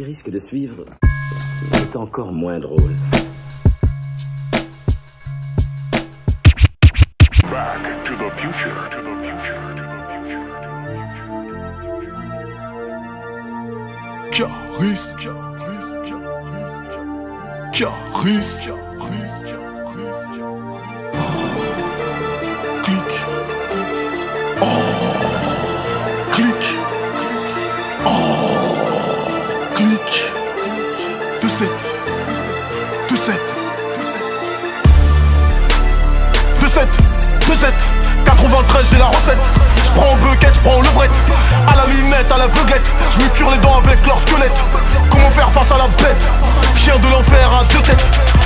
qui risque de suivre est encore moins drôle. Back to the future. Me cure les dents avec leur squelette. Comment faire face à la bête Chien de l'enfer à deux têtes.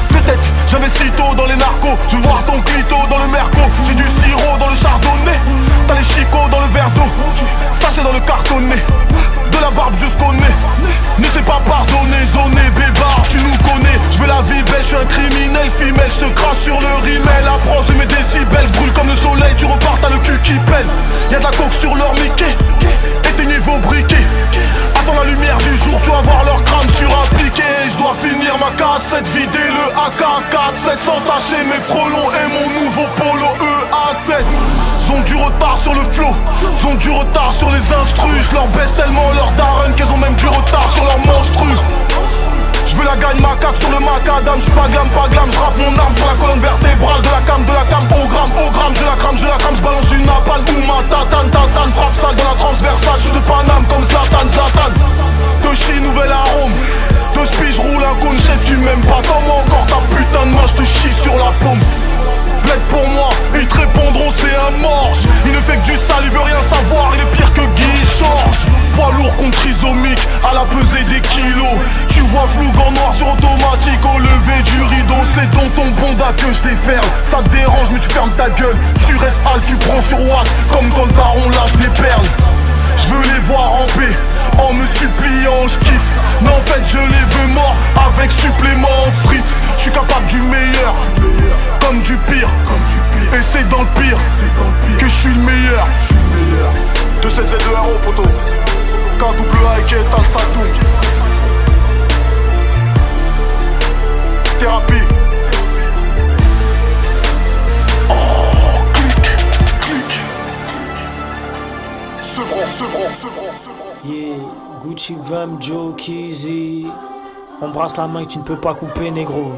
Peut-être, j'investis tôt dans les narcos. Je veux voir ton clito dans le merco. J'ai du sirop dans le chardonnay. T'as les chicots dans le verre d'eau. Sachet dans le cartonnet. La barbe jusqu'au nez. Ne sais pas pardonner, zoné, bébard, tu nous connais. Je veux la vie belle, je suis un criminel, femelle. Je te crache sur le rimel. Approche de mes décibels, brûle comme le soleil. Tu repars, t'as le cul qui pèle. Y'a de la coke sur leur Mickey. Éteignez vos briquets. Attends la lumière du jour, tu vas voir leur crâne surappliqué. Je dois finir ma cassette, vider le AK-47 sans tâcher mes frelons et mon nouveau polo EA7. Ils ont du retard sur le flow, ils ont du retard sur les instrus. Je leur baisse tellement leur daronne qu'elles ont même du retard sur leur monstru. Je veux la gagne macaque sur le macadam, je pas glam, pas glam, je rappe mon arme sur la colonne vertébrale de la cam, de la cam, au gramme, au gramme, je la crame, je la crame, je balance une napalm ou ma tatane, tatane, frappe sale dans la transversale, je suis de Paname comme Zlatan, Zlatan. De chi, nouvel arôme, de spi, je roule un cône, tu m'aimes pas, comment encore ta putain de main, je te chie sur la paume? Plaide pour moi, ils te répondront c'est un morge. Il ne fait que du sale, il veut rien savoir, il est pire que Guy Georges. Poids lourd contre trisomique, à la pesée des kilos. Tu vois flou en noir sur automatique. Au lever du rideau C'est dans ton bonda que je déferle. Ça te dérange mais tu fermes ta gueule. Tu restes hal, tu prends sur Watt. Comme quand le baron lâche des perles. Je veux les voir en paix, en me suppliant, je kiffe. Mais en fait, je les veux morts avec supplément en frites. Je suis capable du meilleur, comme du pire. Et c'est dans le pire que je suis le meilleur. 2 7 z 2 1 poteau. K-double-A et Ketal Satoum. Thérapie. Sevran, Sevran, Sevran. Yeah, Gucci Vam, Joe Kizzy. Embrasse la main que tu ne peux pas couper, négro.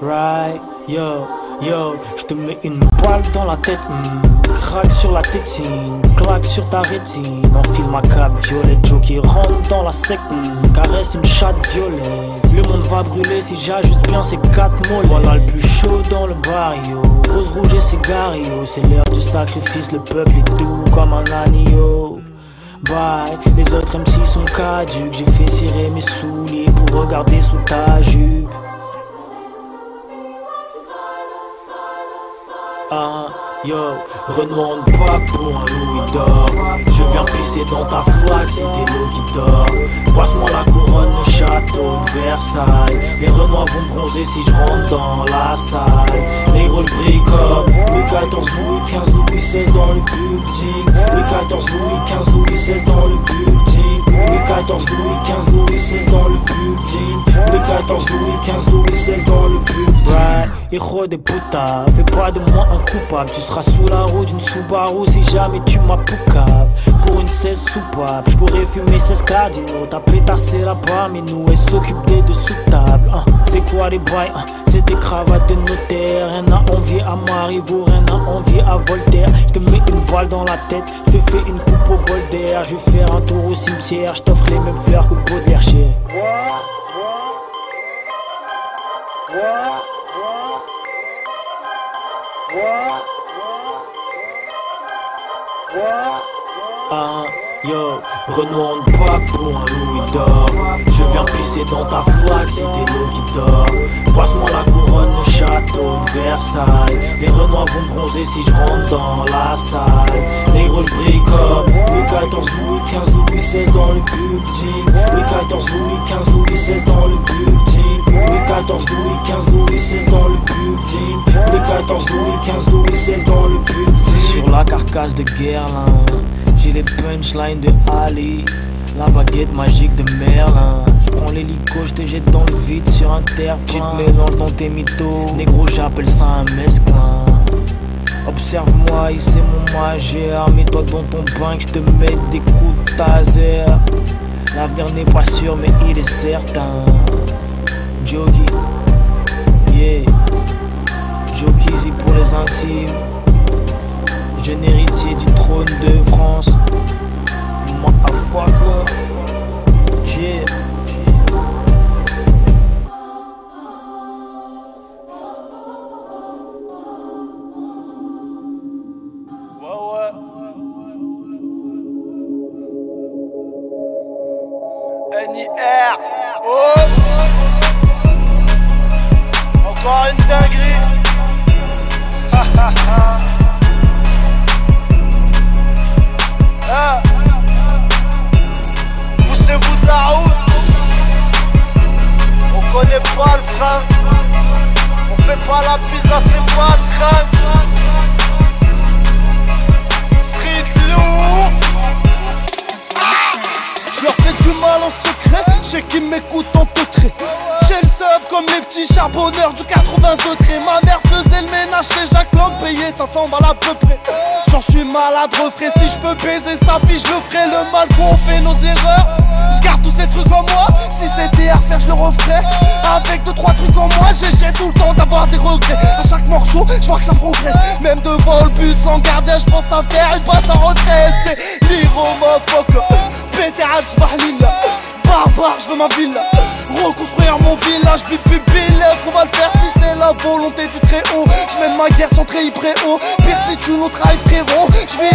Right, yo, yo, je te mets une balle dans la tête, hmm. craque sur la tétine, claque sur ta rétine, enfile ma cape violette, Joe qui rentre dans la sec, hmm. caresse une chatte violette. Le monde va brûler si j'ajuste bien ces quatre mots. Voilà le plus chaud dans le barrio, rose rouge et cigario, c'est l'heure du sacrifice, le peuple est doux comme un agneau. Bye, les autres MC sont caduques. J'ai fait cirer mes souliers pour regarder sous ta jupe. Ah, yo, redemande pas pour un louis d'or. Je viens pisser dans ta flaque si t'es l'eau qui dort. Passe-moi la couronne, le château de Versailles. Les renois vont bronzer si je rentre dans la salle. Les gros brille comme Louis XIV, Louis XV, Louis XVI dans le building. Louis XIV, Louis XV, Louis XVI dans le building. Louis XIV, Louis XV, Louis XVI dans le building. Louis XIV, Louis XV, Louis XVI dans le building. Right, hijo de puta, fais pas de moi un coupable. Tu seras sous la roue d'une Subaru si jamais tu m'appoucaves. Pour une 16 soupape, je pourrais fumer 16 cardinaux. T'as pétassé là-bas, mais nous, elle s'occupe des dessous table. Hein. C'est quoi les bails hein? C'est des cravates de notaire. Rien à envier à Marivaux, rien à envier à Voltaire. Je te mets une balle dans la tête, je te fais une coupe au bol d'air. Je vais faire un tour au cimetière, je t'offre les mêmes fleurs que Baudelaire cher. Ah, yo, renonce pas pour un louis d'or. Je viens pisser dans ta flaque si t'es l'eau qui dort. Passe-moi la couronne, le château de Versailles. Les renois vont bronzer si je rentre dans la salle. Les gros brille comme Louis XIV, Louis XV, Louis XVI dans le building. Louis XIV, Louis XV, Louis XVI dans le building. Louis XIV, Louis XV, Louis XVI dans le building. Louis XIV, Louis XV, Louis XVI dans le building. Sur la carcasse de Guerlain, j'ai les punchlines de Ali. La baguette magique de Merlin. Je prends l'hélico, je te jette dans le vide sur un terre. Tu te mélanges dans tes mythos. Négro, j'appelle ça un mesclin. Observe-moi, ici mon majeur. Mets-toi dans ton bain, je te mets des coups de taser. L'avenir n'est pas sûr, mais il est certain. Jockey, yeah. C'est pour les intimes. Jeune héritier du trône de France. Motherfucker. Yeah. À faire une passe en retrait. C'est l'hero, motherfucker. Péter à lila Barbare, je veux ma villa Reconstruire mon village, bip bip On va le faire si c'est la volonté du très haut Je mène ma guerre sans très pré-haut Pire si tu nous trahis frérot. Je vis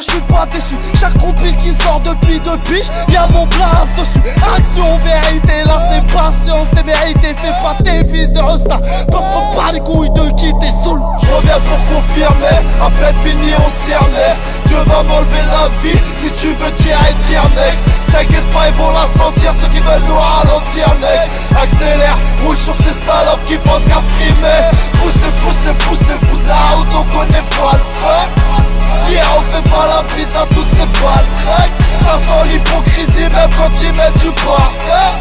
je suis pas déçu. Chaque compil qui sort depuis deux piges Y'a mon place dessus. Action, vérité, là c'est patience T'es mérité, fais pas tes fils de Rosta Pas, pas, pas les couilles de qui t'es saoul. Je reviens pour confirmer peine fini on remet Dieu va m'enlever la vie Si tu veux tirer, tire mec. T'inquiète pas ils vont la sentir Ceux qui veulent nous ralentir mec. Accélère, roule sur ces salopes qui pensent qu'à frimer. Poussez, poussez, poussez-vous de la route On connaît pas le feu On fait pas la pisse à toutes ces balles. Ça sent l'hypocrisie même quand ils mettent du parfait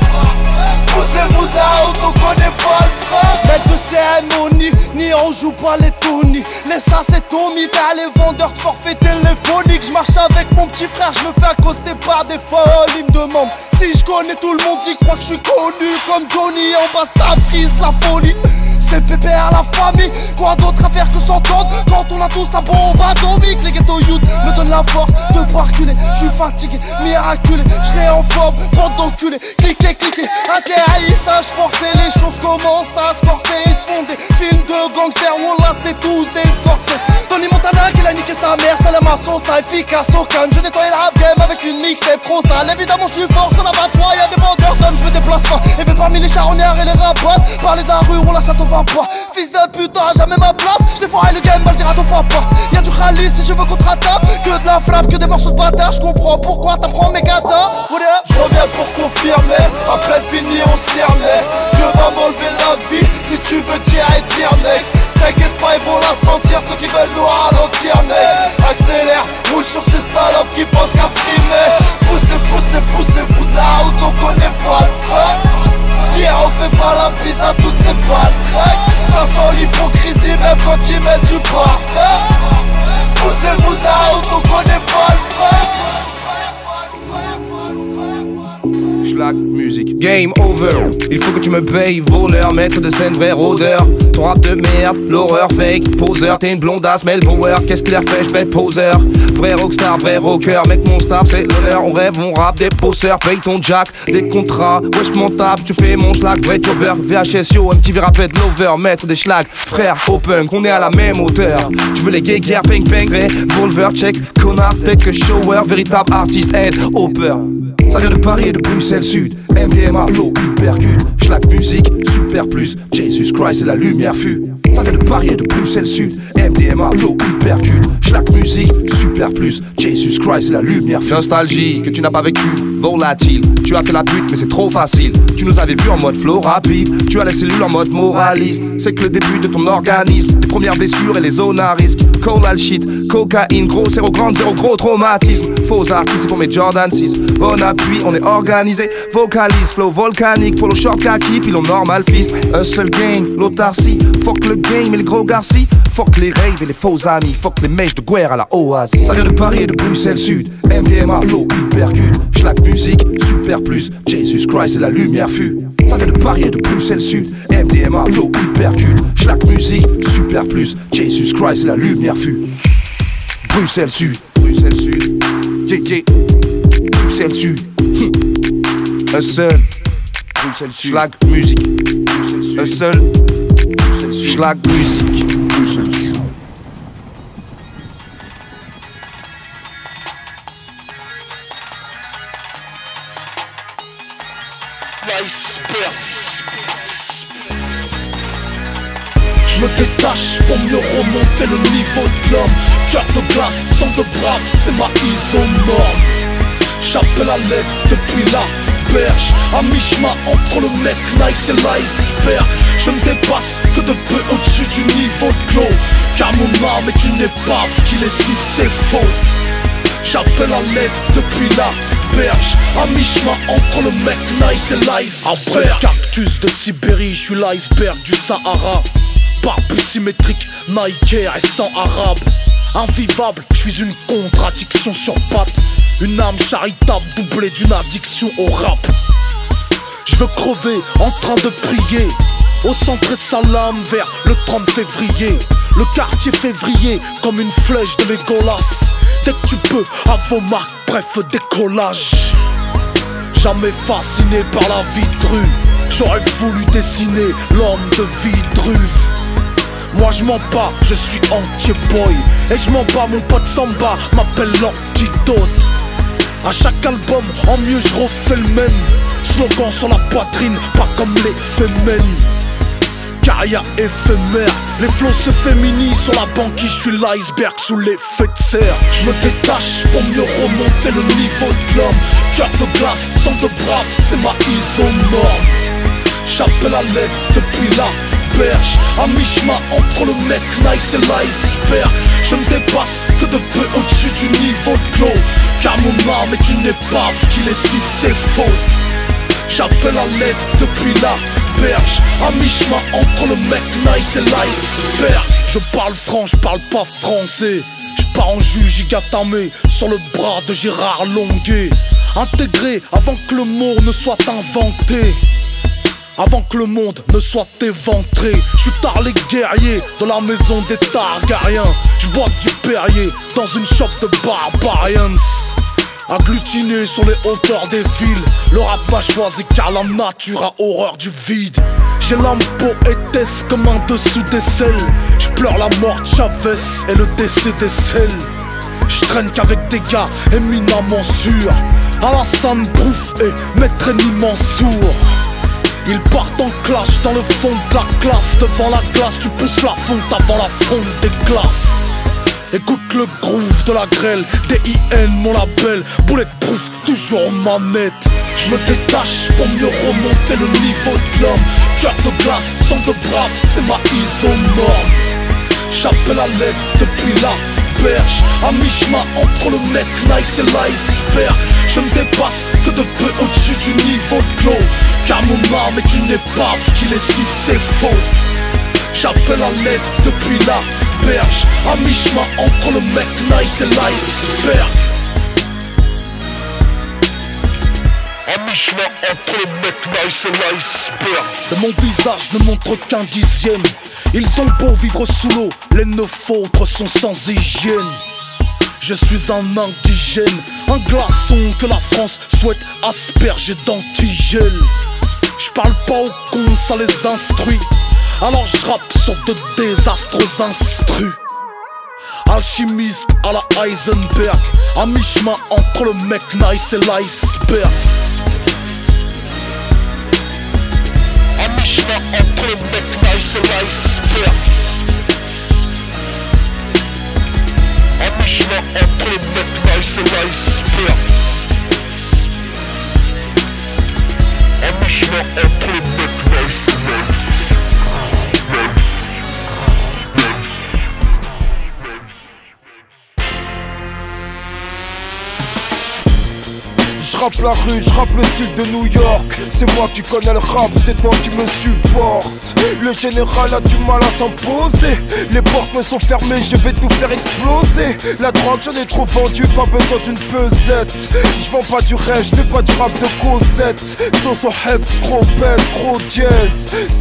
Poussez-vous down, on connaît pas le frère Maître de cérémonie, ni on joue pas les Tony Laisse ça c'est ton mythe, les vendeurs de forfait téléphonique Je marche avec mon petit frère, je me fais accoster par des folles. Ils me demandent si je connais tout le monde, ils croient que je suis connu Comme Johnny, en bas ça frise la folie c'est PPR la famille, quoi d'autre à faire que s'entendre Quand on a tous la bombe atomique? Les ghetto youth me donnent la force de pas reculer. Je suis fatigué, miraculé, je en forme, bande d'enculés. Cliquez, cliquez, atterrissage forcé Les choses commencent à se corser? Ils se font des films de gangsters Wallah c'est tous des Montana qui a niqué sa mère C'est la maçon, ça efficace aucun Je nettoie la game avec une mixtape trop sale Évidemment je suis fort, ça n'a pas Y'a des vendeurs d'hommes, je me déplace pas. Et fait parmi les charognards et les rapaces Parler la rue, on la château va pas Fils de putain, jamais ma place. Je le game, va dire à ton papa. Y'a du khalis si je veux qu'on te Que de la frappe, que des morceaux de bâtard. Je comprends pourquoi t'apprends mes gâteaux Je reviens pour confirmer. Peine fini on s'y remet. Dieu va m'enlever la vie Si tu veux tirer, tire mec T'inquiète pas, ils vont la sentir Ceux qui veulent nous ralentir. Mec Accélère, roule sur ces salopes qui pensent qu'à frimer. Poussez, poussez, poussez-vous de la route On connaît pas le frein Yeah, on fait pas la pisse à toutes ces balles Ça sent l'hypocrisie même quand ils mettent du parfait. Poussez-vous de la route, on connaît pas le frein Game over. Il faut que tu me payes, voleur, maître de scène, vrai odeur. Ton rap de merde, l'horreur fake, poseur. T'es une blondasse, Mel Power. Qu'est-ce qu'il a fait, j'fais poseur? Vrai rockstar, vrai rocker. Mec, mon star, c'est l'honneur. On rêve, on rap, des poseurs. Paye ton jack, des contrats. Wesh, m'en tape, tu fais mon schlag. Vrai jobber, VHS, yo, MTV rappelle l'over. Maître des schlags, frère, open, qu'on est à la même hauteur. Tu veux les gay guerres, ping ping, vrai, volver, check, connard, a shower. Véritable artiste, head, hopper. Ça vient de Paris et de Bruxelles syt, emri e percute, schlag musique, super plus, Jesus Christ et la lumière fut. Ça vient de Paris et de Bruxelles Sud, MDMA flow, percute, schlag musique, super plus, Jesus Christ et la lumière fut. Nostalgie que tu n'as pas vécu, volatile, tu as fait la pute mais c'est trop facile. Tu nous avais vu en mode flow rapide, tu as les cellules en mode moraliste. C'est que le début de ton organisme, les premières blessures et les zones à risque. Cola shit, cocaïne, gros, zéro grande, zéro gros traumatisme. Faux artistes, pour mes Jordan 6. Bon appui, on est organisé. Vocalise, flow volcanique, le short kaki, puis normal fils. Seul gang, l'autarcie. Fuck le game et les gros garcis. Fuck les raves et les faux amis. Fuck les mèches de guerre à la oasis. Ça vient de Paris et de Bruxelles Sud. MDMA, flow, percute. Schlag musique, super plus. Jesus Christ et la lumière fut. Ça vient de Paris et de Bruxelles Sud. MDMA, flow, percute. Schlag musique, super plus. Jesus Christ et la lumière fut. Bruxelles Sud, Bruxelles Sud. Yeah, yeah. Bruxelles Sud. Un seul. Bruxelles Sud. Schlag musique. Un seul. Schlag musique. Bruxelles Sud. Je me détache pour mieux remonter le niveau de l'homme Cœur de glace, sang de brave, c'est ma isonorme J'appelle à l'aide depuis la À mi-chemin entre le mec nice et l'iceberg. Je ne dépasse que de peu au-dessus du niveau de l'eau. Car mon âme est une épave qui lessive ses fautes J'appelle à l'aide depuis la berge À mi-chemin entre le mec nice et l'iceberg. Cactus de Sibérie, je suis l'iceberg du Sahara. Barbe symétrique, Nike et sans arabe. Invivable, je suis une contradiction sur pattes Une âme charitable doublée d'une addiction au rap. Je veux crever en train de prier. Au centre sa lame vers le 30 février. Le quartier février comme une flèche de Legolas. Dès que tu peux, à vos marques, bref décollage. Jamais fasciné par la rue J'aurais voulu dessiner l'homme de Vidruve moi je mens pas, je suis entier boy. Et je mens pas, mon pote Samba m'appelle l'antidote À chaque album, en mieux je refais le même Slogan sur la poitrine, pas comme les femmes Carrière éphémère, les flots se féminisent sur la banquise, je suis l'iceberg sous l'effet de serre. Je me détache pour mieux remonter le niveau de l'homme. Cœur de glace, sang de brave, c'est ma isonorme. J'appelle à l'aide depuis la berge À mi-chemin entre le mec nice et l'iceberg. Je ne dépasse que de peu au-dessus du niveau de clos Car mon âme est une épave qui lessive ses fautes. J'appelle à l'aide depuis la berge À mi-chemin entre le mec nice et l'iceberg. Je parle franc, je parle pas français. Je pars en juge gigatamé sur le bras de Gérard Longuet. Intégré avant que le mot ne soit inventé avant que le monde ne soit éventré. Je suis tard les guerriers de la maison des Targaryens. Je bois du Perrier dans une shop de barbarians. Agglutiné sur les hauteurs des villes, le rap m'a choisi car la nature a horreur du vide. J'ai l'âme poétesse comme un dessous des selles. Je pleure la mort de Chavez et le décès des selles. Je traîne qu'avec des gars éminemment sûrs. Alassane Brouf et Maître Mansour. Ils partent en clash dans le fond de la classe. Devant la glace tu pousses la fonte avant la fonte des glaces. Écoute le groove de la grêle DIN mon label. Bulletproof toujours manette Je me détache pour mieux remonter le niveau de l'homme. Cœur de glace, sang de brave, c'est ma isonorme J'appelle à l'aide depuis la À mi-chemin entre le mec nice et l'iceberg. Je ne dépasse que de peu au-dessus du niveau de clos Car mon âme est une épave qui lessive ses fautes. J'appelle à l'aide depuis la berge À mi-chemin entre le mec nice et l'iceberg. Entre le mec nice et l'iceberg. Mon visage ne montre qu'un dixième Ils sont beaux vivre sous l'eau Les neuf autres sont sans hygiène je suis un indigène, un glaçon que la France souhaite asperger d'antigel. Je parle pas aux cons, ça les instruit. Alors je rappe sur de désastres instrus. Alchimiste à la Heisenberg, à mi-chemin entre le mec nice et l'iceberg. Entre les mecs nice et l'iceberg Un mi-chemin entre les mecs Je rappe la rue, je le style de New York. C'est moi qui connais le rap, c'est toi qui me supporte Le général a du mal à s'imposer. Les portes me sont fermées, je vais tout faire exploser. La drogue j'en ai trop vendu, pas besoin d'une pesette. Je vends pas du rêve, je pas du rap de Cosette au Heps, gros baisse, gros jazz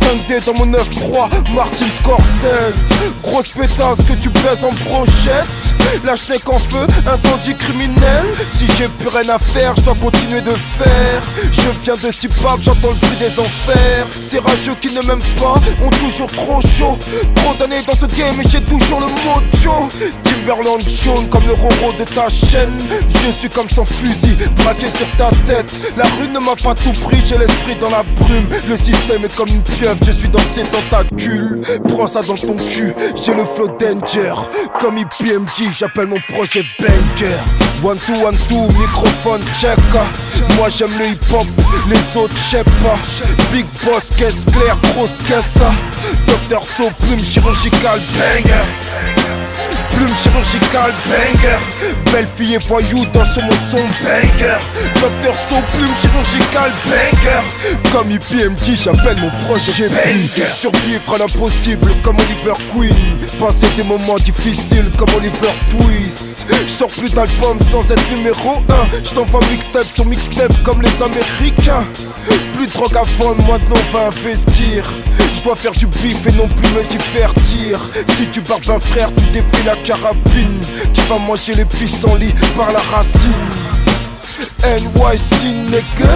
5D dans mon 9-3, Martin Scorsese. Grosse pétasse que tu baises en brochette. La schneck en feu, incendie criminel. Si j'ai plus rien à faire, je continuer de faire. Je viens de que j'entends le bruit des enfers. Ces rageux qui ne m'aiment pas ont toujours trop chaud. Trop d'années dans ce game et j'ai toujours le mojo. Timberland jaune comme le roro de ta chaîne. Je suis comme son fusil braqué sur ta tête. La rue ne m'a pas tout pris, j'ai l'esprit dans la brume. Le système est comme une pieuvre, je suis dans ses tentacules. Prends ça dans ton cul, j'ai le flow danger. Comme IPMG, j'appelle mon projet banger. One two one two, microphone check Moi j'aime le hip hop, les autres sais pas. Big boss, caisse claire, grosse caisse Docteur So, plume chirurgicale, banger Plume chirurgicale, banger. Belle fille et voyou dans ce son, banger. Docteur So, plume chirurgicale, banger. Comme IPMD, j'appelle mon projet banger. Survivre à l'impossible comme Oliver Queen. Passer des moments difficiles comme Oliver Twist. Je sors plus d'albums sans être numéro 1 Je t'envoie mixtape sur mixtape comme les Américains. Plus de drogue à vendre, moins de va investir Je dois faire du bif et non plus me divertir. Si tu barbes un frère, tu défies la carabine. Tu vas manger les pissenlits par la racine NYC nigga.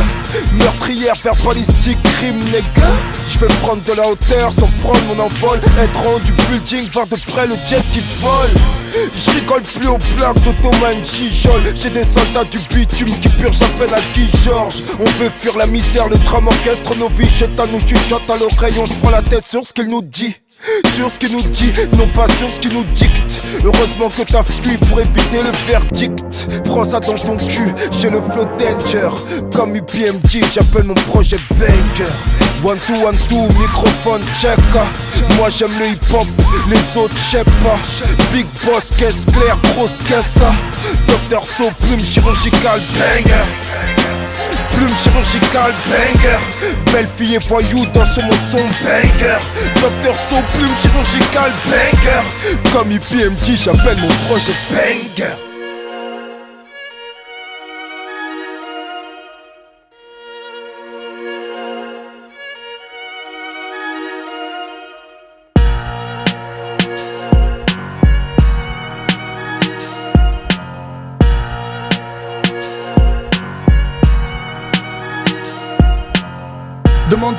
Meurtrière verbalistique crime nigga. Je vais prendre de la hauteur sans prendre mon envol. Être en du building, voir de près le jet qui vole. Je rigole plus aux blagues d'Ottoman Gijol J'ai des soldats du bitume qui purgent à peine à Guy Georges. On veut fuir la misère, le drame orchestre Nos vies à nous chuchote à l'oreille. On se prend la tête sur ce qu'il nous dit sur ce qu'il nous dit, non pas sur ce qu'il nous dicte. Heureusement que t'as fui pour éviter le verdict. Prends ça dans ton cul, j'ai le flow danger. Comme UPMG, j'appelle mon projet banger. One two one two, microphone check. Moi j'aime le hip hop, les autres sais pas. Big boss, caisse claire, grosse caisse. Docteur So, plume chirurgicale. Plume chirurgicale, banger. Belle fille et voyou dans ce son, banger. Docteur So, plume chirurgicale, banger. Comme IPMD, j'appelle mon projet banger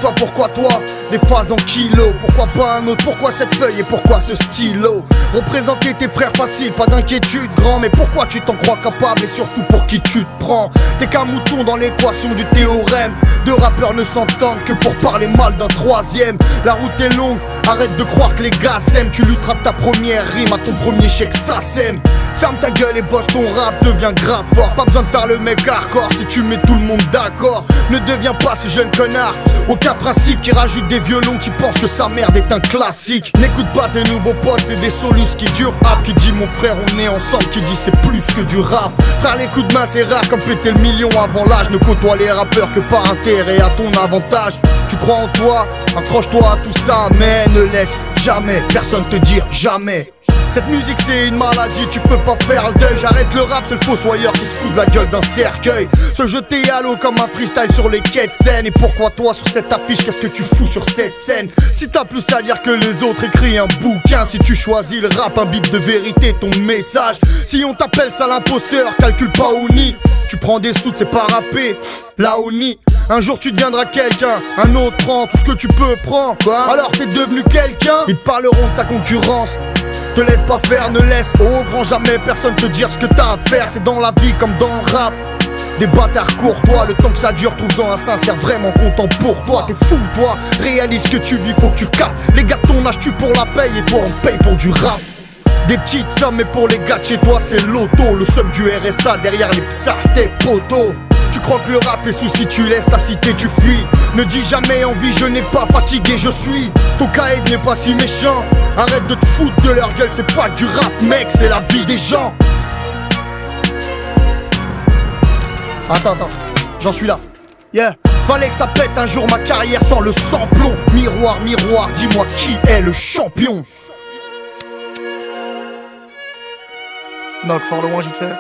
Pourquoi toi, des phases en kilos Pourquoi pas un autre, pourquoi cette feuille et pourquoi ce stylo? Représenter tes frères facile, pas d'inquiétude grand. Mais pourquoi tu t'en crois capable? Et surtout pour qui tu te prends? T'es qu'un mouton dans l'équation du théorème. Deux rappeurs ne s'entendent que pour parler mal d'un troisième. La route est longue, arrête de croire que les gars s'aiment. Tu lutteras ta première rime à ton premier chèque, ça sème Ferme ta gueule et bosse ton rap, devient grave fort. Pas besoin de faire le mec hardcore si tu mets tout le monde d'accord. Ne deviens pas ce jeune connard aucun principe qui rajoute des violons qui pense que sa merde est un classique. N'écoute pas tes nouveaux potes, c'est des solus qui durent rap. Qui dit mon frère, on est ensemble, qui dit c'est plus que du rap. Frère, les coups de main, c'est rare comme péter le million avant l'âge. Ne côtoie les rappeurs que par intérêt à ton avantage. Tu crois en toi, accroche-toi à tout ça, mais ne laisse jamais personne te dire jamais. Cette musique c'est une maladie, tu peux pas faire le deuil. J'arrête le rap, c'est le fossoyeur qui se fout de la gueule d'un cercueil. Se jeter à l'eau comme un freestyle sur les quais de scène Et pourquoi toi sur cette affiche, qu'est-ce que tu fous sur cette scène? Si t'as plus à dire que les autres, écris un bouquin. Si tu choisis le rap, un beat de vérité, ton message. Si on t'appelle ça l'imposteur, calcule pas ou ni Tu prends des sous, c'est pas rapper, là ou ni un jour tu deviendras quelqu'un, un autre prend tout ce que tu peux prendre. Alors t'es devenu quelqu'un, ils parleront de ta concurrence. Te laisse pas faire, ne laisse au grand jamais personne te dire ce que t'as à faire. C'est dans la vie comme dans le rap. Des bâtards courtois, le temps que ça dure, trouve-en un sincère vraiment content pour toi. T'es fou, toi, réalise que tu vis, faut que tu captes. Les gars de ton âge, tu pour la paye et toi on paye pour du rap. Des petites sommes, mais pour les gars de chez toi, c'est l'auto. Le somme du RSA derrière les psas, tes poteaux. Tu crois que le rap, les soucis, tu laisses ta cité, tu fuis. Ne dis jamais envie, je n'ai pas fatigué, je suis. Ton caïd n'est pas si méchant. Arrête de te foutre de leur gueule, c'est pas du rap, mec, c'est la vie des gens. Attends, attends, j'en suis là. Yeah. Fallait que ça pète un jour ma carrière sans le samplon. Miroir, miroir, dis-moi qui est le champion. Knock, fort loin, j'y te fais.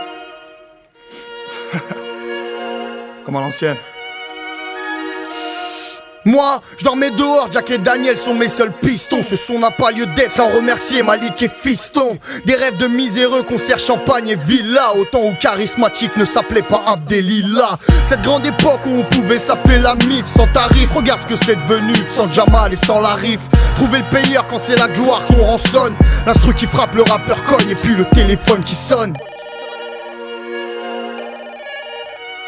Comme à l'ancienne. Moi, je dormais dehors, Jack et Daniel sont mes seuls pistons. Ce son n'a pas lieu d'être sans remercier Malik et Fiston. Des rêves de miséreux, concert champagne et villa. Autant où charismatique ne s'appelait pas Abdelila. Cette grande époque où on pouvait s'appeler la MIF sans tarif. Regarde ce que c'est devenu, sans Jamal et sans la rif. Trouver le payeur quand c'est la gloire qu'on rançonne. L'instru qui frappe, le rappeur cogne et puis le téléphone qui sonne.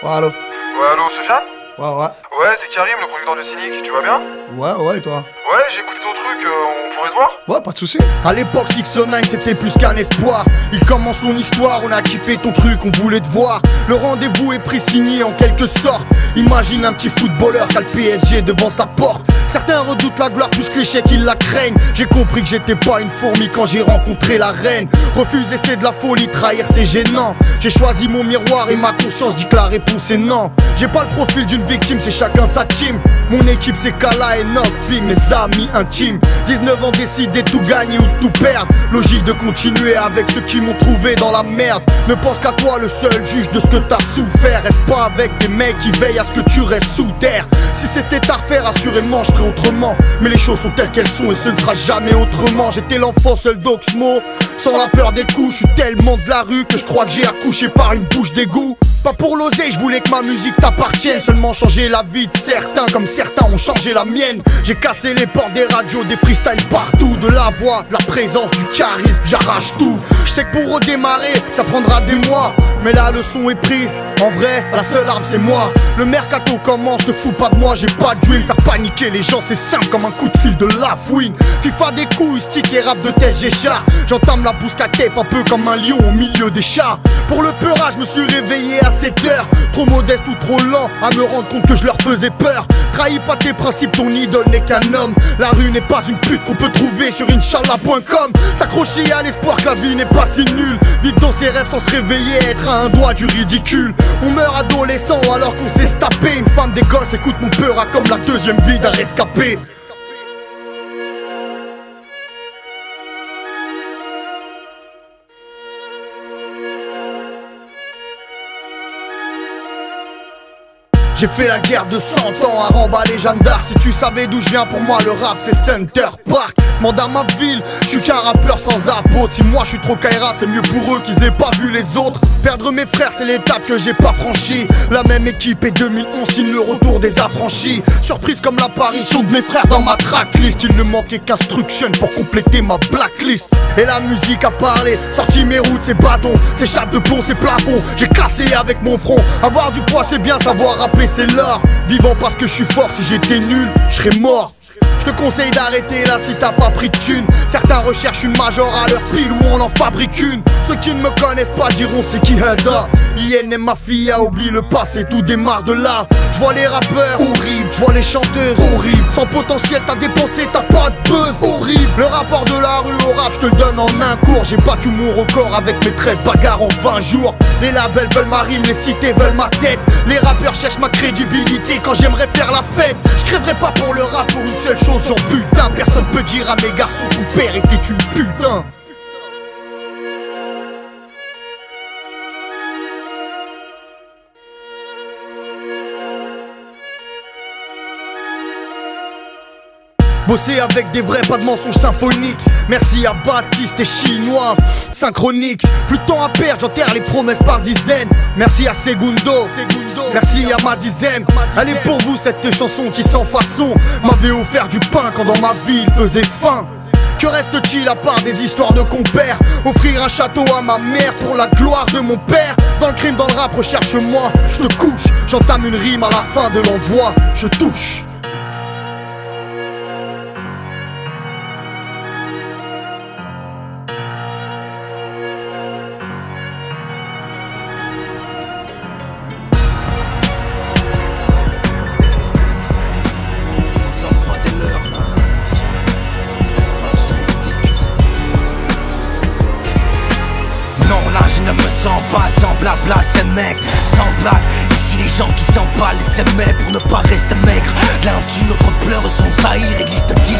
Ouais, allô Ouais, allô, Sofiane Ouais, ouais. Ouais, c'est Karim, le producteur de Cynic, tu vas bien? Ouais, ouais, et toi? Ouais, j'ai écouté ton truc, euh, on pourrait se voir? Ouais, pas de soucis. À l'époque, 609 c'était plus qu'un espoir. Il commence son histoire, on a kiffé ton truc, on voulait te voir. Le rendez-vous est pris signé en quelque sorte. Imagine un petit footballeur qui a le PSG devant sa porte. Certains redoutent la gloire plus que chèques, ils la craignent. J'ai compris que j'étais pas une fourmi quand j'ai rencontré la reine. Refuser, c'est de la folie, trahir, c'est gênant. J'ai choisi mon miroir et ma conscience dit que la réponse est non. J'ai pas le profil d'une victime, c'est chacun sa team. Mon équipe, c'est Kala et Nock, puis mes amis intimes. 19 ans décidé tout gagner ou tout perdre. Logique de continuer avec ceux qui m'ont trouvé dans la merde. Ne pense qu'à toi, le seul juge de ce que t'as souffert. Reste pas avec des mecs qui veillent à ce que tu restes sous terre. Si c'était à refaire, assurément, je ferais autrement. Mais les choses sont telles qu'elles sont et ce ne sera jamais autrement. J'étais l'enfant seul d'Oxmo, sans la peur des coups. Je tellement de la rue que je crois que j'ai accouché par une bouche d'égout. Pas pour l'oser, je voulais que ma musique t'appartienne. Seulement changer la vie de certains, comme certains ont changé la mienne. J'ai cassé les portes des radios, des freestyles partout. De la voix, de la présence, du charisme, j'arrache tout. Je sais que pour redémarrer, ça prendra des mois. Mais la leçon est prise. En vrai, la seule arme c'est moi. Le mercato commence, ne fous pas de moi, j'ai pas de dream. Faire paniquer les gens, c'est simple comme un coup de fil de la fouine. FIFA des couilles, stick et rap de j'ai chat. J'entame la tape un peu comme un lion au milieu des chats. Pour le peurage, je me suis réveillé à 7 heures. Trop modeste ou trop lent à me rendre compte que je leur faisais peur. Trahis pas tes principes, ton idole n'est qu'un homme. La rue n'est pas une pute qu'on peut trouver sur inch'Allah.com. S'accrocher à l'espoir que la vie n'est pas si nulle. Vivre dans ses rêves sans se réveiller, être à un doigt du ridicule. On meurt adolescent alors qu'on s'est tapé. Une femme des écoute mon peur comme la deuxième vie d'un rescapé. J'ai fait la guerre de 100 ans à remballer Jeanne d'Arc. Si tu savais d'où je viens pour moi le rap c'est Center Park. Mande à ma ville, je suis qu'un rappeur sans apôtre. Si moi je suis trop Kaira c'est mieux pour eux qu'ils aient pas vu les autres. Perdre mes frères c'est l'étape que j'ai pas franchie. La même équipe et 2011 signe le retour des affranchis. Surprise comme l'apparition de mes frères dans ma tracklist. Il ne manquait qu'instruction pour compléter ma blacklist. Et la musique a parlé, sorti mes routes, ses bâtons Ses chapes de plomb, ses plafonds J'ai cassé avec mon front. Avoir du poids c'est bien, savoir rapper c'est l'or Vivant parce que je suis fort, si j'étais nul, je serais mort je te conseille d'arrêter là si t'as pas pris de thune Certains recherchent une major à leur pile où on en fabrique une. Ceux qui ne me connaissent pas diront c'est qui Heda IN et ma fille a oublié le passé, tout démarre de là. Je les rappeurs horribles, je vois les chanteurs horribles. Sans potentiel t'as dépensé, t'as pas de buzz. Horrible. Le rapport de la rue au rap, je te donne en un cours. J'ai battu mon record avec mes 13 bagarres en 20 jours. Les labels veulent ma rime, les cités veulent ma tête. Les rappeurs cherchent ma crédibilité quand j'aimerais faire la fête. Je crèverai pas pour le rap pour une seule chose sur putain Personne peut dire à mes garçons ton père était une putain Bosser avec des vrais, pas de mensonges symphoniques. Merci à Baptiste et Chinois, synchronique. Plus de temps à perdre, j'enterre les promesses par dizaines. Merci à Segundo, merci à ma dizaine. Elle est pour vous cette chanson qui sans façon m'avait offert du pain quand dans ma vie il faisait faim. Que Que reste-t-il à part des histoires de compères? Offrir un château à ma mère pour la gloire de mon père Dans le crime, dans le rap, recherche-moi, je te couche J'entame une rime à la fin de l'envoi, je touche s'empalent et s'aimaient pour ne pas rester maigre. L'un tue, l'autre pleure son saïr. Existe-t-il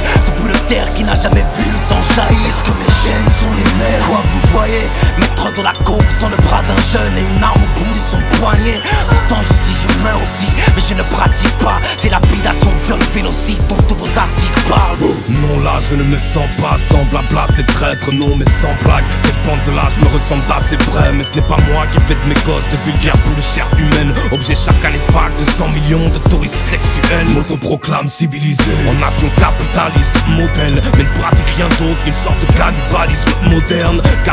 qui n'a jamais vu le sang jaillir. Est-ce que mes chaînes sont les mêmes? Quoi vous me voyez? Mettre de la coke dans le bras d'un jeune et une arme au bout de son poignet. Pourtant je suis humain aussi, mais je ne pratique pas. C'est lapidation, viol, génocide dont tous vos articles parlent. Non là je ne me sens pas sans blabla c'est traître. Non mais sans blague Cette bande là je me ressemble assez près. Mais ce n'est pas moi qui fais de mes gosses de vulgaires de chair humaine. Objet chaque année vague de 100 millions de touristes sexuels. M'autoproclame civilisé. En nation capitaliste modèle Mais ne pratique rien d'autre qu'une sorte de cannibalisme moderne. 80%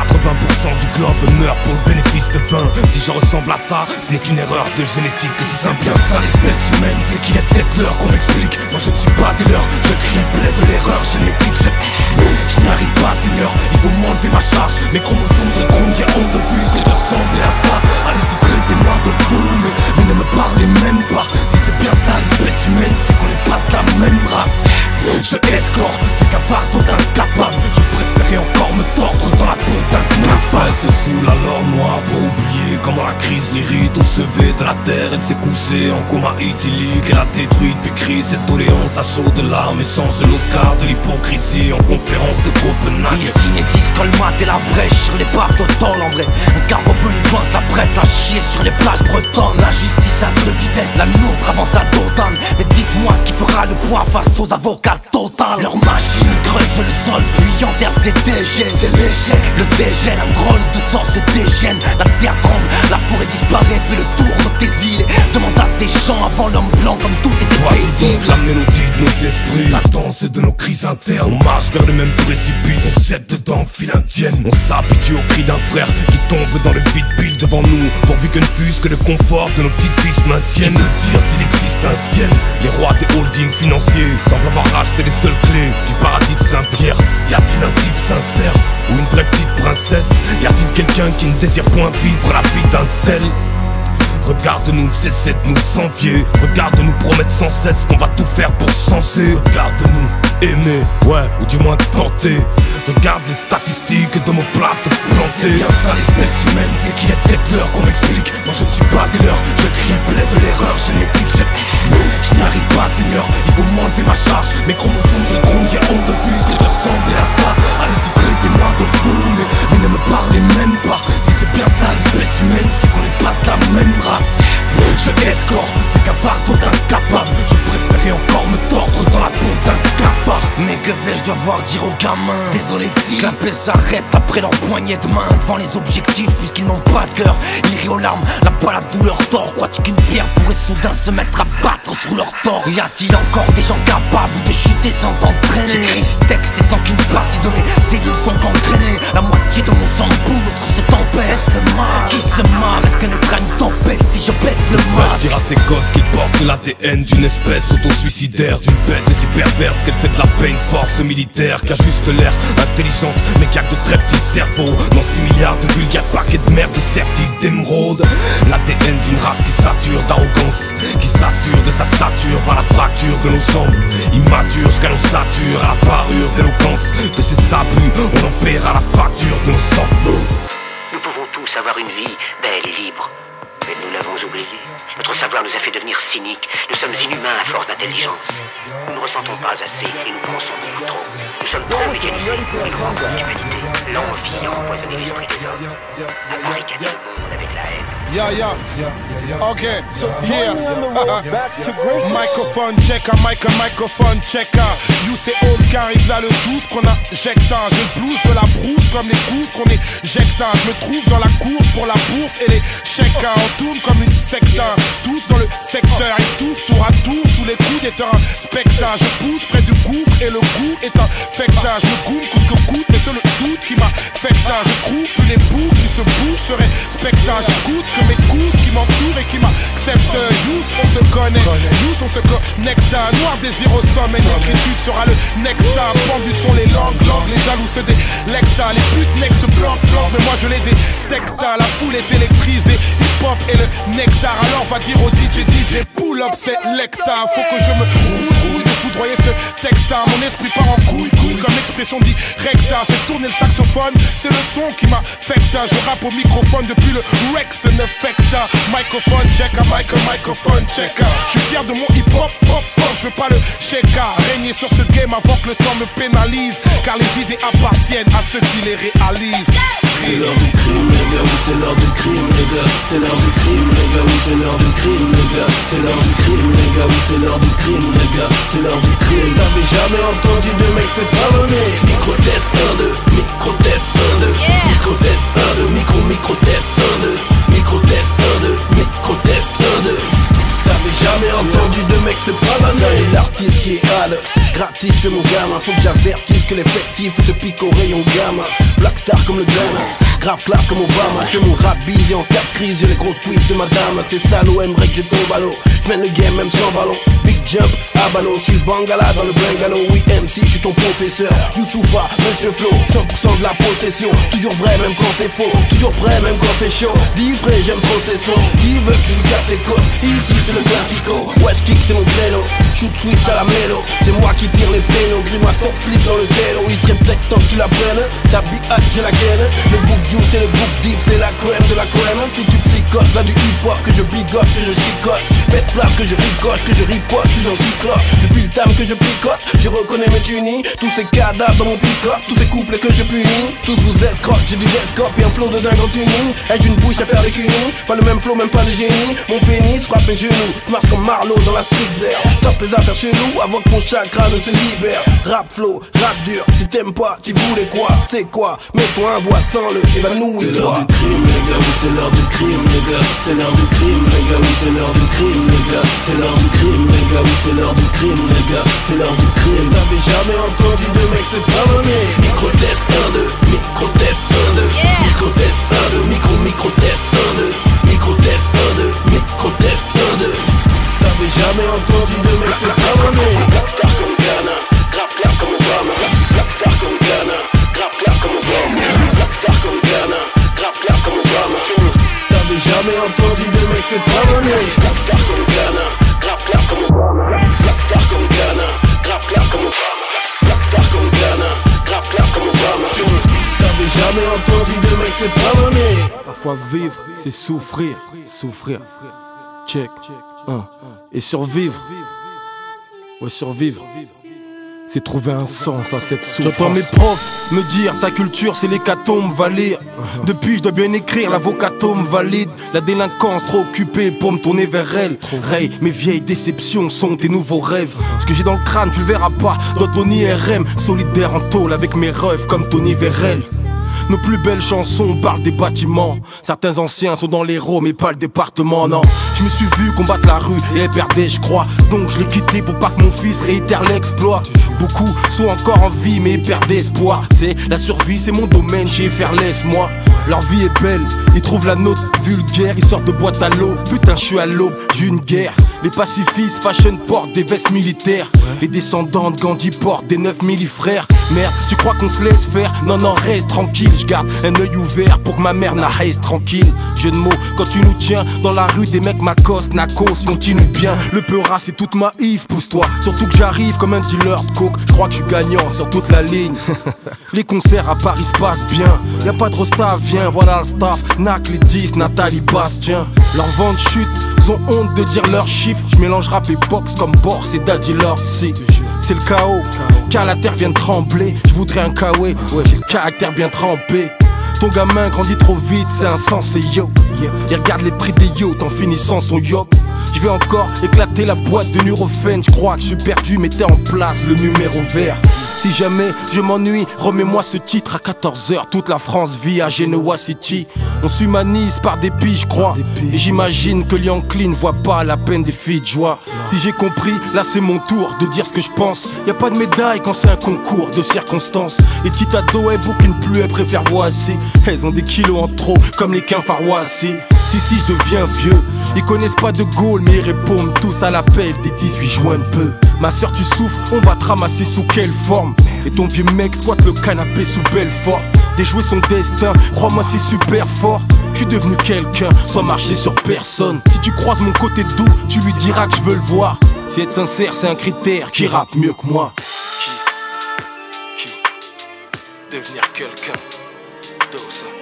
du globe meurt pour le bénéfice de 20 Si je ressemble à ça ce n'est qu'une erreur de génétique. C'est simple bien ça l'espèce humaine c'est qu'il est peut-être l'heure qu'on m'explique. Moi je ne suis pas des leurs je crie blé de l'erreur génétique. Je, je n'y arrive pas Seigneur il faut m'enlever ma charge. Mes chromosomes se trompent j'ai honte de fusque de ressembler à ça. Allez-y traitez-moi de fou mais, mais ne me parlez même pas. Si c'est bien ça l'espèce humaine Je escorte c'est qu'un fardeau d'incapable Je préférais encore me tordre dans la peau d'un L'espèce sous la lore noire pour oublier comment la crise l'irrite Au chevet de la terre. Elle s'est couchée en coma idyllique. Elle a détruit puis crie cette doléance. À chaud de larmes Échange l'Oscar de l'hypocrisie en conférence de Copenhague. Ici n'existe colmate et la brèche sur les barres d'autol en vrai. Un cargo venu loin s'apprête à chier sur les plages bretonnes. La justice à deux vitesses, la nôtre avance à d'autant Mais dites-moi qui fera le poids face aux avocats total Leur machine creuse le sol puis enterre ses déchets. C'est l'échec, le dégène, un drôle de sang se déchaîne. La terre tremble, la forêt disparaît, fait le tour de tes îles. Demande à ces gens avant l'homme blanc comme tout était Voici donc la mélodie de nos esprits. La danse de nos crises internes. On marche vers le même précipice. On jette dedans file indienne. On s'habitue au cri d'un frère Qui tombe dans le vide pile devant nous. Pourvu que ne fût que le confort de nos petites filles se maintienne Qui peut dire s'il existe un ciel. Les rois des holdings financiers Semblent avoir racheté les seules clés Du paradis de Saint-Pierre. Y a-t-il un type sincère Ou une vraie petite princesse? Y a-t-il quelqu'un qui ne désire point vivre la vie tel. Regarde-nous, cessez de nous envier. Regarde-nous promettre sans cesse qu'on va tout faire pour changer. Regarde-nous aimer, ouais, ou du moins tenter Regarde les statistiques de mon plat planté. Bien ça l'espèce humaine, c'est qu'il est peut-être l'heure qu'on m'explique. Moi je ne suis pas des leurs, je crie blé de l'erreur génétique. Je, je n'y arrive pas Seigneur, il faut m'enlever ma charge. Mes chromosomes se trompent, j'ai honte de fusque de ressembler à ça. Allez-y traitez-moi de fou, mais, mais ne me parlez même pas bien ça l'espèce humaine, c'est qu'on n'est pas de la même race. Je escorte, c'est qu'un fardeau d'incapable Je préférais encore me tordre dans la peau d'un cafard. Mais que vais-je devoir dire aux gamins. Désolé dit Clapper s'arrête après leur poignée de main. Devant les objectifs puisqu'ils n'ont pas de cœur. Ils rient aux larmes, la pas la douleur tord Crois-tu qu'une pierre pourrait soudain se mettre à battre sur leur torse? Y a-t-il encore des gens capables de chuter sans t'entraîner? J'écris ce texte et sans qu'une partie de mes cellules sont gangrénées La moitié de mon sang boule, l'autre se Qui se marre, est-ce que naîtra une tempête si je baisse le masque dire à ses gosses qu'ils portent l'ADN d'une espèce auto-suicidaire D'une bête si perverse qu'elle fait de la paix une force militaire Qui a juste l'air intelligente mais qui a de très petits cerveaux. Dans 6 milliards de vulgaires paquets de merde sertis d'émeraude L'ADN d'une race qui sature d'arrogance Qui s'assure de sa stature par la fracture de nos jambes. Immature jusqu'à nos satures à la parure d'éloquence. Que c'est ça on en paiera la facture de nos sangs tous avoir une vie belle et libre. Mais nous l'avons oublié. Notre savoir nous a fait devenir cyniques. Nous sommes inhumains à force d'intelligence. Nous ne ressentons pas assez et nous pensons beaucoup trop. Nous sommes trop idéalisés et pour l'humanité. L'envie a empoisonné l'esprit des hommes, le monde avec la haine. Yeah, yeah. Okay, so yeah. microphone checker, mic microphone checker. You say oh qu'arrive là le juice qu'on a J'ai le blues de la brousse comme les gousses qu'on éjecte. Je me trouve dans la course pour la bourse et les chèques. On tourne comme une secteur. Tous dans le secteur, ils tous tour à tour sous les coups des terrains. Spectacle, je pousse près du gouffre et le goût est un fectage. Je me goûte coûte que coûte, mais c'est le doute qui m'a fectage. Je trouve que les bouts qui se bougent seraient spectacle. J'écoute que mes coups qui m'entourent et qui m'acceptent. Youth, on se connaît, youth, on se connecte. Noir désir au sommet, l'écriture sera le nectar. Pendu sont les langues, langues, les jaloux se délectent. Les putes next se planquent, planquent, mais moi je les détecte. La foule est électrisée, hip-hop et le nectar. Alors va dire au DJ, DJ, pull up, c'est lecta. Faut que je me roule, roule foudroyer ce texte. Mon esprit part en couille, couille, comme expression directa. Fait tourner le saxophone, c'est le son qui m'affecte. Je rappe au microphone depuis le Rex Nefecta. Microphone check, mic, microphone check. Je suis fier de mon hip hop, pop, pop, je veux pas le checker. Régner sur ce game avant que le temps me pénalise. Car les idées appartiennent à ceux qui les réalisent. C'est l'heure du crime, les gars, oui, c'est l'heure du crime, les gars. C'est l'heure du crime, les gars, oui, c'est l'heure du crime, les gars. C'est l'heure du crime, les gars, oui, c'est l'heure du crime, les gars. C'est l'heure du crime. T'avais jamais entendu de mec pas donné. Micro test 1, 2, micro test 1, 2. Micro test 1, 2, micro, micro test 1, 2. Micro test 1, 2, micro test 1, 2. T'avais jamais entendu de mec donné. l'artiste qui gratis chez mon gamin. Faut que j'avertisse que l'effectif se pique au rayon gamin. Black star comme le gamin. Grave classe comme Obama, je mon rap busy en de crise, j'ai les grosses quiz de madame C'est salaud, aimerait que j'ai ton ballon J'mène le game même sans ballon. Big jump, à j'suis le bangala dans le bungalow Oui MC, j'suis ton professeur. Youssoufa, Monsieur Flo, 100% de la possession. Toujours vrai même quand c'est faux, toujours prêt même quand c'est chaud. Vrai, j'aime trop ces sons. Qui veut que je lui casse ses côtes? Ici c'est le classico, ouais kick c'est mon créneau. Shoot switch à la c'est moi qui tire les pénaux Grimoire sans slip dans le télo, il serait peut-être que tu la prennes Ta biatch j'ai la gaine, le bouc c'est le book deep, c'est la crème de la crème. Si tu là du hip-hop que je bigote, que je chicote. Faites place que je ricoche, que je riposte, je suis un cyclope. Depuis le time que je picote, je reconnais mes tunis. Tous ces cadavres dans mon pick-up, tous ces couples que je punis. Tous vous escrocs, j'ai du desktop et un flow de dingue en tuning Ai-je une bouche à faire des cunis Pas le même flow, même pas de génie. Mon pénis frappe mes genoux, je marche comme Marlowe dans la street zère Stop les affaires chez nous avant que mon chakra ne se libère. Rap flow, rap dur, si t'aimes pas, tu voulais quoi? C'est quoi? Mets-toi un doigt sans le évanoui c'est l'heure du crime, les gars, oui, c'est l'heure du crime, les gars. C'est l'heure du crime, les gars, oui, c'est l'heure du crime, les gars. C'est l'heure du crime, les gars, oui, c'est l'heure du crime, les gars. C'est l'heure du crime. T'avais jamais entendu de mec c'est pas donné. Micro test 1, 2, micro test 1, 2. Micro test 1, 2, micro, micro test 1, 2. Micro test 1, 2, micro test 1, 2. T'avais jamais entendu de mec c'est pas donné. Blackstar comme Ghana, T'avais jamais entendu de mec c'est pas donné Blackstar comme Ghana, grave classe comme Obama Blackstar comme Ghana, grave classe comme Obama Blackstar comme Ghana, grave classe comme Obama T'avais jamais entendu de mec c'est pas donné Parfois vivre c'est souffrir, souffrir. Check, un. Et survivre. Ouais survivre c'est trouver un sens à cette souffrance. J'entends mes profs me dire ta culture c'est l'hécatombe, va lire. Depuis je dois bien écrire, l'avocatome valide. La délinquance trop occupée pour me tourner vers elle. Ray, mes vieilles déceptions sont tes nouveaux rêves. Ce que j'ai dans le crâne, tu le verras pas. Dans Tony RM, solidaire en tôle avec mes rêves comme Tony Verrel. Nos plus belles chansons parlent des bâtiments. Certains anciens sont dans les l'héros, mais pas le département, non. Je me suis vu combattre la rue et perdait, je crois. Donc je l'ai quitté pour pas que mon fils réitère l'exploit. Beaucoup sont encore en vie, mais perdent espoir. C'est la survie, c'est mon domaine, j'ai faire laisse-moi. Leur vie est belle, ils trouvent la nôtre vulgaire, ils sortent de boîte à l'eau. Putain, je suis à l'aube d'une guerre. Les pacifistes fashion portent des vestes militaires. Les descendants de Gandhi portent des 9 frères. Merde, tu crois qu'on se laisse faire? Non, non, reste tranquille. Je garde un œil ouvert pour que ma mère n'arrête tranquille. Jeu de mots, quand tu nous tiens dans la rue, des mecs m'accostent, Nakos, continue bien. Le peur c'est toute ma if, pousse-toi. Surtout que j'arrive comme un dealer de coke. Je crois que je suis gagnant sur toute la ligne. les concerts à Paris se passent bien. Y a pas de resta, voilà le staff. Nac les 10, Nathalie Bastien. Leur vente chute, ils ont honte de dire leurs chiffres. Je mélange rap et box comme Boris et Daddy Lord, c'est le chaos. Car la terre vient de trembler. Je voudrais un kawaii, ouais, j'ai le caractère bien trempé. Ton gamin grandit trop vite, c'est insensé, yo. Il regarde les prix des yachts en finissant son yacht. Je vais encore éclater la boîte de Nurofen. Je crois que je suis perdu, mettez en place le numéro vert. Si jamais je m'ennuie, remets-moi ce titre à 14h. Toute la France vit à Genoa City. On s'humanise par dépit, je crois. Et j'imagine que Lianklin ne voit pas la peine des filles de joie. Si j'ai compris, là c'est mon tour de dire ce que je pense. Y a pas de médaille quand c'est un concours de circonstances. Les petites ados, elles bouquinent plus, elles préfèrent voici. Elles ont des kilos en trop, comme les quins faroissés. Si, si, je deviens vieux. Ils connaissent pas de Mais ils répondent tous à l'appel des 18 juin peu. Ma soeur, tu souffres, on va te ramasser sous quelle forme? Et ton vieux mec squatte le canapé sous Belfort. Déjouer son destin, crois-moi, c'est super fort. Je suis devenu quelqu'un sans marcher sur personne. Si tu croises mon côté doux, tu lui diras que je veux le voir. Si être sincère, c'est un critère qui rappe mieux que moi. Qui? Qui? Devenir quelqu'un. Dosa.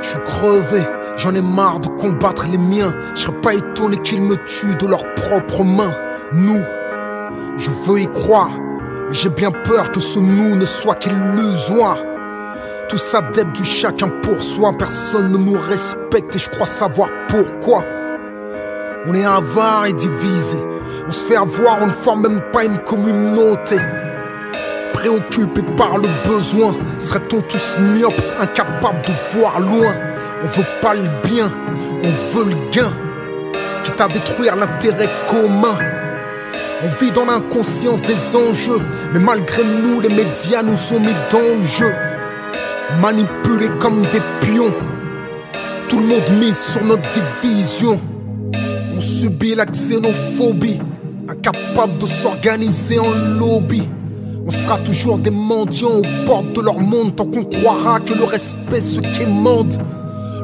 Je suis crevé, j'en ai marre de combattre les miens. Je serais pas étonné qu'ils me tuent de leurs propres mains. Nous, je veux y croire, mais j'ai bien peur que ce nous ne soit qu'illusoire. Tout ça dette du chacun pour soi, personne ne nous respecte et je crois savoir pourquoi. On est avare et divisé, on se fait avoir, on ne forme même pas une communauté. Préoccupé par le besoin, serait-on tous myopes, incapables de voir loin? On veut pas le bien, on veut le gain, quitte à détruire l'intérêt commun. On vit dans l'inconscience des enjeux, mais malgré nous, les médias nous ont mis dans le jeu. Manipulés comme des pions, tout le monde mise sur notre division. On subit la xénophobie, incapable de s'organiser en lobby. On sera toujours des mendiants aux portes de leur monde tant qu'on croira que le respect se quémande.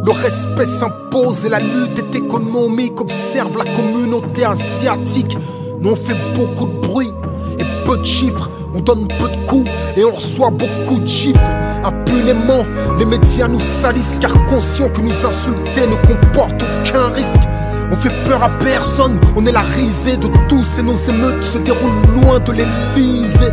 Le respect s'impose et la lutte est économique. Observe la communauté asiatique. Nous on fait beaucoup de bruit et peu de chiffres. On donne peu de coups et on reçoit beaucoup de chiffres. Impunément, les médias nous salissent car conscients que nous insulter ne comporte aucun risque. On fait peur à personne, on est la risée de tous et nos émeutes se déroulent loin de l'Élysée.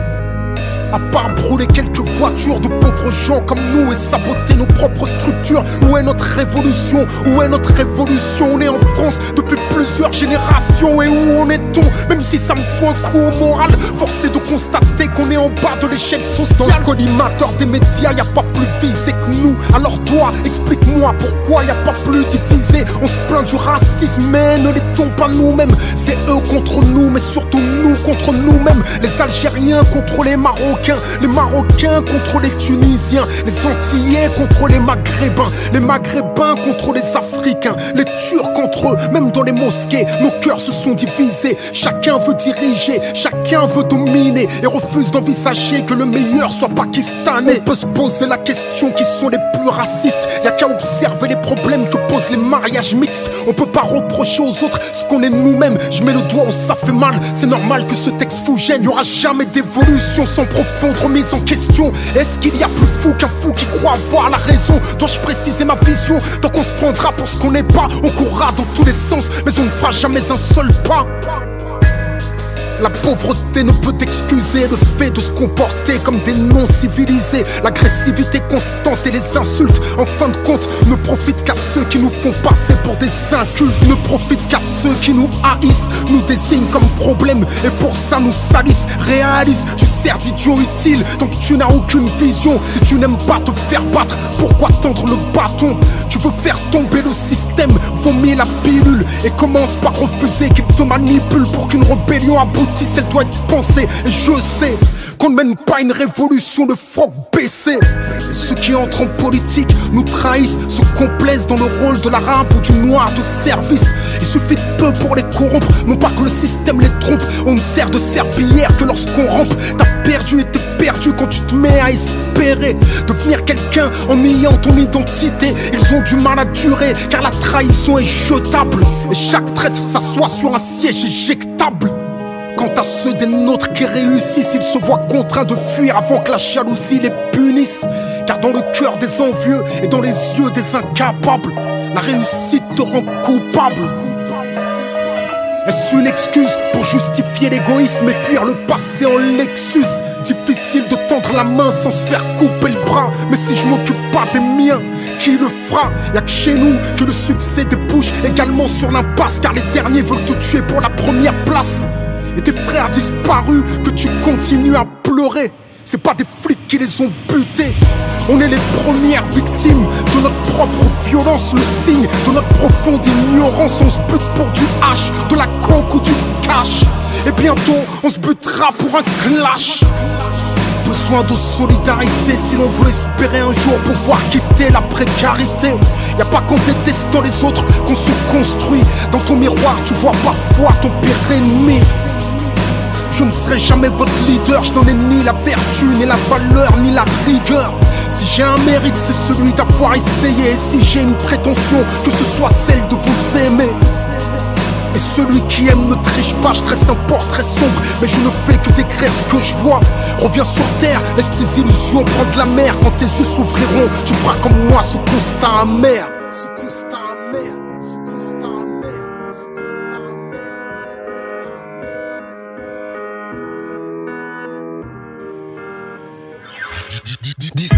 À part brûler quelques voitures de pauvres gens comme nous et saboter nos propres structures. Où est notre révolution? Où est notre révolution? On est en France depuis plusieurs générations. Et où en est-on? Même si ça me fout un coup au moral, forcé de constater qu'on est en bas de l'échelle sociale. Dans le collimateur des médias, y a pas plus visé que nous. Alors toi, explique-moi pourquoi y a pas plus divisé. On se plaint du racisme, mais ne l'étons pas nous-mêmes. C'est eux contre nous, mais surtout nous contre nous-mêmes. Les Algériens contre les Marocains les Marocains contre les Tunisiens, les Antillais contre les Maghrébins, les Maghrébins contre les Africains, les Turcs contre eux, même dans les mosquées, nos cœurs se sont divisés. Chacun veut diriger, chacun veut dominer et refuse d'envisager que le meilleur soit pakistanais. On peut se poser la question qui sont les plus racistes. Y a qu'à observer les problèmes que posent les mariages mixtes. On peut pas reprocher aux autres ce qu'on est nous-mêmes. Je mets le doigt où ça fait mal. C'est normal que ce texte fou gêne. Y aura jamais d'évolution sans profonde remise en question. Est-ce qu'il y a plus fou qu'un fou qui croit avoir la raison? Dois-je préciser ma vision? Donc on se prendra pour qu'on n'est pas. On courra dans tous les sens, mais on ne fera jamais un seul pas. La pauvreté ne peut excuser le fait de se comporter comme des non-civilisés. L'agressivité constante et les insultes, en fin de compte, ne profitent qu'à ceux qui nous font passer pour des incultes. Ne profitent qu'à ceux qui nous haïssent, nous désignent comme problème et pour ça nous salissent. Réalise, d'idiot utile donc tu n'as aucune vision. Si tu n'aimes pas te faire battre, pourquoi tendre le bâton? Tu veux faire tomber le système, vomir la pilule et commence par refuser qu'il te manipule pour qu'une rébellion aboutisse elle doit être pensée. Et je sais qu'on ne mène pas une révolution de froc baissé. Ceux qui entrent en politique nous trahissent, se complaisent dans le rôle de la rampe ou du noir de service. Il suffit de peu pour les corrompre, non pas que le système les trompe. On ne sert de serpillière que lorsqu'on rampe. Perdu et t'es perdu quand tu te mets à espérer devenir quelqu'un en niant ton identité. Ils ont du mal à durer car la trahison est jetable. Et chaque traître s'assoit sur un siège éjectable. Quant à ceux des nôtres qui réussissent, ils se voient contraints de fuir avant que la jalousie les punisse. Car dans le cœur des envieux et dans les yeux des incapables, La réussite te rend coupable. Est-ce une excuse pour justifier l'égoïsme et fuir le passé en Lexus? Difficile de tendre la main sans se faire couper le bras. Mais si je m'occupe pas des miens, qui le fera? Y'a que chez nous que le succès débouche également sur l'impasse. Car les derniers veulent te tuer pour la première place. Et tes frères disparus que tu continues à pleurer. C'est pas des flics qui les ont butés. On est les premières victimes de notre propre violence, le signe de notre profonde ignorance. On se bute pour du H, de la coke ou du cash. Et bientôt, on se butera pour un clash. Besoin de solidarité si l'on veut espérer un jour pouvoir quitter la précarité. Y a pas qu'en détestant les autres qu'on se construit. Dans ton miroir, tu vois parfois ton pire ennemi. Je ne serai jamais votre leader, je n'en ai ni la vertu, ni la valeur, ni la rigueur. Si j'ai un mérite, c'est celui d'avoir essayé. Et si j'ai une prétention, que ce soit celle de vous aimer. Et celui qui aime ne triche pas, je tresse un portrait sombre, mais je ne fais que décrire ce que je vois. Reviens sur terre, laisse tes illusions prendre la mer. Quand tes yeux s'ouvriront, tu feras comme moi ce constat amer.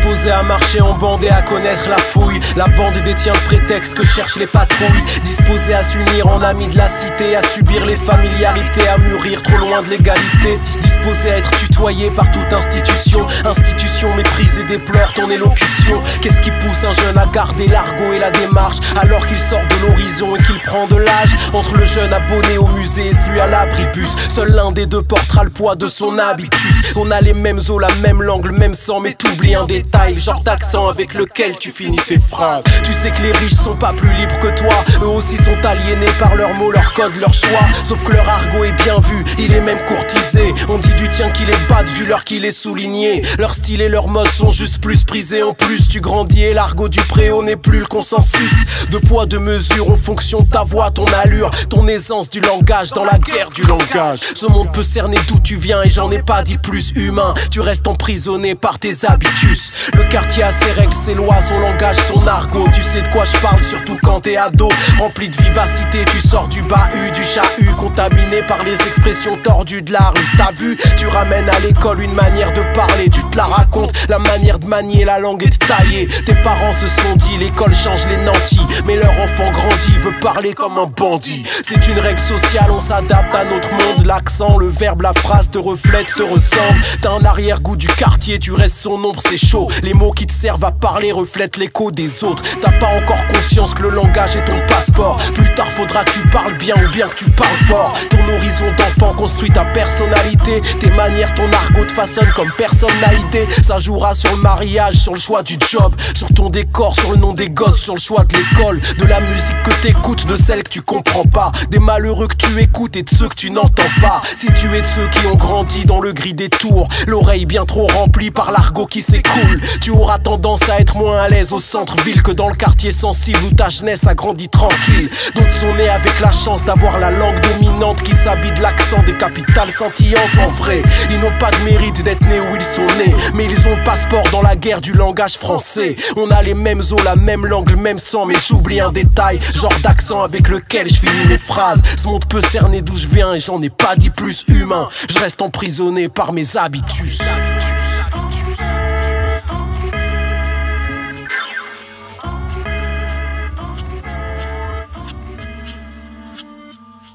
people Disposé à marcher en bande et à connaître la fouille. La bande détient le prétexte que cherchent les patrouilles. Disposé à s'unir en amis de la cité À subir les familiarités, à mûrir trop loin de l'égalité. Disposé à être tutoyé par toute institution. Institution méprise et déplore ton élocution. Qu'est-ce qui pousse un jeune à garder l'argot et la démarche Alors qu'il sort de l'horizon et qu'il prend de l'âge? Entre le jeune abonné au musée et celui à l'abribus Seul l'un des deux portera le poids de son habitus. On a les mêmes os, la même langue, le même sang Mais t'oublies un détail, genre d'accent avec lequel tu finis tes phrases. Tu sais que les riches sont pas plus libres que toi. Eux aussi sont aliénés par leurs mots, leurs codes, leurs choix. Sauf que leur argot est bien vu, il est même courtisé. On dit du tien qu'il est bad, du leur qu'il est souligné. Leur style et leur mode sont juste plus prisés. En plus tu grandis et l'argot du préau n'est plus le consensus. De poids, de mesure en fonction de ta voix, ton allure Ton aisance du langage dans la guerre du langage. Ce monde peut cerner d'où tu viens et j'en ai pas dit plus humain. Tu restes emprisonné par tes habitus. Le quartier a ses règles, ses lois, son langage, son argot. Tu sais de quoi je parle surtout quand t'es ado. Rempli de vivacité, tu sors du bahut, du chahut Contaminé par les expressions tordues de la rue. T'as vu, tu ramènes à l'école une manière de parler Tu te la racontes, la manière de manier la langue et de tailler Tes parents se sont dit, l'école change les nantis Mais leur enfant grandit, veut parler comme un bandit. C'est une règle sociale, on s'adapte à notre monde. L'accent, le verbe, la phrase te reflète, te ressemble. T'as un arrière-goût du quartier, tu restes son ombre, c'est chaud mots qui te servent à parler reflètent l'écho des autres. T'as pas encore conscience que le langage est ton passeport. Plus tard faudra que tu parles bien ou bien que tu parles fort. Ton horizon d'enfant construit ta personnalité. Tes manières, ton argot te façonne comme personne n'a idée Ça jouera sur le mariage, sur le choix du job. Sur ton décor, sur le nom des gosses, sur le choix de l'école. De la musique que t'écoutes, de celle que tu comprends pas. Des malheureux que tu écoutes et de ceux que tu n'entends pas. Si tu es de ceux qui ont grandi dans le gris des tours L'oreille bien trop remplie par l'argot qui s'écoule Tu auras tendance à être moins à l'aise au centre-ville Que dans le quartier sensible où ta jeunesse a grandi tranquille. D'autres sont nés avec la chance d'avoir la langue dominante Qui s'habille de l'accent des capitales scintillantes. En vrai, ils n'ont pas de mérite d'être nés où ils sont nés Mais ils ont passeport dans la guerre du langage français. On a les mêmes os, la même langue, le même sang Mais j'oublie un détail, genre d'accent avec lequel je finis mes phrases. Ce monde peut cerner d'où je viens et j'en ai pas dit plus humain. Je reste emprisonné par mes habitus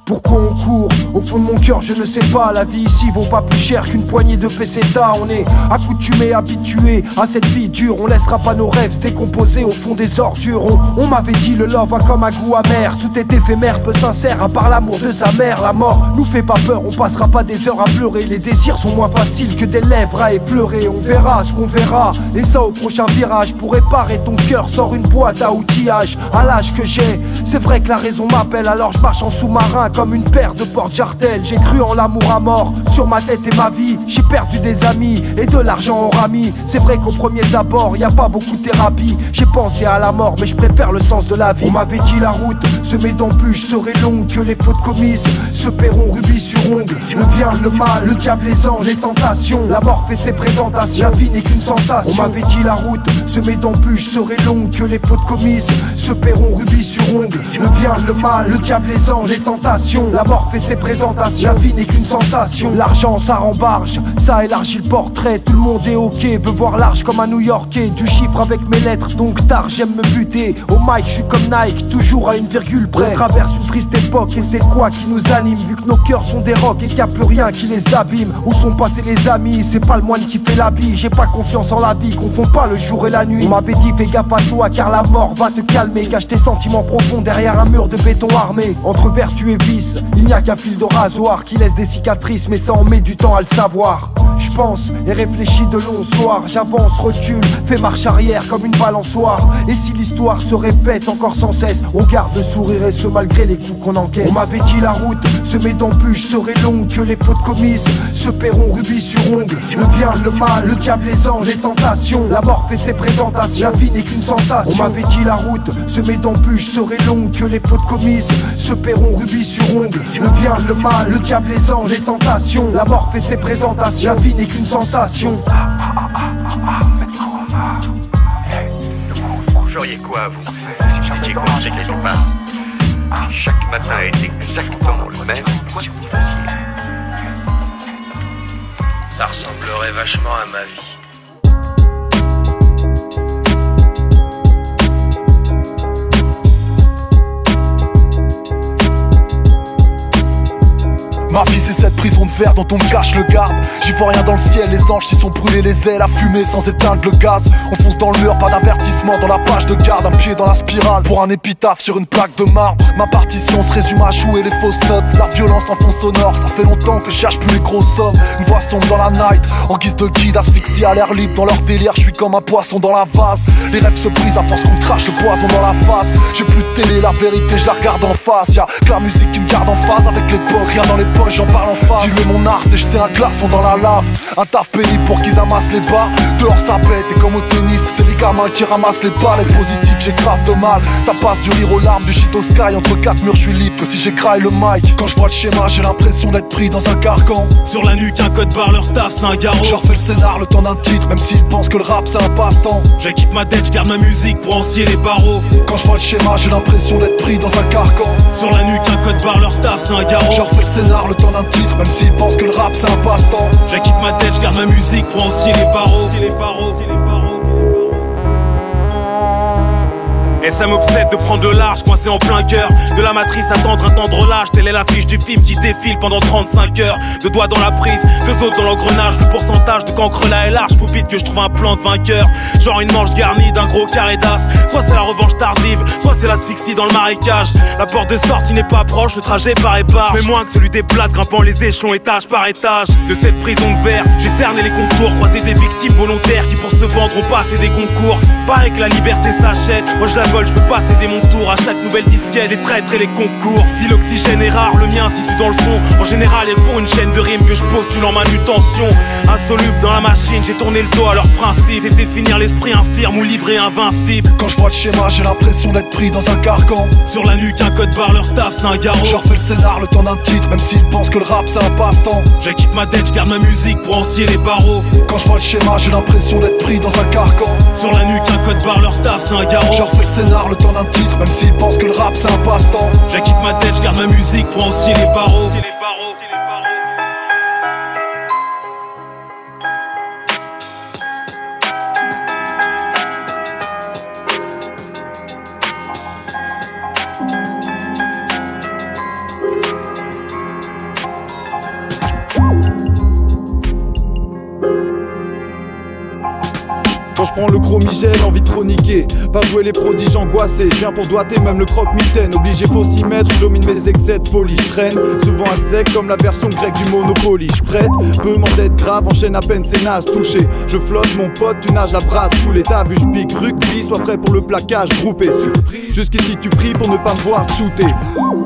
Pourquoi on court Au fond de mon cœur, je ne sais pas. La vie ici vaut pas plus cher qu'une poignée de pesetas. On est accoutumé, habitué à cette vie dure. On laissera pas nos rêves décomposés au fond des ordures. On, m'avait dit le love a comme un goût amer. Tout est éphémère, peu sincère, à part l'amour de sa mère. La mort nous fait pas peur, on passera pas des heures à pleurer. Les désirs sont moins faciles que des lèvres à effleurer. On verra ce qu'on verra, et ça au prochain virage. Pour réparer ton cœur, sort une boîte à outillage. À l'âge que j'ai, c'est vrai que la raison m'appelle, alors je marche en sous-marin comme une paire de portes jartelles. J'ai cru en l'amour à mort, sur ma tête et ma vie. J'ai perdu des amis et de l'argent au rami. C'est vrai qu'au premier abord, y a pas beaucoup de thérapie. J'ai pensé à la mort, mais je préfère le sens de la vie. On m'avait dit la route, semée d'embûches serait longue, que les fautes commises se paieront rubis sur ongle. Le bien, le mal, le diable, les anges, les tentations. La mort fait ses présentations, la vie n'est qu'une sensation. On m'avait dit la route, semée d'embûches serait longue, que les fautes commises se paieront rubis sur ongle. Le bien, le mal, le diable, les anges, les tentations. La mort fait ses présentations, la vie n'est qu'une sensation. L'argent, ça rembarge, ça élargit le portrait. Tout le monde est ok, veut voir large comme un New Yorkais. Du chiffre avec mes lettres, donc tard, j'aime me buter. Au mic, je suis comme Nike, toujours à une virgule près. On traverse une triste époque et c'est quoi qui nous anime? Vu que nos cœurs sont des rocs et qu'il n'y a plus rien qui les abîme. Où sont passés les amis? C'est pas le moine qui fait l'habit. J'ai pas confiance en la vie, confond pas le jour et la nuit. On m'avait dit fais gaffe à toi car la mort va te calmer. Cache tes sentiments profonds derrière un mur de béton armé. Entre vertu et il n'y a qu'un fil de rasoir qui laisse des cicatrices, mais ça en met du temps à le savoir. Je pense et réfléchis de longs soirs, j'avance, recule, fais marche arrière comme une balançoire. Et si l'histoire se répète encore sans cesse, on garde le sourire et ce malgré les coups qu'on encaisse. On m'avait dit la route, semée d'embûches serait longue, que les fautes commises se paieront rubis sur ongle. Le bien, le mal, le diable, les anges, les tentations. La mort fait ses présentations, la vie n'est qu'une sensation. On m'avait dit la route, semée d'embûches serait longue, que les fautes commises se paieront rubis sur Le bien, le mal, le diable, les anges, les tentations. La mort fait ses présentations, la vie n'est qu'une sensation. Vous quoi, vous, si vous étiez coincé quelque part Si chaque matin est exactement le même, faisiez Ça ressemblerait vachement à ma vie. Ma vie c'est cette prison de verre dont on me cache le garde. J'y vois rien dans le ciel, les anges s'y sont brûlés les ailes à fumer sans éteindre le gaz. On fonce dans le mur, pas d'avertissement dans la page de garde Un pied dans la spirale. Pour un épitaphe sur une plaque de marbre Ma partition se résume à jouer les fausses notes. La violence en fond sonore, ça fait longtemps que je cherche plus les grosses sommes. Une voix sombre dans la night, en guise de guide asphyxie à l'air libre. Dans leur délire, je suis comme un poisson dans la vase. Les rêves se brisent à force qu'on crache le poison dans la face. J'ai plus télé, la vérité je la regarde en face. Y'a que la musique qui me garde en phase avec l'époque, rien dans les poches, j'en parle en face. Diluer mon art, c'est jeter un glaçon dans la lave. Un taf pénible pour qu'ils amassent les bas. Dehors ça pète et comme au tennis, c'est les gamins qui ramassent les balles. Et positif, j'ai grave de mal. Ça passe du rire aux larmes, du shit au sky. Entre quatre murs, je suis libre que si j'écraille le mic. Quand je vois le schéma, j'ai l'impression d'être pris dans un carcan. Sur la nuque, un code barre, leur taf, c'est un garrot. Je refais le scénar le temps d'un titre, même s'ils pensent que le rap c'est un passe-temps. Je quitte ma tête, je garde ma musique pour en scier les barreaux. Quand je vois le schéma, j'ai l'impression d'être pris dans un carcan. Sur la nuque, un code barre, leur taf, c'est un garrot. Je refais le scénar le temps d'un titre, même s'ils pensent que le rap c'est un passe-temps. Je quitte ma tête, je garde ma musique pour en scier les barreaux Et ça m'obsède de prendre le large, coincé en plein cœur. De la matrice, attendre un temps de relâche Telle est l'affiche du film qui défile pendant 35 heures. Deux doigts dans la prise, deux autres dans l'engrenage. Le pourcentage de cancre là est large. Faut vite que je trouve un plan de vainqueur. Genre une manche garnie d'un gros carré d'as. Soit c'est la revanche tardive, soit c'est l'asphyxie dans le marécage. La porte de sortie n'est pas proche, le trajet paraît barge. Mais moins que celui des plates grimpant les échelons étage par étage. De cette prison de verre, j'ai cerné les contours. Croisé des victimes volontaires qui pour se vendre ont passé des concours. Pareil que la liberté s'achète, moi je la je peux pas céder mon tour à chaque nouvelle disquette, les traîtres et les concours. Si l'oxygène est rare, le mien situe dans le son. En général, et pour une chaîne de rimes que je postule en manutention. Insoluble dans la machine, j'ai tourné le dos à leur principe. C'était finir l'esprit infirme ou livré invincible. Quand je vois le schéma, j'ai l'impression d'être pris dans un carcan. Sur la nuque, un code barre, leur taf, c'est un garrot. Je refais le scénar le temps d'un titre, même s'ils pensent que le rap c'est un passe-temps. Je quitte ma tête, je garde ma musique pour en scier les barreaux. Quand je vois le schéma, j'ai l'impression d'être pris dans un carcan. Sur la nuque, un code barre, leur taf, c'est un garrot. Je refais le scénar le temps d'un titre, même s'ils pensent que le rap c'est un passe-temps. Je quitte ma tête, je garde ma musique pour en scier les barreaux. Prends le chromigène, envie de chroniquer. Pas jouer les prodiges angoissés, je viens pour doiter même le croque-mitaine. Obligé, faut s'y mettre, je domine mes excès de folie. Je traîne souvent à sec comme la version grecque du Monopoly. Je prête, peu m'en d'être grave, enchaîne à peine ses nazes touché. Je flotte, mon pote, tu nages la brasse, coulée. T'as vu, je pique, rugby, sois prêt pour le plaquage groupé. Jusqu'ici, tu pries pour ne pas me voir shooter.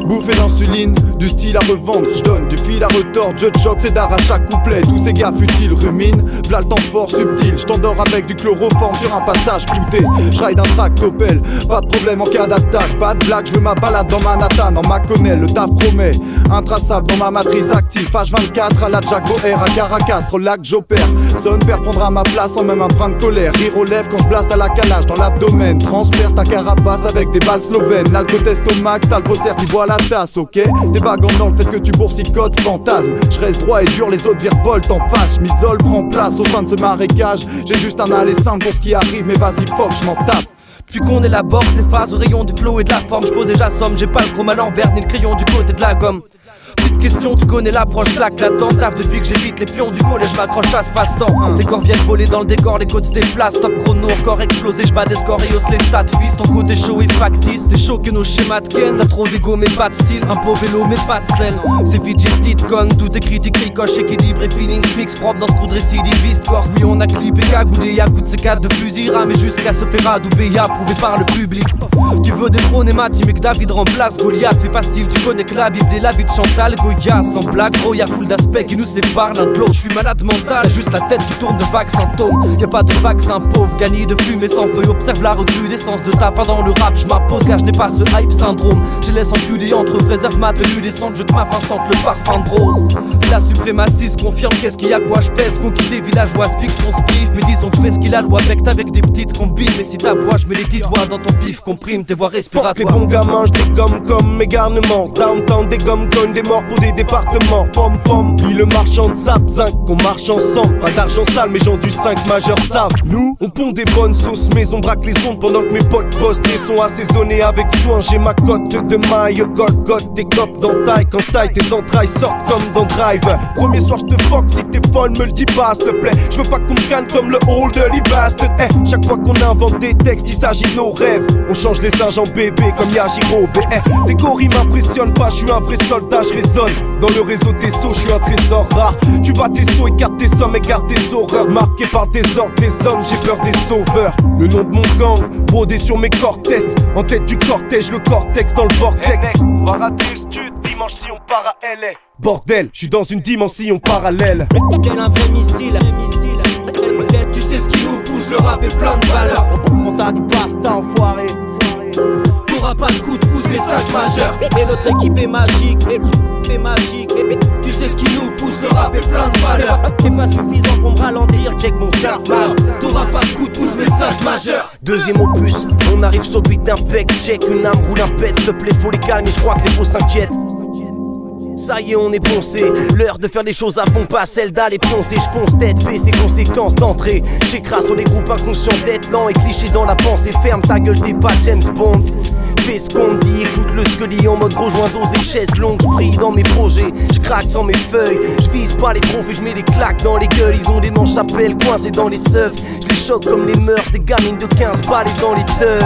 Bouffé d'insuline, du style à revendre, je donne du fil à retordre, je choc, c'est d'art à chaque couplet. Tous ces gars futiles ruminent, v'là temps fort subtil. Je t'endors avec du chloroforme sur un passage clouté. Je d'un tractopelle, pas de problème en cas d'attaque. Pas de blague, je veux ma balade dans Manhattan, en Maconnel, le taf promet. Intraçable dans ma matrice active, H24 à la Jack Boer à Caracas, relax, j'opère. Son père prendra ma place en même un de colère. Rire aux lèvres quand je blaste à la calage dans l'abdomen. Transperce ta carapace avec des balles slovènes. L'alcotest au max, t'as le qui boit la tasse, ok? Des bagues en le fait que tu boursicotes, fantasme. Je reste droit et dur, les autres virevoltent en face. M'isole, prend place au sein de ce marécage. J'ai juste un aller simple ce qui arrive, mais vas-y, fuck, je m'en tape. Puis qu'on élabore ces phases au rayon du flow et de la forme, je pose déjà somme, j'ai pas le chrome à l'envers ni le crayon du côté de la gomme. Petite question, tu connais l'approche, claque la taf depuis que j'évite les pions du collège, m'accroche à ce passe-temps. Les corps viennent voler dans le décor, les côtes se déplacent, top chrono, corps explosé, je bats des scores et hausse les stats, fils, ton côté chaud et factice. T'es chaud que nos schémas de ken, t'as trop d'ego mais pas de style, un beau vélo mais pas de sel. C'est vite, j'ai petite conne, tout est critique, ricoche, équilibre et feeling mix propre dans ce coup de récidiviste. Corse, oui, on a clippé, cagoulé, y'a coup de ces quatre de fusil, mais jusqu'à se faire adouber, y'a prouvé par le public. Tu veux détrôner ma team et que David remplace Goliath, fais pas style, tu connais que la Bible et la vie de Chantal, Goya, sans blague, gros, y'a full d'aspects qui nous séparent l'un de l'autre. Je suis malade mental, juste la tête qui tourne de vagues symptômes. Y'a pas de vaccin pauvre, gagné de fumée sans feuille. Observe la recrudescence de ta pendant le rap. Je m'appose car je n'ai pas ce hype syndrome. Je laisse enculer entre préserve ma tenue descente. Je que ma sente le parfum de rose. La suprématie se confirme qu'est-ce qu'il y a quoi je pèse. Conquis villageois, speak ton spiff. Mais disons que je fais ce qu'il a loi Mec, avec des petites combines. Mais si t'aboies, je mets les petits doigts dans ton pif. Comprime tes voix respiratoires. les bons gamins, je dégomme comme mes garnements. Downtown, des gommes des morts pour des départements. Pom pom, puis le marchand de sap, zinc, qu'on marche ensemble. Pas d'argent sale, mais gens du 5 majeur savent. Nous, on pond des bonnes sauces, mais on braque les ondes pendant que mes potes bossent. Des sons assaisonnés avec soin. J'ai ma cote de maille, Golgot, tes copes dans taille. Quand je taille, tes entrailles sortent comme dans Drive. Premier soir, je te fuck, si t'es folle, me le dis pas, s'il te plaît. Je veux pas qu'on me canne comme le old de bastard. Eh, chaque fois qu'on invente des textes, il s'agit de nos rêves. On change les singes en bébé comme Yajiro. Eh, tes gorilles m'impressionnent pas, je suis un vrai soldat, je résonne. Dans le réseau tes sauts, je suis un trésor rare. Tu bats tes sauts, écarte tes sommes, écarte tes horreurs. Marqué par des ordres, des hommes, j'ai peur des sauveurs. Le nom de mon gang, brodé sur mes cortès. En tête du cortège, le cortex dans le vortex. Va rater le stud, dimanche si on part à LA. Bordel, je suis dans une dimension parallèle. Tel un vrai missile. Tu sais ce qui nous pousse, le rap est plein de valeurs. On t'a du pasta enfoiré. T'auras pas de coup de pouce, mais 5 majeurs. Et notre équipe est magique. Et magique. Tu sais ce qui nous pousse, le rap est plein de valeurs. T'es pas suffisant pour me ralentir, check mon cercle. T'auras pas de coup de pouce, mais 5 majeurs. Deuxième opus, on arrive sur le beat d'un pec, check, une âme roule un pet, s'il te plaît, faut les calmer, je crois que les faux s'inquiètent. Ça y est, on est poncé. L'heure de faire des choses à fond, pas celle d'aller pioncer. Je fonce tête, ses conséquences d'entrée. J'écrase sur les groupes inconscients d'être lent et cliché dans la pensée. Ferme ta gueule, t'es pas James Bond. Fais ce qu'on dit, écoute le scully en mode rejoint et chaise longue. J'brille dans mes projets, j'craque sans mes feuilles. J'vise pas les trophées, j'mets des claques dans les gueules. Ils ont des manches à pelle coincées dans les seufs. J'les choque comme les mœurs des gamines de 15 balles dans les teufs.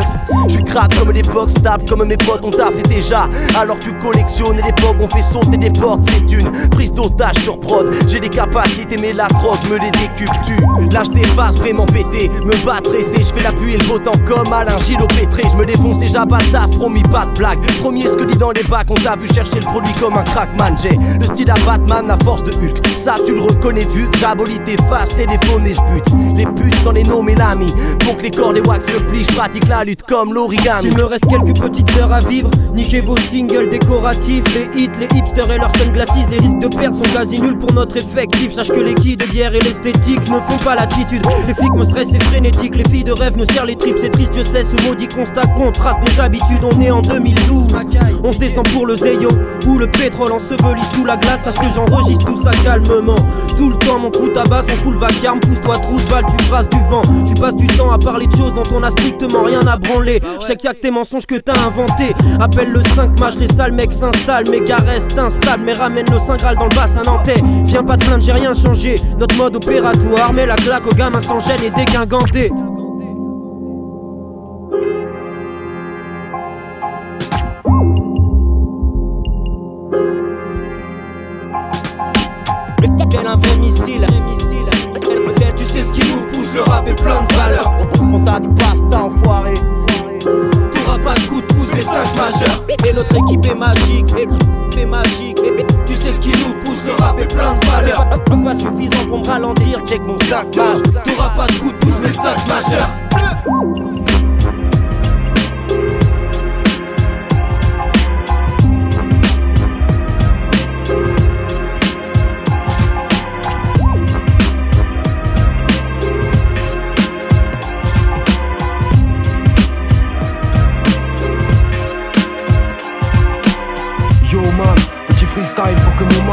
J'suis craque comme l'époque, stable comme mes potes ont taffé déjà. Alors tu collectionnes l'époque, on fait sauter des portes, c'est une prise d'otage sur prod. J'ai des capacités, mais la drogue me les décupe. Tu lâche des phases vraiment pété, me battre je j'fais l'appui et le beau temps comme Alain Gilo Pétré. J'me défonce et j'abats promis pas de blague. Premier ce que dit dans les bacs, on t'a vu chercher le produit comme un crackman. J'ai le style à Batman, la force de Hulk. Ça, tu le reconnais vu que j'abolis tes faces, téléphone et j'bute. Les putes sans les nommer l'ami. Que les corps des wax se plient, pratique la lutte comme l'origami. S'il me reste quelques petites heures à vivre, niquez vos singles décoratifs. Les hits, les hipsters et leurs sunglasses. Les risques de perte sont quasi nuls pour notre effectif. Sache que les quilles de bière et l'esthétique ne font pas l'attitude. Les flics me stressent, c'est frénétique. Les filles de rêve me serrent les tripes, c'est triste, je sais. Ce maudit constat contraste mes habitudes. On est en 2012. On descend pour le Zeyo Où le pétrole enseveli sous la glace. Sache que j'enregistre tout ça calmement. Tout le temps, mon crew tabasse en full vacarme. Pousse-toi, trousse balle, tu brasses du vent. Tu passes du temps à parler de choses dont on a strictement rien à branler. Je sais a que tes mensonges que t'as inventé. Appelle le 5 match, les sales mecs s'installent. Méga reste stade, mais ramène le Saint dans le bassin nantais. Viens pas te plaindre, j'ai rien changé. Notre mode opératoire, mais la claque aux gamins sans gêne et déguinganté. Tel un vrai missile, tu sais ce qui nous pousse, le rap est plein de valeur. On t'a du pasta enfoiré. T'auras pas de coup de pouce des 5 majeurs. Et notre équipe est magique est magique. Tu sais ce qui nous pousse, le rap est plein de valeurs. C'est pas, pas suffisant pour me ralentir, check mon sac mage. T'auras pas de coup de pouce, mais 5 majeurs.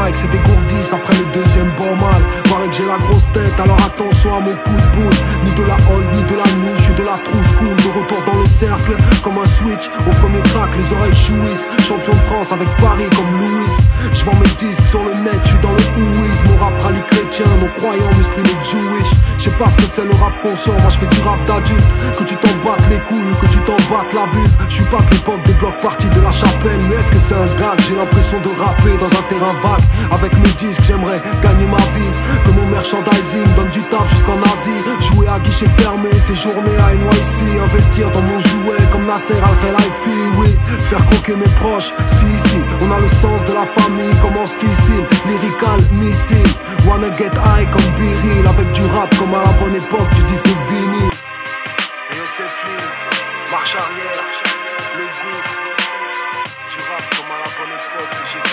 Mic se dégourdisse après le deuxième bon mal. Paraît que j'ai la grosse tête, alors à mon coup de boule. Ni de la hold, ni de la nuit, je suis de la trousse cool. De retour dans le cercle, comme un switch. Au premier track, les oreilles jouissent. Champion de France avec Paris comme Louis. Je vends mes disques sur le net, je suis dans le ouïs. Mon rap rallye chrétien, non croyant, musulman Jewish. Je sais pas ce que c'est le rap conscient, moi je fais du rap d'adulte. Que tu t'en battes les couilles, que tu t'en battes la vulve. Je suis pas de l'époque des blocs partis de la chapelle, mais est-ce que c'est un gag? J'ai l'impression de rapper dans un terrain vague. Avec mes disques, j'aimerais gagner ma vie. Que mon merchandising donne du taf jusqu'en Asie. Jouer à guichet fermé, séjourner à NYC. Investir dans mon jouet comme Nasser Al Khelaifi. Oui, faire croquer mes proches. Si, si, on a le sens de la famille comme en Sicile. Lyrical missile. Wanna get high comme Biril. Avec du rap comme à la bonne époque du disque vinyle. Et Yosef marche arrière, le gouffre. Du rap comme à la bonne époque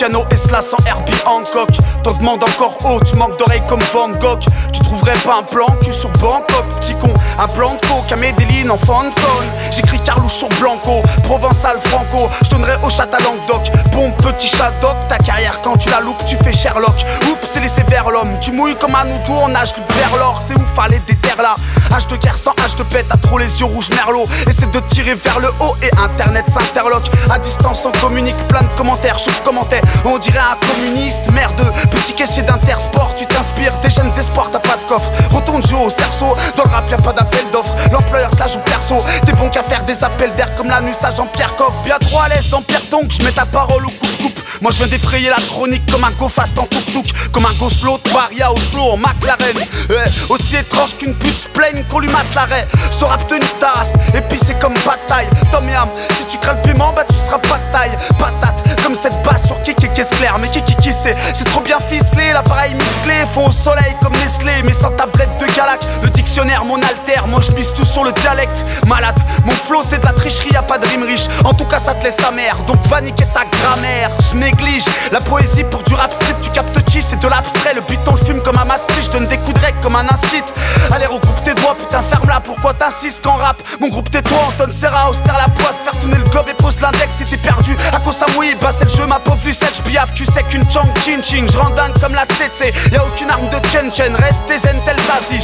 piano et cela sans Herbie Hancock. T'en demandes encore haut, tu manques d'oreilles comme Van Gogh. Tu trouverais pas un plan cul sur Bangkok Petit con, un blanc de coke, à Medellin en Fantone J'écris Carlouche sur Blanco, Provençal Franco. Je donnerai au chat à Languedoc. Bon petit chat doc, ta carrière quand tu la loupes tu fais Sherlock. Oups c'est laissé vers l'homme, tu mouilles comme un oudou en de vers l'or. C'est où fallait des terres là? H de guerre sans H de pète, t'as trop les yeux rouges merlot. Essaie de tirer vers le haut et internet s'interloque. À distance on communique plein de commentaires, chauffe commentaires On dirait un communiste, merde Petit caissier d'intersport, tu t'inspires Tes jeunes espoirs, t'as pas de coffre. Retourne jouer au cerceau, dans le rap y'a pas d'appel d'offres. L'employeur la joue perso T'es bon qu'à faire des appels d'air comme la nuissage en pierre coffre Bien trop à l'aise en pierre donc, je mets ta parole au coupe coupe Moi je viens d'effrayer la chronique comme un go fast en tuk tuk Comme un go slow de Varia Oslo en McLaren. Ouais, Aussi étrange qu'une pute se qu'on lui mate l'arrêt. Ce rap tenu ta race, et puis c'est comme bataille. Tom Yam, si tu crains le piment bah tu seras pas de taille. Patate, comme cette basse sur qui qui qu'est-ce clair Mais qui qui qui c'est, c'est trop bien ficelé. L'appareil musclé, fond au soleil comme Nestlé. Mais sans tablette de galac, le dictionnaire mon alter Moi je mise tout sur le dialecte, malade Mon flow c'est de la tricherie, y'a pas de rime riche. En tout cas ça te laisse sa mère, donc va niquer ta grammaire. Je néglige la poésie pour du rap strip Tu captes chi, c'est de l'abstrait. Le buton le fume comme un Maastricht, je donne des coups de rec comme un instit Allez regroupe tes doigts, putain ferme-la Pourquoi t'insistes qu'en rap? Mon groupe tais-toi, Anton Serra, austère la poisse. Faire tourner le globe et pose l'index. Si t'es perdu À cause ça mouille, bah c'est le jeu ma pauvre Lucette. J'piaf, tu sais qu'une chang chin ching. J'rends dingue comme la tsetse. Y'a aucune arme de Chen Chen. Restez zen tel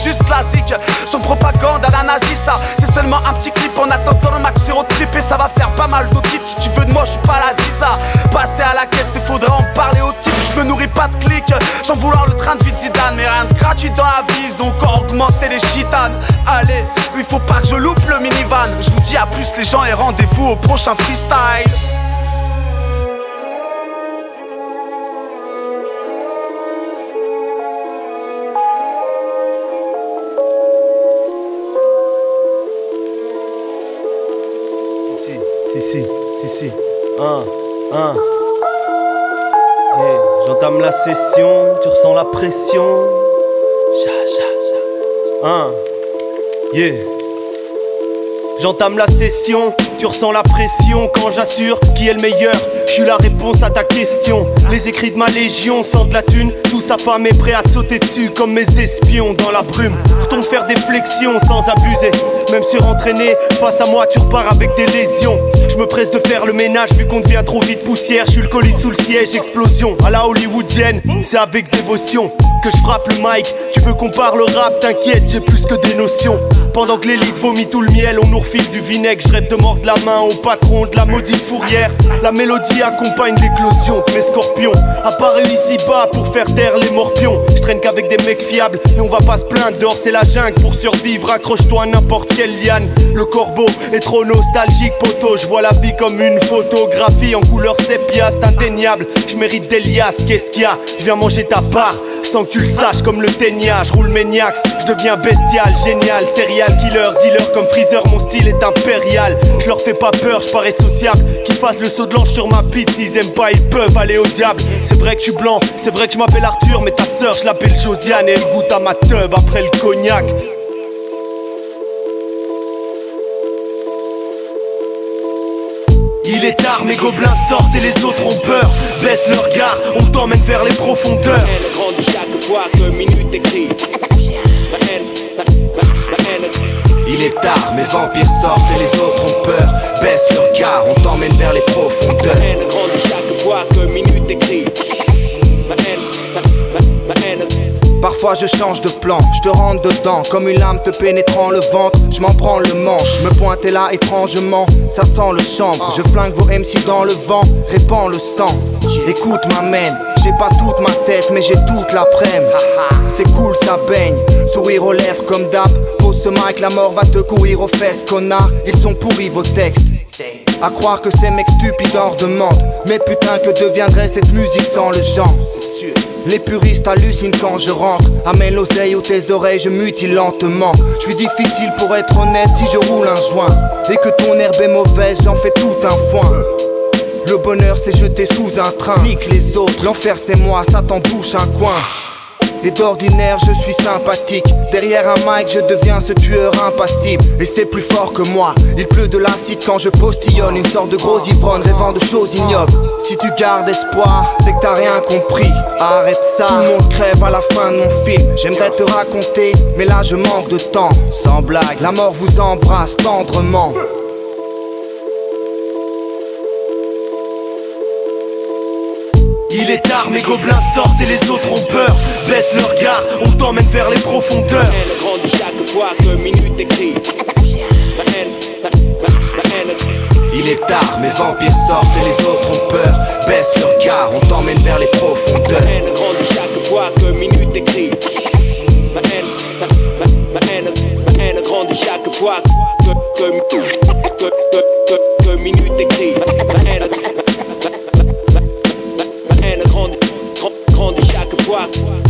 juste classique Son propagande à la nazi ça. C'est seulement un petit clip en attendant le max trip Et ça va faire pas mal d'audits Si tu veux de moi je suis pas la ziza. Passer à la caisse, il faudra en parler au type. Je me nourris pas de clics Sans vouloir le train de vie de Zidane. Mais rien de gratuit dans la vie Ils ont encore augmenté les gitanes. Allez, il faut pas que je loupe le minivan. Je vous dis à plus les gens et rendez-vous au prochain freestyle Si, si, si, si. Un, un. Yeah. J'entame la session, tu ressens la pression. Cha, cha, cha. Un. Yeah. J'entame la session, tu ressens la pression quand j'assure qui est le meilleur. Je suis la réponse à ta question. Les écrits de ma légion de la thune, tout sa femme est prêt à te sauter dessus comme mes espions dans la brume. Retourne faire des flexions sans abuser. Même surentraîné, face à moi tu repars avec des lésions. Je me presse de faire le ménage vu qu'on devient trop vite poussière. Je suis le colis sous le siège, explosion. À la hollywoodienne, c'est avec dévotion que je frappe le mic. Tu veux qu'on parle rap, t'inquiète, j'ai plus que des notions. Pendant que l'élite vomit tout le miel, on nous refile du vinaigre. Je rêve de mordre la main au patron de la maudite fourrière. La mélodie accompagne l'éclosion mes scorpions. Apparu ici bas pour faire taire les morpions. Qu'avec des mecs fiables, mais on va pas se plaindre. Dehors c'est la jungle pour survivre. Accroche-toi à n'importe quelle liane. Le corbeau est trop nostalgique, poteau. Je vois la vie comme une photographie en couleur sépia, c'est indéniable. Je mérite des liasses, qu'est-ce qu'il y a? Je viens manger ta part sans que tu le saches comme le ténia. Je roule mes je deviens bestial, génial, serial killer, dealer comme Freezer. Mon style est impérial. Je leur fais pas peur, je parais sociable. Qu'ils fassent le saut de l'ange sur ma bite, s'ils aiment pas, ils peuvent aller au diable. C'est vrai que je suis blanc, c'est vrai que je m'appelle Arthur, mais ta sœur, je l'appelle Josiane et elle goûte à ma teub après le cognac. Il est tard, mes gobelins sortent et les autres ont peur. Baisse leur regard, on t'emmène vers les profondeurs. haine grandit chaque fois que minute écrit. Il est tard, mes vampires sortent et les autres ont peur. Baisse leur regard, on t'emmène vers les profondeurs. Haine grandit chaque fois que minute écrit. Parfois je change de plan, je te rentre dedans. Comme une lame te pénétrant le ventre Je m'en prends le manche, me pointer là étrangement Ça sent le chanvre, je flingue vos MC dans le vent Répands le sang, écoute ma mène J'ai pas toute ma tête mais j'ai toute l'après-midi. C'est cool ça baigne, sourire aux lèvres comme d'hab. Pose ce mic, la mort va te courir aux fesses connard. Ils sont pourris vos textes. À croire que ces mecs stupides en demandent Mais putain que deviendrait cette musique sans le genre? Les puristes hallucinent quand je rentre. Amène l'oseille ou tes oreilles, je mutile lentement. Je suis difficile pour être honnête si je roule un joint. Et que ton herbe est mauvaise, j'en fais tout un foin. Le bonheur c'est jeter sous un train. Nique les autres, l'enfer c'est moi, ça t'embouche un coin et d'ordinaire je suis sympathique. Derrière un mic je deviens ce tueur impassible. Et c'est plus fort que moi. Il pleut de l'acide quand je postillonne. Une sorte de gros ivrogne rêvant de choses ignobles. Si tu gardes espoir c'est que t'as rien compris. Arrête ça, tout le crève à la fin de mon film. J'aimerais te raconter mais là je manque de temps. Sans blague, la mort vous embrasse tendrement Il est tard, mes gobelins sortent et les autres ont peur. Baisse leur regard, on t'emmène vers les profondeurs. Ma haine grandit chaque fois que minute écrit. Haine, haine. Il est tard, mes vampires sortent et les autres ont peur Baisse leur regard, on t'emmène vers les profondeurs Ma haine grandit chaque fois que minute écrit. Ma haine, ma haine. Ma haine grandit chaque fois que, que, grandit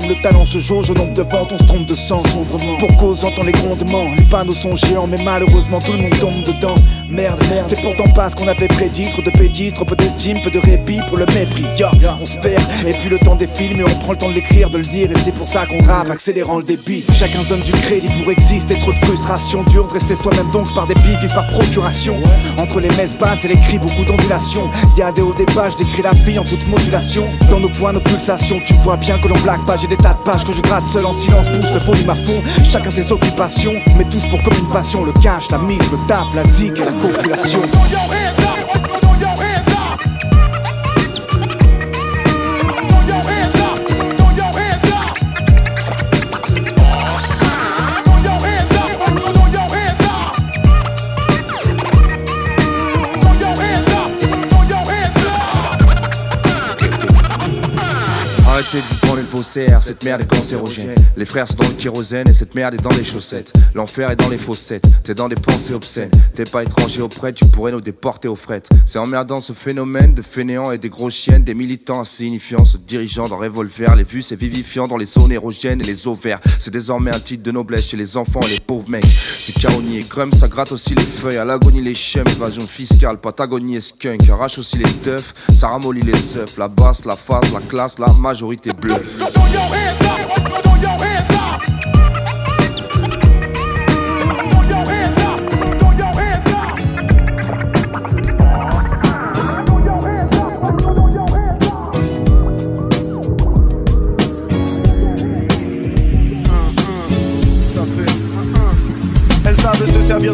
même le talent se jauge au nombre de ventes, on se trompe de sens. Pour cause, j'entends les grondements. Les panneaux sont géants, mais malheureusement tout le monde tombe dedans. Merde, merde, c'est pourtant pas ce qu'on avait prédit. Trop de pédis, trop peu d'estime, peu de répit pour le mépris. Ya, on se perd, et puis le temps défile, mais on prend le temps de l'écrire, de le dire, et c'est pour ça qu'on rappe, accélérant le débit. Chacun donne du crédit pour exister, trop de frustration. Dur de soi-même donc par des et par procuration. Entre les messes basses et les cris, beaucoup d'ondulations. Y'a des hauts des pages, j'écris la vie en toute modulation. Dans nos points, nos pulsations, tu vois bien que l'on blague pas. J'ai des tas de pages que je gratte seul en silence, pousse le volume à fond. Chacun ses occupations, mais tous pour comme une passion. Le cash, la mise, le taf, la zik et copulation. Cancer, cette merde est cancérogène. Les frères sont dans kérosène et cette merde est dans les chaussettes. L'enfer est dans les fossettes, t'es dans des pensées obscènes. T'es pas étranger auprès, tu pourrais nous déporter aux frettes. C'est emmerdant ce phénomène de fainéants et des grosses chiennes, des militants insignifiants se dirigeant dans revolver. Les vues, c'est vivifiant dans les zones érogènes et les ovaires. C'est désormais un titre de noblesse chez les enfants et les pauvres mecs. C'est caronnier et crème, ça gratte aussi les feuilles. À l'agonie, les chums, évasion fiscale, patagonie et skunk. Arrache aussi les teufs, ça ramollit les seufs. La basse, la face, la classe, la majorité bleue. on your hands up. Put your hands up.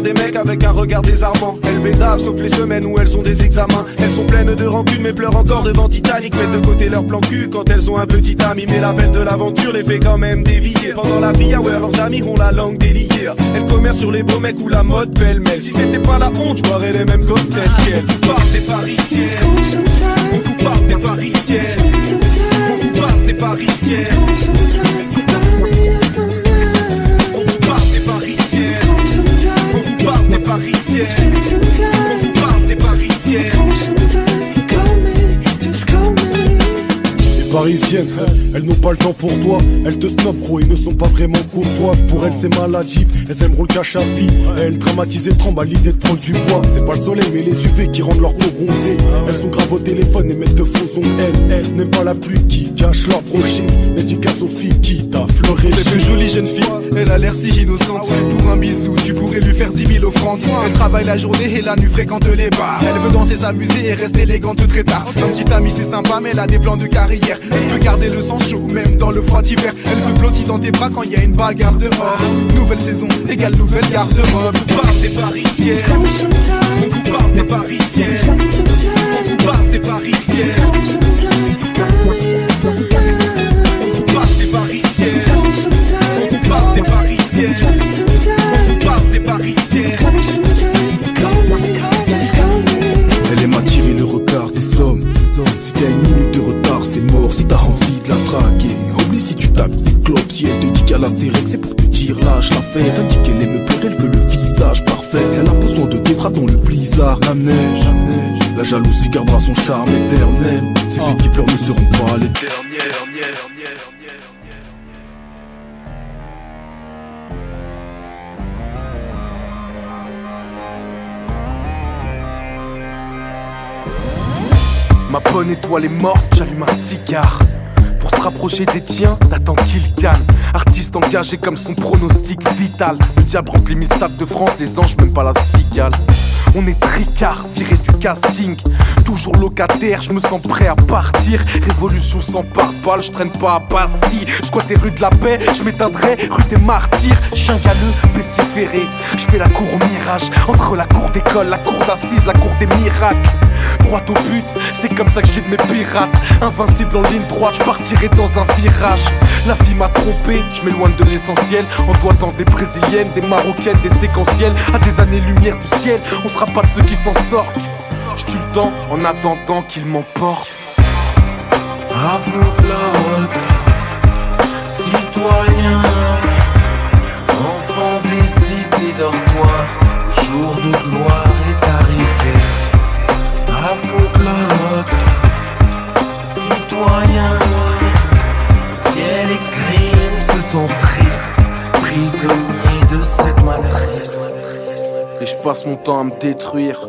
Des mecs avec un regard désarmant. Elles bédavent sauf les semaines où elles ont des examens. Elles sont pleines de rancune mais pleurent encore devant Titanic. Mettent de côté leur plan cul quand elles ont un petit ami. Mais l'appel de l'aventure les fait quand même dévier. Pendant la bille, ouais, leurs amis ont la langue déliée. Elles commercent sur les beaux mecs ou la mode pêle-mêle. Si c'était pas la honte, je boirais les mêmes cocktails qu'elles. Vous partez parisiennes. On vous parle des parisiennes. On vous parle des parisiennes. Parisiennes, elles n'ont pas le temps pour toi. Elles te snob, gros, ils ne sont pas vraiment courtoises. Pour elles, c'est maladif, elles aimeront le cash à vie. Elles traumatisées tremblent à l'idée de prendre du poids. C'est pas le soleil, mais les UV qui rendent leur peau bronzée. Elles sont graves au téléphone et mettent de faux ongles. Elles n'aiment pas la pluie qui cache leur brushing. Dédicace aux filles qui t'affleurent. C'est une jolie jeune fille, elle a l'air si innocente. Pour un bisou, tu pourrais lui faire 10 000 offrandes. Elle travaille la journée et la nuit fréquente les bars. Elle veut danser, s'amuser et rester élégante très tard. Comme petite amie, c'est sympa, mais elle a des plans de carrière. Elle peut garder le sang chaud, même dans le froid hiver. Elle se blottit dans tes bras quand y a une bagarre dehors. Nouvelle saison, égale nouvelle garde-robe. On vous parle des parisiennes. On vous parle des parisiennes. On vous parle des parisiennes. Si elle te dit qu'elle a règles, c'est pour te dire lâche l'affaire. Elle dit qu'elle aime pleurer, elle veut le visage parfait. Elle a besoin de tes bras dans le blizzard. La neige, la neige. La jalousie gardera son charme éternel. Ces filles qui pleurent ne seront pas les dernières. Ma bonne étoile est morte, j'allume un cigare. Rapprocher des tiens, t'attends qu'il calme. Artiste engagé comme son pronostic vital. Le diable remplit mille stades de France, les anges, même pas la cigale. On est tricard, viré du casting. Toujours locataire, je me sens prêt à partir. Révolution sans pare-balles, je traîne pas à Bastille. Je rues de la paix, je m'éteindrai rue des martyrs. Chien galeux, pestiféré. Je fais la cour au mirage. Entre la cour d'école, la cour d'assises, la cour des miracles. Droit au but, c'est comme ça que je de mes pirates. Invincible en ligne droite, je partirai dans un virage. La vie m'a trompé, je m'éloigne de l'essentiel. En doigtant des brésiliennes, des marocaines, des séquentielles. À des années-lumière du ciel, on sera pas de ceux qui s'en sortent. Je tue le temps en attendant qu'il m'emporte. Avant Claude, citoyen, enfant des cités dortoirs, jour de gloire est arrivé. Ciel et crimes se sont prisonniers de cette. Et je passe mon temps à me détruire.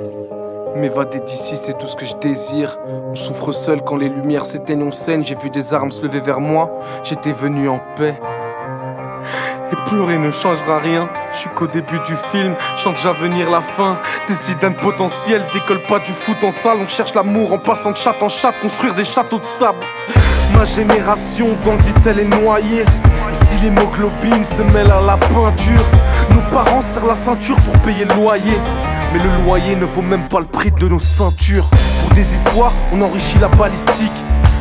M'évader d'ici, c'est tout ce que je désire. On souffre seul quand les lumières s'éteignent, on scène. J'ai vu des armes se lever vers moi, j'étais venu en paix. Et pleurer ne changera rien. Je suis qu'au début du film, chante déjà venir la fin. Des idées potentielles, décolle pas du foot en salle. On cherche l'amour en passant de chatte en chatte, construire des châteaux de sable. Ma génération dans le est noyée. Ici l'hémoglobine se mêle à la peinture. Nos parents serrent la ceinture pour payer le loyer. Mais le loyer ne vaut même pas le prix de nos ceintures. Pour des histoires, on enrichit la balistique.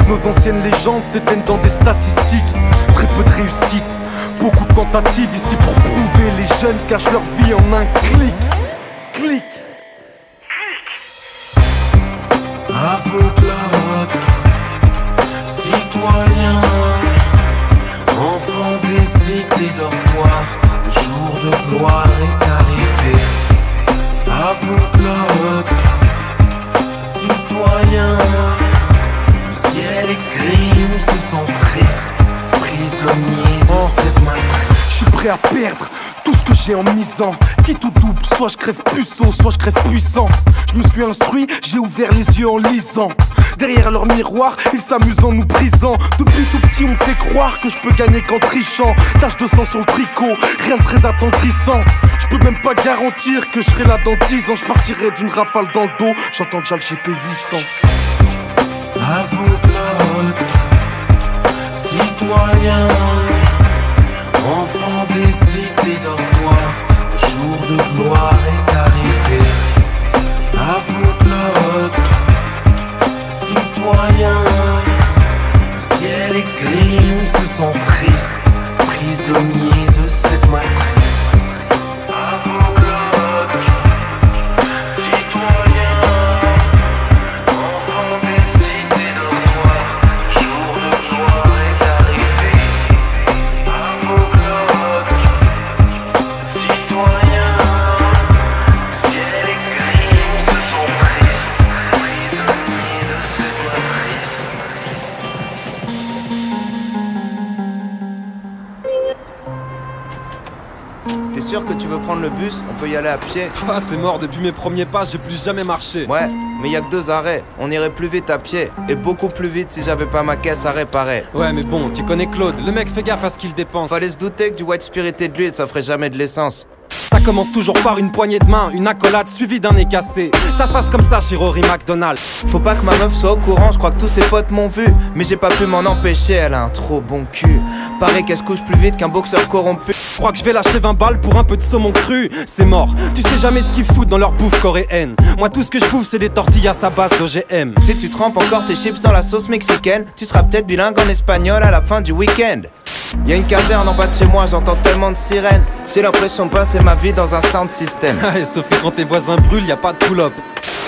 Nos anciennes légendes s'éteignent dans des statistiques. Très peu de réussite, beaucoup de tentatives ici pour prouver. Les jeunes cachent leur vie en un clic. Clic. Avant la citoyen, enfant des cités dortoirs, le jour de gloire est arrivé. Avant la citoyen, le ciel est gris, on se sent triste prisonnier de cette matrice. Je suis prêt à perdre tout ce que j'ai en misant. Quitte ou double, soit je crève puceau, soit je crève puissant. Je me suis instruit, j'ai ouvert les yeux en lisant. Derrière leur miroir, ils s'amusent en nous brisant. Depuis tout petit, on me fait croire que je peux gagner qu'en trichant. Tache de sang sur le tricot, rien de très attendrissant. Je peux même pas garantir que je serai là dans 10 ans. Je partirai d'une rafale dans le dos, j'entends déjà le GP 800. À vos blocs, citoyens, enfants des cités dortoirs, le jour de gloire est arrivé. À vos blocs, citoyens, le ciel est gris, on se sent triste, prisonnier de cette matrice. Sûr que tu veux prendre le bus On peut y aller à pied. Ah, c'est mort, depuis mes premiers pas, j'ai plus jamais marché. Ouais, mais y a que deux arrêts. On irait plus vite à pied. Et beaucoup plus vite si j'avais pas ma caisse à réparer. Ouais, mais bon, tu connais Claude, le mec fait gaffe à ce qu'il dépense. Fallait se douter que du white spirit et de l'huile, ça ferait jamais de l'essence. Ça commence toujours par une poignée de main, une accolade suivie d'un nez cassé. Ça se passe comme ça chez Rory McDonald. Faut pas que ma meuf soit au courant, je crois que tous ses potes m'ont vu. Mais j'ai pas pu m'en empêcher, elle a un trop bon cul. Pareil qu'elle se couche plus vite qu'un boxeur corrompu. Je crois que je vais lâcher 20 balles pour un peu de saumon cru. C'est mort, tu sais jamais ce qu'ils foutent dans leur bouffe coréenne. Moi, tout ce que je bouffe, c'est des tortillas à base d'OGM. Si tu trempes encore tes chips dans la sauce mexicaine, tu seras peut-être bilingue en espagnol à la fin du week-end. Y a une caserne en bas de chez moi, j'entends tellement de sirènes. J'ai l'impression de passer ma vie dans un sound system. Et sauf que quand tes voisins brûlent, y a pas de pull-up.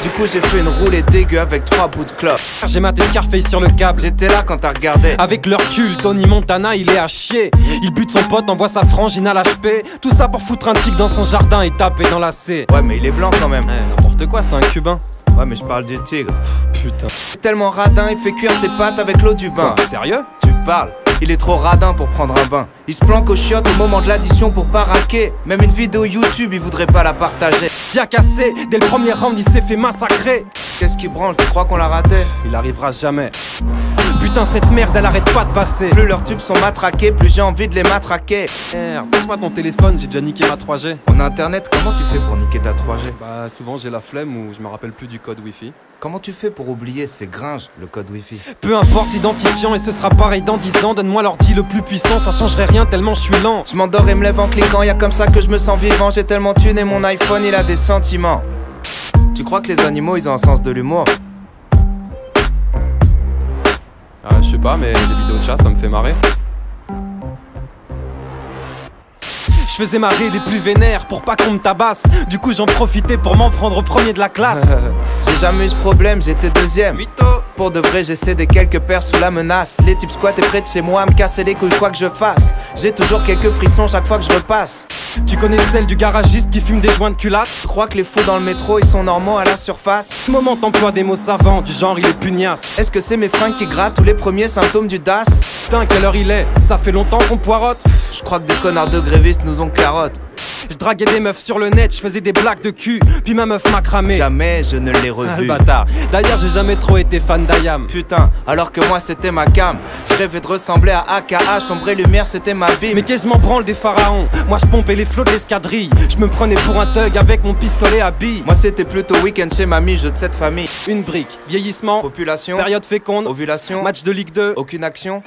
Du coup, j'ai fait une roulée dégueu avec trois bouts de clope. J'ai maté Scarface sur le câble. J'étais là quand t'as regardé. Avec leur cul, Tony Montana, il est à chier. Il bute son pote, envoie sa frangine à l'HP. Tout ça pour foutre un tic dans son jardin et taper dans la C. Ouais, mais il est blanc quand même. Eh, N'importe quoi, c'est un cubain. Ouais, mais je parle du tigre. Putain. Tellement radin, il fait cuire ses pattes avec l'eau du bain. Quoi, sérieux? Tu parles il est trop radin pour prendre un bain. Il se planque au chiottes au moment de l'addition pour pas raquer. Même une vidéo YouTube, il voudrait pas la partager. Bien cassé, dès le premier round, il s'est fait massacrer. Qu'est-ce qui branle? Tu crois qu'on l'a raté? Il arrivera jamais. Putain, cette merde, elle arrête pas de passer. Plus leurs tubes sont matraqués, plus j'ai envie de les matraquer. Merde, passe-moi ton téléphone, j'ai déjà niqué ma 3G. On a internet, comment tu fais pour niquer ta 3G Bah, souvent j'ai la flemme ou je me rappelle plus du code Wi-Fi. Comment tu fais pour oublier C'est gringe, le code Wi-Fi? Peu importe l'identifiant et ce sera pareil dans 10 ans. Donne-moi l'ordi le plus puissant, ça changerait rien tellement je suis lent. Je m'endors et me lève en cliquant, y'a comme ça que je me sens vivant. J'ai tellement tuné mon iPhone, il a des sentiments. Tu crois que les animaux ils ont un sens de l'humour? Ah, je sais pas, mais les vidéos de chat ça me fait marrer. Je faisais marrer les plus vénères pour pas qu'on me tabasse. Du coup, j'en profitais pour m'en prendre au premier de la classe. j'ai jamais eu ce problème, j'étais deuxième. Pour de vrai, j'essaie des quelques paires sous la menace. Les types squattent près de chez moi à me casser les couilles quoi que je fasse. J'ai toujours quelques frissons chaque fois que je repasse. Tu connais celle du garagiste qui fume des joints de culasse Je crois que les fous dans le métro ils sont normaux à la surface. Ce moment t'emploies des mots savants, du genre il est pugnace. Est-ce que c'est mes fringues qui grattent ou les premiers symptômes du DAS? Putain, quelle heure il est? Ça fait longtemps qu'on poirote. Je crois que des connards de grévistes nous ont carotte. Je draguais des meufs sur le net, je faisais des blagues de cul, puis ma meuf m'a cramé. Jamais je ne l'ai Ah, revu. le bâtard. D'ailleurs, j'ai jamais trop été fan d'Ayam. Putain, alors que moi c'était ma cam. Je rêvais de ressembler à AKA, sombre et lumière c'était ma bille. Mais qu'est-ce que je m'en branle des pharaons? Moi je pompais les flots de l'escadrille. Je me prenais pour un thug avec mon pistolet à billes. Moi c'était plutôt week-end chez mamie, jeu de cette famille. Une brique, vieillissement, Population, période féconde, ovulation, match de Ligue 2. aucune action.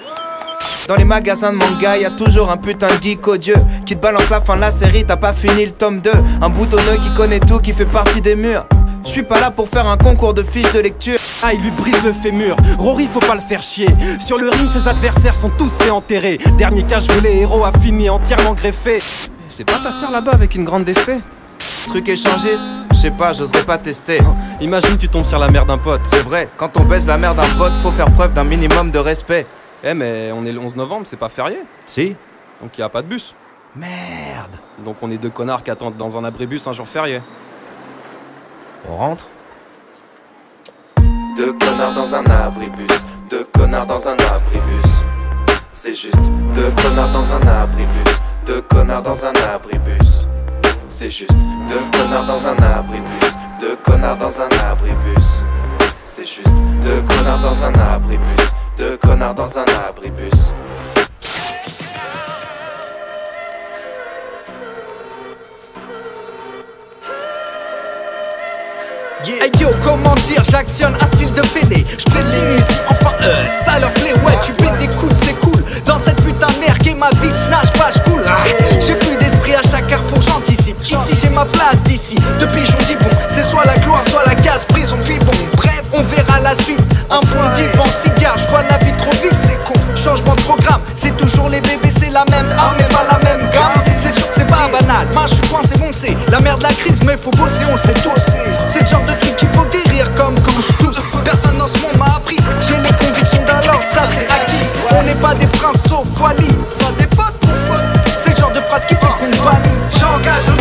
Dans les magasins de manga, y a toujours un putain de geek odieux qui te balance la fin de la série, t'as pas fini le tome 2. Un boutonneux qui connaît tout, qui fait partie des murs. Je suis pas là pour faire un concours de fiches de lecture. Ah, il lui brise le fémur. Rory, faut pas le faire chier. Sur le ring, ses adversaires sont tous fait enterrer. Dernier cas, je les héros a fini entièrement greffé. C'est pas ta soeur là-bas avec une grande DSP Truc échangiste, je sais pas, j'oserais pas tester. Imagine, tu tombes sur la mère d'un pote. C'est vrai, quand on baise la mère d'un pote, faut faire preuve d'un minimum de respect. Eh, mais on est le 11 novembre, c'est pas férié. Si Donc y a pas de bus. Merde Donc on est deux connards qui attendent dans un abribus un jour férié. On rentre Deux connards dans un abribus, deux connards dans un abribus. C'est juste deux connards dans un abribus, deux connards dans un abribus. C'est juste deux connards dans un abribus, deux connards dans un abribus. C'est juste deux connards dans un abribus, deux connards dans un abribus. Hey yo, comment dire, j'actionne un style de fêlé. Ici, enfin euh, ça leur plaît Ouais, tu pètes des coups, c'est cool Dans cette putain de mer qui est ma vie, je nage pas, je coule. Ah, J'ai plus d'esprit à chaque carrefour, j'anticipe. Ici j'ai ma place d'ici, depuis j'en dis bon C'est soit la gloire, soit la case, prison puis bon. Bref, on verra la suite. Un point divan, c'est la même arme mais pas la même gamme. C'est sûr que c'est pas banal, moi je suis coincé, bon c'est la merde de la crise Mais faut bosser, on sait tous. C'est le genre de truc qu'il faut guérir comme quand je tousse. Personne dans ce monde m'a appris, j'ai les convictions d'un lord, ça c'est acquis. On n'est pas des princes sauf folie, ça dépote pour faute C'est le genre de phrase qui fait qu'on bannit J'engage le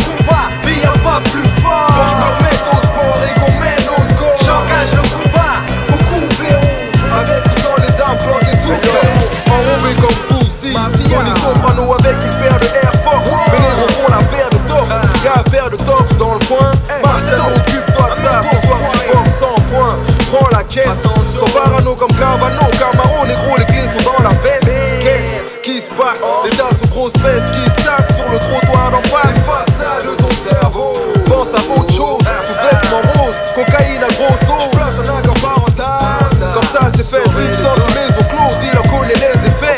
Verre de torse dans le coin. Marcel occupe-toi de ça. Ce soir tu boxes 100 points Prends la caisse. Sois parano comme Cavano Camaro négro les clés sont dans la veste. Qu'est-ce qui se passe? Les tasses aux grosses fesses qui se tassent sur le trottoir d'en face. Façades de ton cerveau. Pense à autre chose. Sous vêtements roses Cocaïne à grosse dose. Place un accord parental. Comme ça c'est fait. Si tu danses une maison close Il en connaît les effets.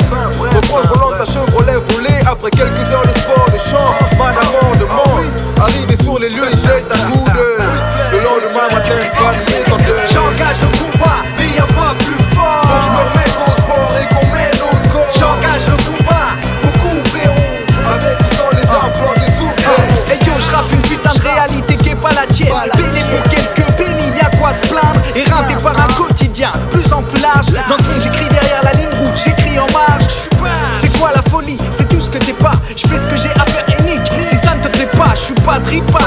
Reprend le volant de sa Chevrolet volée. Après quelques heures de sport de champ. Madame large. Dans le j'écris derrière la ligne rouge, j'écris en marge. C'est quoi la folie? C'est tout ce que t'es pas. Je fais ce que j'ai à faire et nique. Si ça ne te plaît pas, je suis pas tripa,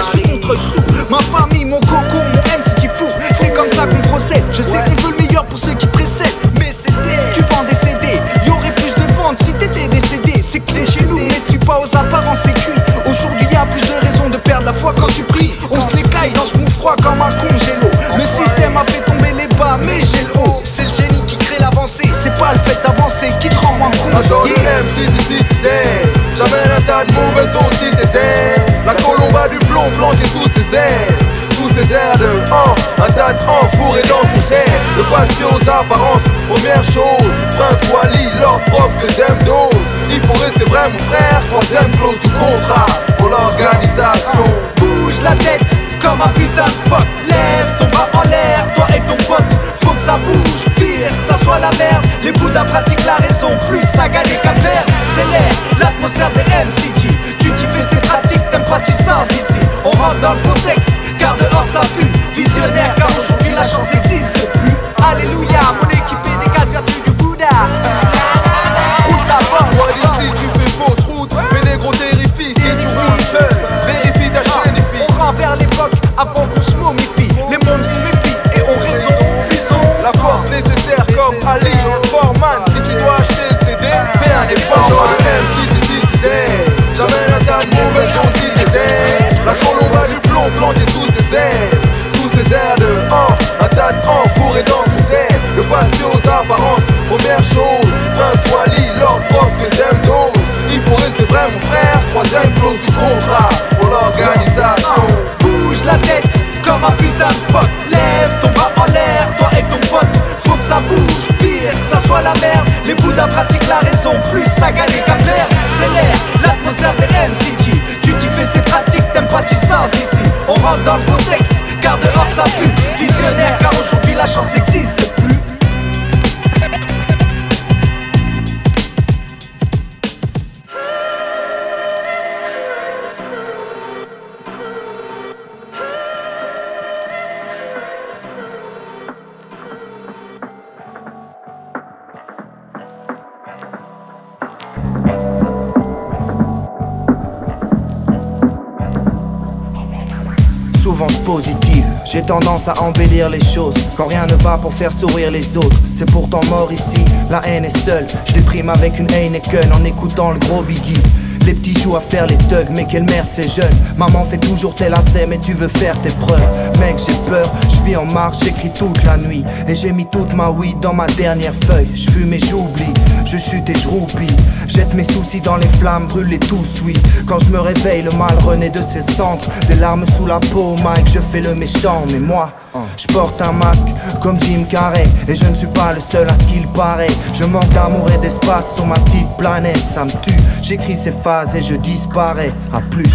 apparences Première chose Prince Wally, Lord Prox, deuxième dose. Il faut rester vrai mon frère Troisième clause du contrat. Pour l'organisation. Bouge la tête comme un putain de fuck Lève ton bras en l'air, toi et ton pote. Faut que ça bouge, pire, ça soit la merde. Les bouddhas pratiquent la raison, plus ça gagne qu'à perdre. C'est l'air, l'atmosphère des MCT Tu t'y fais, c'est pratique, t'aimes pas, tu sors d'ici. On rentre dans le contexte, car dehors ça pue. Visionnaire, car aujourd'hui la chance n'existe plus Alléluia, mon équipe est des quatre vertus du Bouddha Troisième clause du contrat Pour l'organisation. Bouge la tête comme un putain de fuck Lève ton bras en l'air, toi et ton pote. Faut que ça bouge, pire, que ça soit la merde. Les bouddhas pratiquent la raison, plus ça gagne qu'à plaire. C'est l'air, l'atmosphère des MCT Tu t'y fais, c'est pratique, t'aimes pas, tu sors d'ici. On rentre dans le contexte, car dehors ça pue Visionnaire, car aujourd'hui la chance n'existe J'ai tendance à embellir les choses quand rien ne va pour faire sourire les autres. C'est pourtant mort ici, la haine est seule. Je déprime avec une Heineken en écoutant le gros Biggie. Les petits jouent à faire les thugs, mais quelle merde c'est jeune. Maman fait toujours tel assez, mais tu veux faire tes preuves. Mec, j'ai peur, je vis en marche, j'écris toute la nuit. Et j'ai mis toute ma weed dans ma dernière feuille. Je fume et j'oublie, je chute et je roupille. Jette mes soucis dans les flammes, brûle les tous, oui. Quand je me réveille, le mal renaît de ses cendres. Des larmes sous la peau, Mike, je fais le méchant, mais moi. Je porte un masque comme Jim Carrey Et je ne suis pas le seul à ce qu'il paraît. Je manque d'amour et d'espace sur ma petite planète. Ça me tue, j'écris ces phases et je disparais. À plus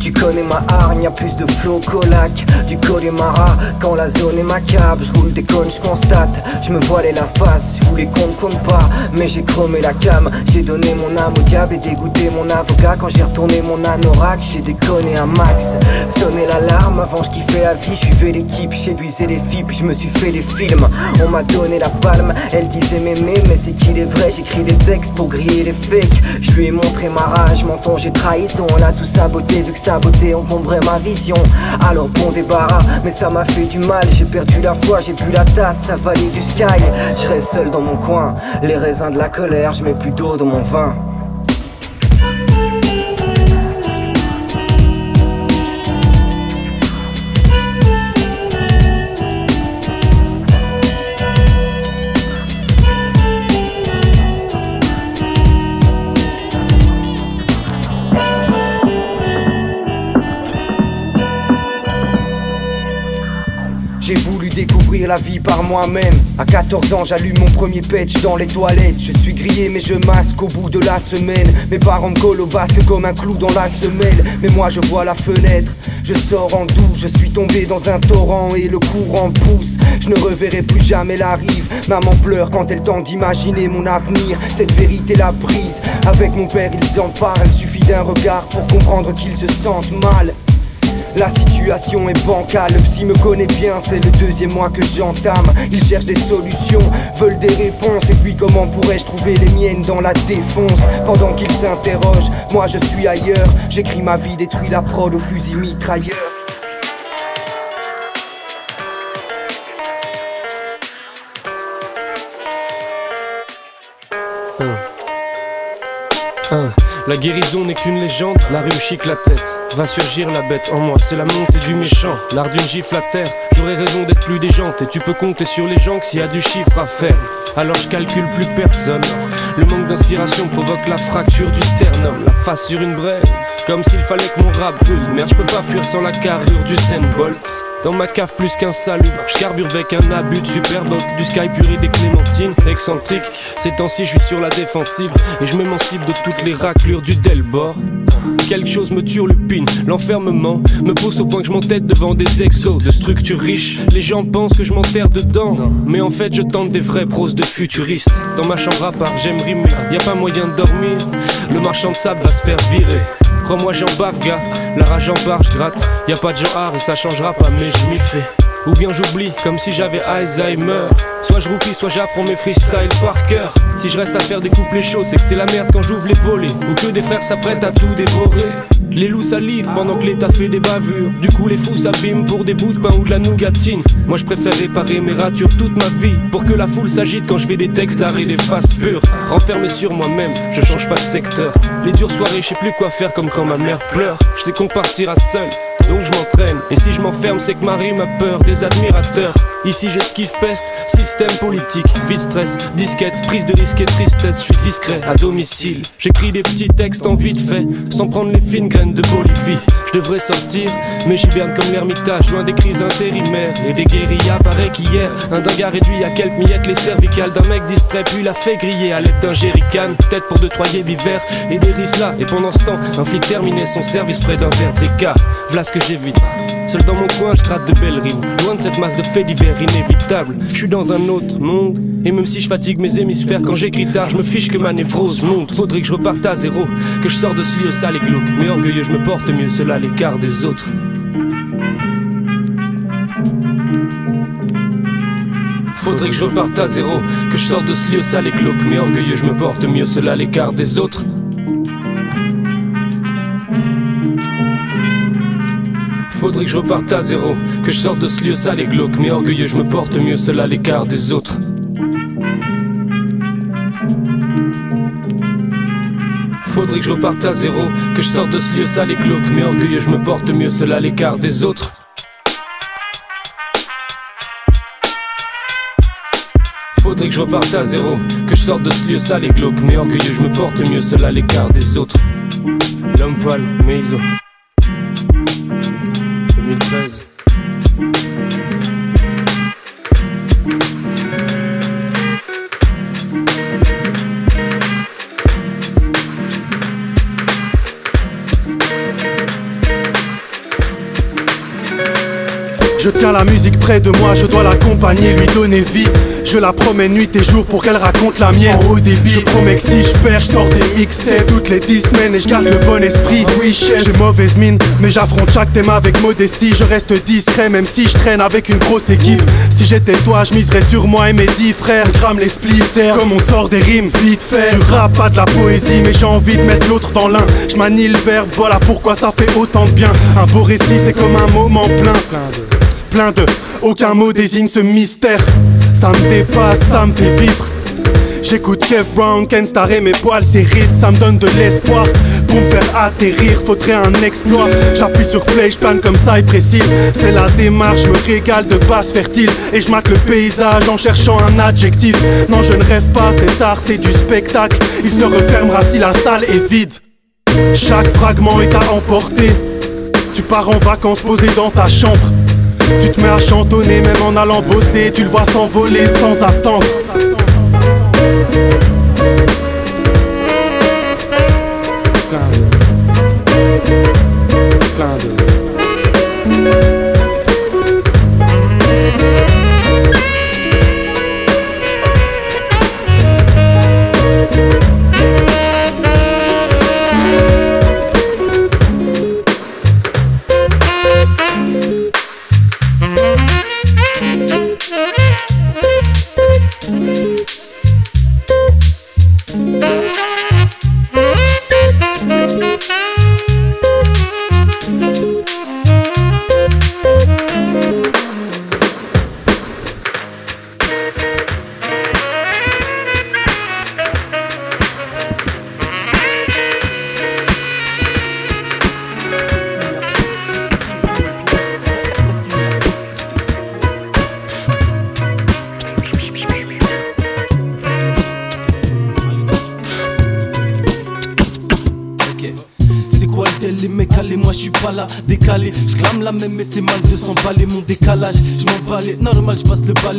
tu connais ma hargne, y'a plus de flow qu'au lac. Du Connemara, quand la zone est macabre Je roule des cônes, je constate, je me voilais la face Je voulais qu'on ne compte pas, mais j'ai chromé la cam J'ai donné mon âme au diable et dégoûté mon avocat. Quand j'ai retourné mon anorak, j'ai déconné un max. Sonné l'alarme, avant je kiffais à vie. Je suivais l'équipe, séduisais les filles, puis je me suis fait des films. On m'a donné la palme, elle disait m'aimer Mais c'est qu'il est vrai, j'écris des textes pour griller les fakes. Je lui ai montré ma rage, mensonge et trahison. On a tout saboté, vu que saboter encombrait ma vision. Alors bon débarras, mais ça m'a fait du mal. J'ai perdu la foi, j'ai bu la tasse, ça valait du sky. Je reste seul dans mon coin, les raisins de la colère Je mets plus d'eau dans mon vin découvrir la vie par moi-même. À 14 ans, j'allume mon premier patch dans les toilettes. Je suis grillé, mais je masque au bout de la semaine. Mes parents me collent au basque comme un clou dans la semelle. Mais moi, je vois la fenêtre. Je sors en douce, je suis tombé dans un torrent et le courant pousse. Je ne reverrai plus jamais la rive. Maman pleure quand elle tente d'imaginer mon avenir. Cette vérité la brise. Avec mon père, ils en parlent. Il suffit d'un regard pour comprendre qu'ils se sentent mal. La situation est bancale, le me connaît bien, c'est le deuxième mois que j'entame. Ils cherchent des solutions, veulent des réponses, et puis comment pourrais-je trouver les miennes dans la défonce? Pendant qu'ils s'interrogent, moi je suis ailleurs, j'écris ma vie, détruis la prod au fusil mitrailleur. La guérison n'est qu'une légende, la rue chic la tête. Va surgir la bête en moi, c'est la montée du méchant. L'art d'une gifle à terre, j'aurais raison d'être plus déjante. Et tu peux compter sur les gens que s'il y a du chiffre à faire. Alors je calcule plus personne. Le manque d'inspiration provoque la fracture du sternum, la face sur une braise. Comme s'il fallait que mon rap brûle. Merde, je peux pas fuir sans la carrure du Bolt. Dans ma cave plus qu'un salut, je avec un abus de superboc, du sky des clémentines, excentrique. Ces temps-ci, je suis sur la défensive et je m'émancipe de toutes les raclures du Delbord. Quelque chose me turlupine, l'enfermement me pousse au point que je m'entête devant des exos de structures riches. Les gens pensent que je m'enterre dedans, mais en fait je tente des vrais proses de futuristes. Dans ma chambre à part, j'aime rimer, y a pas moyen de dormir. Le marchand de sable va se faire virer. Crois-moi, j'en bave, gars. La rage en barre, je gratte. Y pas de genre et ça changera pas, mais je m'y fais. Ou bien j'oublie, comme si j'avais Alzheimer. Soit je roupie, soit j'apprends mes freestyles par cœur. Si je reste à faire des couplets chauds, c'est que c'est la merde quand j'ouvre les volets. Ou que des frères s'apprêtent à tout dévorer. Les loups salivent pendant que l'État fait des bavures. Du coup, les fous s'abîment pour des bouts de pain ou de la nougatine. Moi, je préfère réparer mes ratures toute ma vie. Pour que la foule s'agite quand je fais des textes d'art et des faces pures. Renfermé sur moi-même, je change pas de secteur. Les dures soirées, je sais plus quoi faire comme quand ma mère pleure. Je sais qu'on partira seul donc je m'entraîne. Et si je m'enferme, c'est que ma rime a peur des admirateurs. Ici j'esquive peste, système politique, vide stress, disquette, prise de risque et tristesse. Je suis discret à domicile. J'écris des petits textes en vite fait, sans prendre les fines graines de Bolivie. Je devrais sortir, mais j'hiberne comme l'ermitage, loin des crises intérimaires et des guérillas. Pareil qu'hier, un dingue a réduit à quelques miettes les cervicales d'un mec distrait, puis l'a fait griller à l'aide d'un jerrycan. Peut-être pour deux bivers et des risques là. Et pendant ce temps, un flic terminait son service près d'un verre. V'là que j'évite. Seul dans mon coin, je gratte de belles rimes. Loin de cette masse de faits divers inévitables. Je suis dans un autre monde. Et même si je fatigue mes hémisphères quand j'écris tard, je me fiche que ma névrose monte. Faudrait que je reparte à zéro, que je sors de ce lieu sale et glauque. Mais orgueilleux, je me porte mieux, cela l'écart des autres. Faudrait que je reparte à zéro, que je sorte de ce lieu sale et glauque. Mais orgueilleux, je me porte mieux, cela l'écart des autres. Faudrait que je reparte à zéro, que je sorte de ce lieu sale et glauque. Mais orgueilleux, je me porte mieux, cela à l'écart des autres. Faudrait que je reparte à zéro, que je sorte de ce lieu sale et glauque. Mais orgueilleux, je me porte mieux, cela à l'écart des autres. Faudrait que je reparte à zéro, que je sorte de ce lieu sale et glauque. Mais orgueilleux, je me porte mieux, cela à l'écart des autres. L'homme poil, Meizo. 2013. Je tiens la musique près de moi, je dois l'accompagner, lui donner vie. Je la promène nuit et jour pour qu'elle raconte la mienne. En haut débit, je promets que si je perds, je sors des mixtapes toutes les 10 semaines et je garde le bon esprit. Oui, j'ai mauvaise mine, mais j'affronte chaque thème avec modestie. Je reste discret, même si je traîne avec une grosse équipe. Si j'étais toi, je miserais sur moi et mes dix frères. Crame les splitters, comme on sort des rimes vite fait. Du rap, pas de la poésie, mais j'ai envie de mettre l'autre dans l'un. Je manie le verbe, voilà pourquoi ça fait autant de bien. Un beau récit, c'est comme un moment plein. Plein de, aucun mot désigne ce mystère. Ça me dépasse, ça me fait vivre. J'écoute Kev Brown, Ken Star et mes poils s'hérissent, ça me donne de l'espoir. Pour me faire atterrir, faudrait un exploit. J'appuie sur play, j'plane comme ça et précise. C'est la démarche, je me régale de basse fertile. Et je marque le paysage en cherchant un adjectif. Non, je ne rêve pas, c'est art, c'est du spectacle. Il se refermera si la salle est vide. Chaque fragment est à emporter. Tu pars en vacances posé dans ta chambre. Tu te mets à chantonner même en allant bosser. Tu le vois s'envoler sans attendre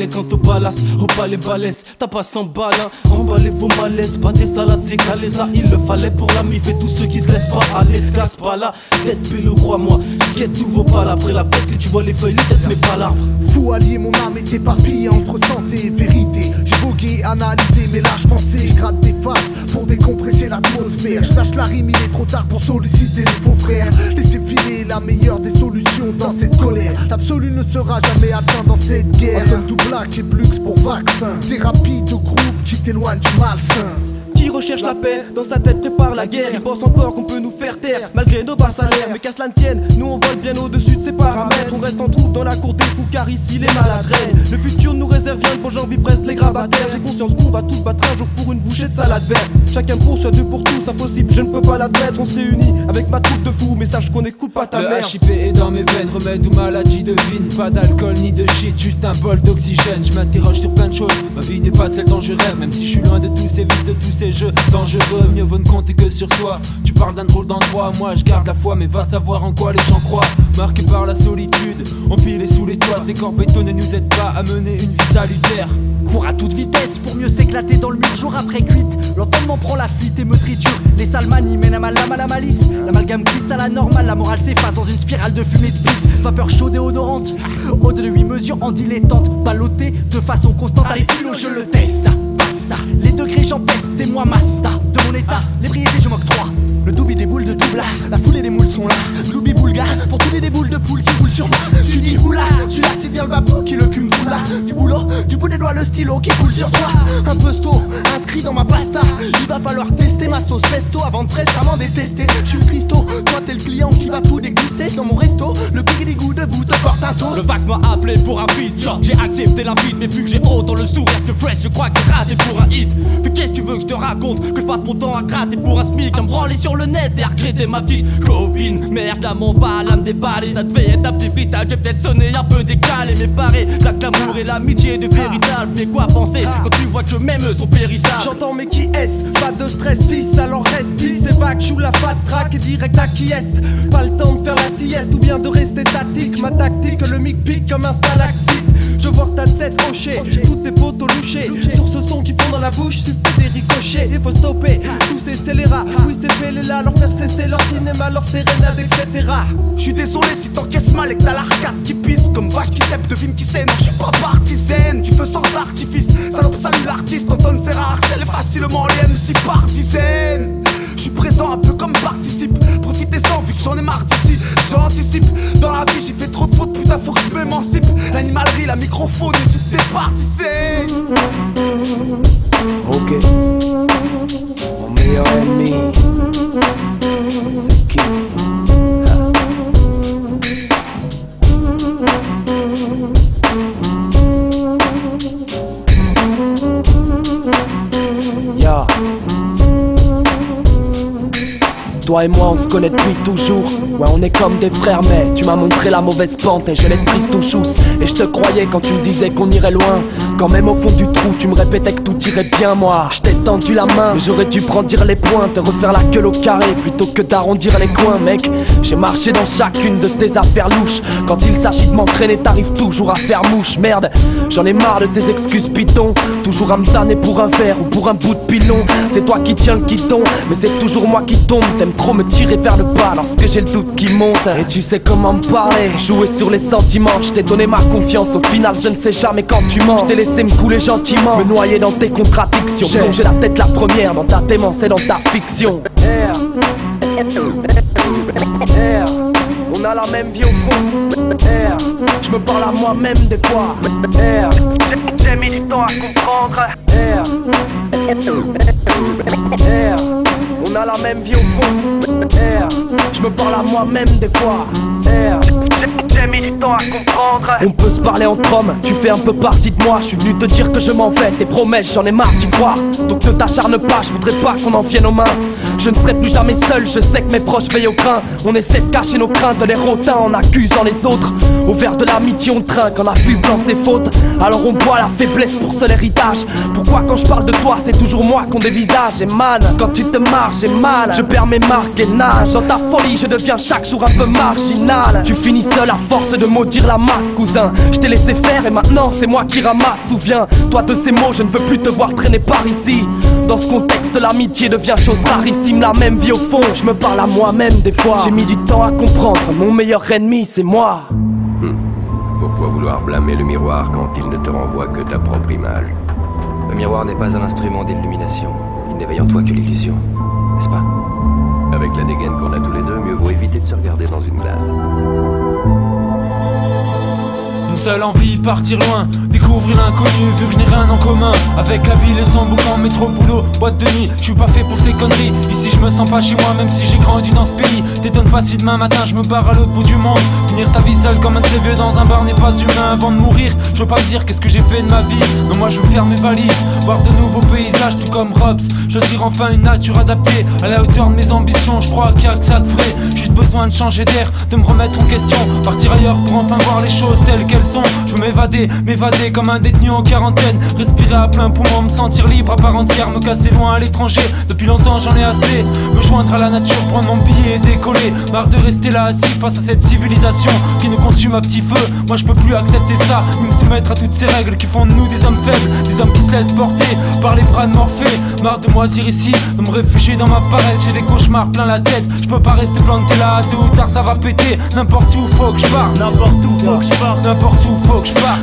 quand au palace Au palais balèze, t'as pas 100 balles hein. Remballez vos malaises, pas des salades c'est calé Ça il le fallait pour la mif et tous ceux qui se laissent pas aller casse pas là, tête pélo crois-moi Quête tous vos balles après la pète que tu vois les feuilles, les têtes mais pas l'arbre Fou allié, mon âme est éparpillée entre santé et vérité. J'ai vogué, analysé, mais là je pensais, je gratte des faces pour décompresser l'atmosphère. Je lâche la rime, il est trop tard pour solliciter les faux frères. Laissez filer la meilleure des solutions dans cette colère. L'absolu ne sera jamais atteint dans cette guerre. Black et blux pour vaccin. Thérapie de groupe qui t'éloigne du malsain. Qui recherche la paix, dans sa tête prépare la guerre Il pense encore qu'on peut nous faire taire, malgré nos bas salaires. Mais qu'à cela ne tienne, nous on vole bien au-dessus de ces paramètres. On reste en troupe dans la cour des fous car ici les malades règnent. Le futur nous réserve bien de bon j'envie presque les grabataires. J'ai conscience qu'on va tous battre un jour pour une bouchée de salade verte. Chacun pour soi, deux pour tous, impossible, je ne peux pas l'admettre On se réunit avec ma troupe de fous, mais sache qu'on écoute pas ta Le mère. HIP est dans mes veines, remède ou maladie devine. Pas d'alcool ni de shit, juste un bol d'oxygène. Je m'interroge sur plein de choses, ma vie n'est pas celle dont je rêve. Même si je suis loin de tous ces vices, de tous ces jeux dangereux Mieux vaut ne compter que sur soi. Tu parles d'un drôle Moi je garde la foi, mais va savoir en quoi les gens croient. Marqué par la solitude, empilé sous les toits, des corps bétonnés nous aident pas à mener une vie salutaire. Cours à toute vitesse pour mieux s'éclater dans le mur jour après cuite. L'entendement prend la fuite et me triture. Les salmani mènent à mal à la malice. L'amalgame glisse à la normale, la morale s'efface dans une spirale de fumée de pisse. Vapeur chaude et odorante, au de 8 mesures en dilettante. Ballotté de façon constante, allez, je le teste. Basta, les degrés j'en peste et moi masta. De mon état, l'ébriété je. Le double des boules de double la foule et les moules sont là. Pour tous les boules de poule qui roulent sur moi. Tu dis oula, celui-là c'est bien le babou qui le cume là. Du boulot, du bout des doigts le stylo qui coule sur toi. Un posto, inscrit dans ma pasta. Il va falloir tester ma sauce pesto avant de prestement détester. Je suis le Christo, toi t'es le client qui va tout déguster dans mon resto. Le des goût debout te porte un toast. Le fax m'a appelé pour un feat. J'ai accepté l'invite, mais vu que j'ai haut dans le sourire que fresh, je crois que c'est raté pour un hit. Mais qu'est-ce que tu veux que je te raconte? Que je passe mon temps à gratter pour un smic, à me branler sur le net et à regretter ma petite copine. Merde à mon bal, à me déballer. Ça devait être un petit freestyle, j'ai peut-être sonné un peu décalé, mais pareil. La l'amour et l'amitié de véritable. Mais quoi penser quand tu vois que même eux sont périssables? J'entends, mais qui est-ce? Pas de stress, fils, alors reste pisse. C'est vague, joue la fat track et direct à qui est-ce? Pas le temps de faire la sieste ou bien de rester statique. Ma tactique, le mic pique comme un stalactite. Je vois ta tête hochée, toutes tes potes louchées. Sur ce son qui fond dans la bouche, tu fais ricochets. Il faut stopper tous ces scélérats. Oui, c'est fait là, leur faire cesser leur cinéma, leur sérénade, etc. Je suis désolé si t'encaisses mal et que t'as l'arcade qui pisse comme vache qui sèpe de film qui sait. Non, je suis pas partisane, tu fais sans artifice. Salope, salut l'artiste, Anton c'est rare, c'est facilement les MC partisane. Je suis présent un peu comme participe. Profitez sans vu que j'en ai marre d'ici. J'anticipe. Dans la vie, j'ai fait trop de fautes, putain, faut que je m'émancipe. L'animalerie, la microphone et toutes tes parties. Ok. C'est qui? Toi et moi on se connaît depuis toujours. Ouais on est comme des frères mais tu m'as montré la mauvaise pente Et je l'ai prise tout chousse. Et je te croyais quand tu me disais qu'on irait loin. Quand même au fond du trou tu me répétais que tout irait bien moi tendu la main j'aurais dû prendre les points Te refaire la queue au carré plutôt que d'arrondir les coins mec J'ai marché dans chacune de tes affaires louches Quand il s'agit de m'entraîner t'arrives toujours à faire mouche Merde j'en ai marre de tes excuses piton Toujours à me tanner pour un verre ou pour un bout de pilon C'est toi qui tiens le guidon mais c'est toujours moi qui tombe trop me tirer vers le bas lorsque j'ai le doute qui monte. Et tu sais comment me parler, jouer sur les sentiments. Je t'ai donné ma confiance, au final je ne sais jamais quand tu mens. Je t'ai laissé me couler gentiment, me noyer dans tes contradictions. J'ai la tête la première dans ta démence et dans ta fiction. R. R. On a la même vie au fond. R. Je me parle à moi-même des fois. R. J'ai mis du temps à comprendre. R. R. On a la même vie au fond. R. Je me parle à moi-même des fois. R. J'ai mis du temps à comprendre. On peut se parler entre hommes, tu fais un peu partie de moi. Je suis venu te dire que je m'en vais, tes promesses, j'en ai marre d'y croire. Donc ne t'acharne pas, je voudrais pas qu'on en vienne aux mains. Je ne serai plus jamais seul, je sais que mes proches veillent au crin. On essaie de cacher nos craintes, les rotins en accusant les autres. Au verre de l'amitié, on trinque, en affublant ses fautes. Alors on boit la faiblesse pour seul héritage. Pourquoi quand je parle de toi, c'est toujours moi qu'on dévisage? Et man, quand tu te marres, j'ai mal. Je perds mes marques et nage. Dans ta folie, je deviens chaque jour un peu marginal. Tu finis seul à force de maudire la masse, cousin. Je t'ai laissé faire et maintenant c'est moi qui ramasse. Souviens, toi de ces mots, je ne veux plus te voir traîner par ici. Dans ce contexte, l'amitié devient chose rarissime. La même vie au fond, je me parle à moi-même des fois. J'ai mis du temps à comprendre, mon meilleur ennemi c'est moi. Hmm. Pourquoi vouloir blâmer le miroir quand il ne te renvoie que ta propre image? Le miroir n'est pas un instrument d'illumination. Il n'éveille en toi que l'illusion n'est-ce pas? Avec la dégaine qu'on a tous les deux, mieux vaut éviter de se regarder dans une glace. Une seule envie, partir loin, découvrir l'inconnu, vu que je n'ai rien en commun avec la ville et son boucan, métro, boulot, boîte de nuit. Je suis pas fait pour ces conneries. Ici, je me sens pas chez moi, même si j'ai grandi dans ce pays. T'étonne pas si demain matin je me barre à l'autre bout du monde. Finir sa vie seule comme un très vieux dans un bar n'est pas humain avant de mourir. Je veux pas me dire qu'est-ce que j'ai fait de ma vie. Non, moi je veux faire mes valises, voir de nouveaux paysages, tout comme Robs. Je suis enfin une nature adaptée à la hauteur de mes ambitions. Je crois qu'il y a que ça de frais. Juste besoin de changer d'air, de me remettre en question. Partir ailleurs pour enfin voir les choses telles qu'elles le son. Je veux m'évader, m'évader comme un détenu en quarantaine. Respirer à plein poumon, me sentir libre à part entière, me casser loin à l'étranger. Depuis longtemps j'en ai assez. Me joindre à la nature, prendre mon billet et décoller. Marre de rester là assis face à cette civilisation qui nous consume à petit feu. Moi je peux plus accepter ça, ni me soumettre à toutes ces règles qui font de nous des hommes faibles, des hommes qui se laissent porter par les bras de Morphée. Marre de moisir ici, de me réfugier dans ma paresse. J'ai des cauchemars plein la tête. Je peux pas rester planté là, tôt ou tard ça va péter. N'importe où faut que je parte. N'importe où faut que je parte. N'importe où faut que je parte.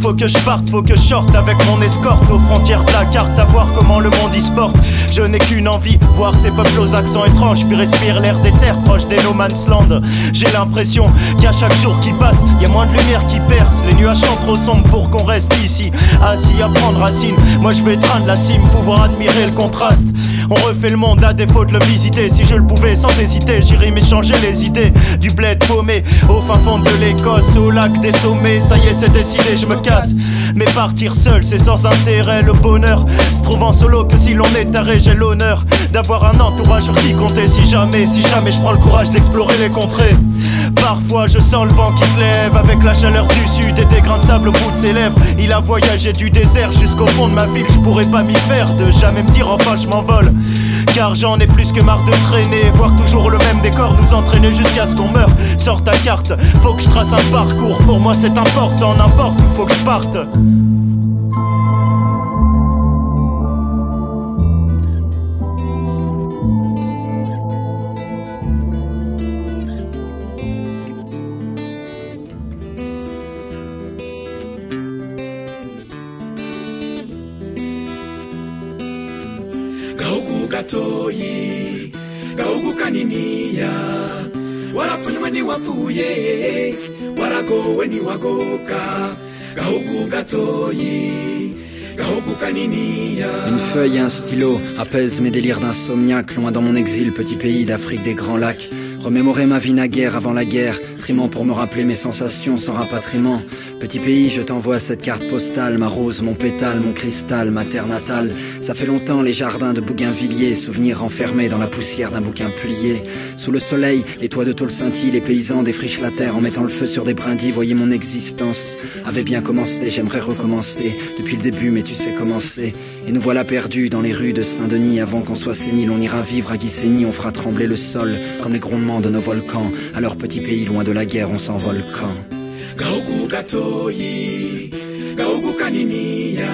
Faut que je parte, faut que je sorte avec mon escorte aux frontières de la carte à voir comment le monde y se porte. Je n'ai qu'une envie, voir ces peuples aux accents étranges, puis respire l'air des terres proches des no man's land. J'ai l'impression qu'à chaque jour qui passe, y a moins de lumière qui perce. Les nuages sont trop sombres pour qu'on reste ici, assis à prendre racine. Moi je vais traindre la cime, pouvoir admirer le contraste. On refait le monde à défaut de le visiter. Si je le pouvais sans hésiter, j'irais m'échanger les idées. Du bled paumé au fin fond de l'Écosse, au lac des sommets. Ça y est, c'est décidé, je me casse. Mais partir seul, c'est sans intérêt. Le bonheur se trouve en solo que si l'on est taré. J'ai l'honneur d'avoir un entourage qui compter. Si jamais, si jamais je prends le courage d'explorer les contrées. Parfois je sens le vent qui se lève avec la chaleur du sud et des grains de sable au bout de ses lèvres. Il a voyagé du désert jusqu'au fond de ma ville, je pourrais pas m'y faire de jamais me dire enfin je m'envole. Car j'en ai plus que marre de traîner, voir toujours le même décor, nous entraîner jusqu'à ce qu'on meure. Sors ta carte, faut que je trace un parcours, pour moi c'est important, n'importe où faut que je parte. Une feuille et un stylo apaisent mes délires d'insomniaque, loin dans mon exil, petit pays d'Afrique des grands lacs. Remémorer ma vie naguère avant la guerre, trimant pour me rappeler mes sensations sans rapatriement. Petit pays, je t'envoie cette carte postale, ma rose, mon pétale, mon cristal, ma terre natale. Ça fait longtemps les jardins de Bougainvilliers, souvenirs enfermés dans la poussière d'un bouquin plié. Sous le soleil, les toits de tôle scintillent, les paysans défrichent la terre en mettant le feu sur des brindilles. Voyez mon existence avait bien commencé, j'aimerais recommencer depuis le début, mais tu sais comment c'est. Et nous voilà perdus dans les rues de Saint-Denis. Avant qu'on soit sénile, on ira vivre à Guissény, on fera trembler le sol comme les grondements de nos volcans. Leur petit pays, loin de la guerre, on s'envole quand? Gauku gatoyi gauku kaniniya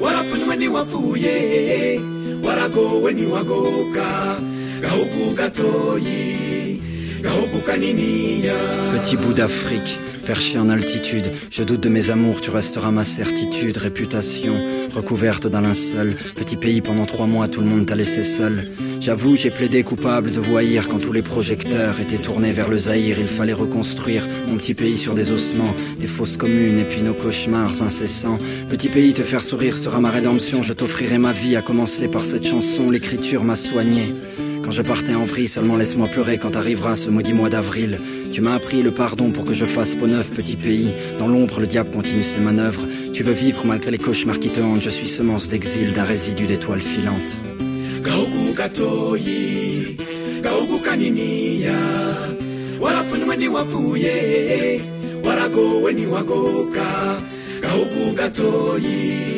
warapfunywe niwapfuye waragowe niwagoka gauku gatoyi gauku kaniniya Petit bout d'Afrique, perché en altitude, je doute de mes amours, tu resteras ma certitude, réputation, recouverte d'un linceul. Petit pays pendant trois mois, tout le monde t'a laissé seul. J'avoue, j'ai plaidé coupable de voyir quand tous les projecteurs étaient tournés vers le Zaïre. Il fallait reconstruire mon petit pays sur des ossements, des fosses communes et puis nos cauchemars incessants. Petit pays, te faire sourire sera ma rédemption. Je t'offrirai ma vie, à commencer par cette chanson. L'écriture m'a soigné. Quand je partais en vrille, seulement laisse-moi pleurer quand arrivera ce maudit mois d'avril. Tu m'as appris le pardon pour que je fasse peau neuf, petit pays. Dans l'ombre, le diable continue ses manœuvres. Tu veux vivre malgré les cauchemars qui te hantent. Je suis semence d'exil d'un résidu d'étoiles filantes. Gauku gatoyi gauku kaniniya warapfunywe niwapfuye waragowe niwagoka gauku gatoyi gauku kaniniya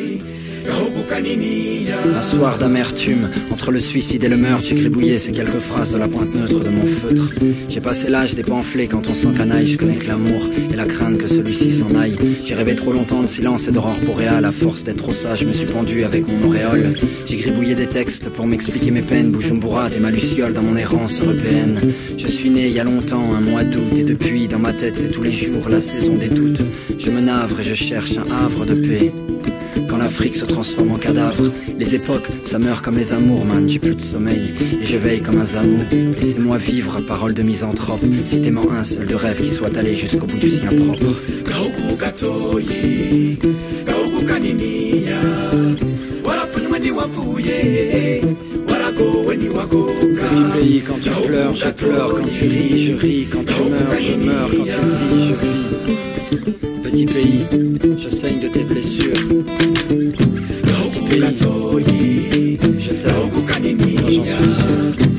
Un soir d'amertume, entre le suicide et le meurtre, j'ai gribouillé ces quelques phrases de la pointe neutre de mon feutre. J'ai passé l'âge des pamphlets quand on s'encanaille, je connais que l'amour et la crainte que celui-ci s'en aille. J'ai rêvé trop longtemps de silence et d'aurore boréale, à force d'être trop sage, je me suis pendu avec mon auréole. J'ai gribouillé des textes pour m'expliquer mes peines, Bujumbura et ma luciole dans mon errance européenne. Je suis né il y a longtemps, un mois d'août, et depuis, dans ma tête, c'est tous les jours la saison des doutes. Je me navre et je cherche un havre de paix. L'Afrique se transforme en cadavre, les époques, ça meurt comme les amours, man. J'ai plus de sommeil et je veille comme un zamou. Laissez-moi vivre, parole de misanthrope. Citez-moi un seul de rêve qui soit allé jusqu'au bout du sien propre. Petit pays, quand tu pleures, je pleure. Quand tu ris, je ris. Quand tu meurs, je meurs. Quand tu vis, je vis. Petit pays, je saigne de tes blessures. Petit pays, je t'aime. J'en suis sûr.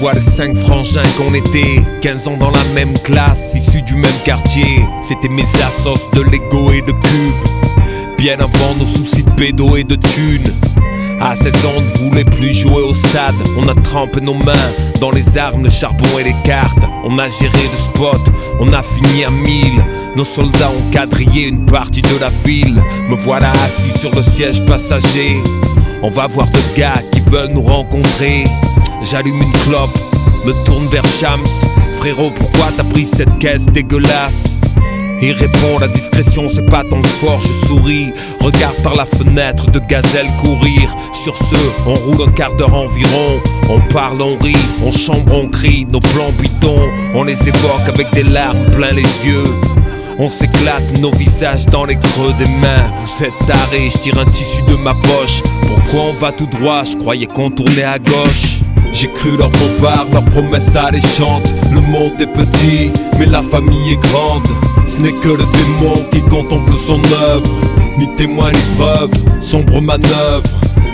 Vois les cinq frangins qu'on était. 15 ans dans la même classe, issus du même quartier. C'était mes assos de Lego et de cubes. Bien avant nos soucis de pédo et de thunes. À 16 ans, on ne voulait plus jouer au stade. On a trempé nos mains dans les armes, le charbon et les cartes. On a géré le spot, on a fini à 1000. Nos soldats ont quadrillé une partie de la ville. Me voilà assis sur le siège passager. On va voir deux gars qui veulent nous rencontrer. J'allume une clope, me tourne vers Shams. Frérot, pourquoi t'as pris cette caisse dégueulasse? Il répond, la discrétion c'est pas ton fort, je souris. Regarde par la fenêtre de gazelle courir. Sur ce, on roule un quart d'heure environ. On parle, on rit, on chambre, on crie. Nos plans bidons, on les évoque avec des larmes plein les yeux. On s'éclate nos visages dans les creux des mains. Vous êtes tarés, je tire un tissu de ma poche. Pourquoi on va tout droit? Je croyais qu'on tournait à gauche. J'ai cru leur bombard, leurs promesses alléchantes. Le monde est petit, mais la famille est grande. Ce n'est que le démon qui contemple son œuvre. Ni témoin ni preuve, sombre manœuvre.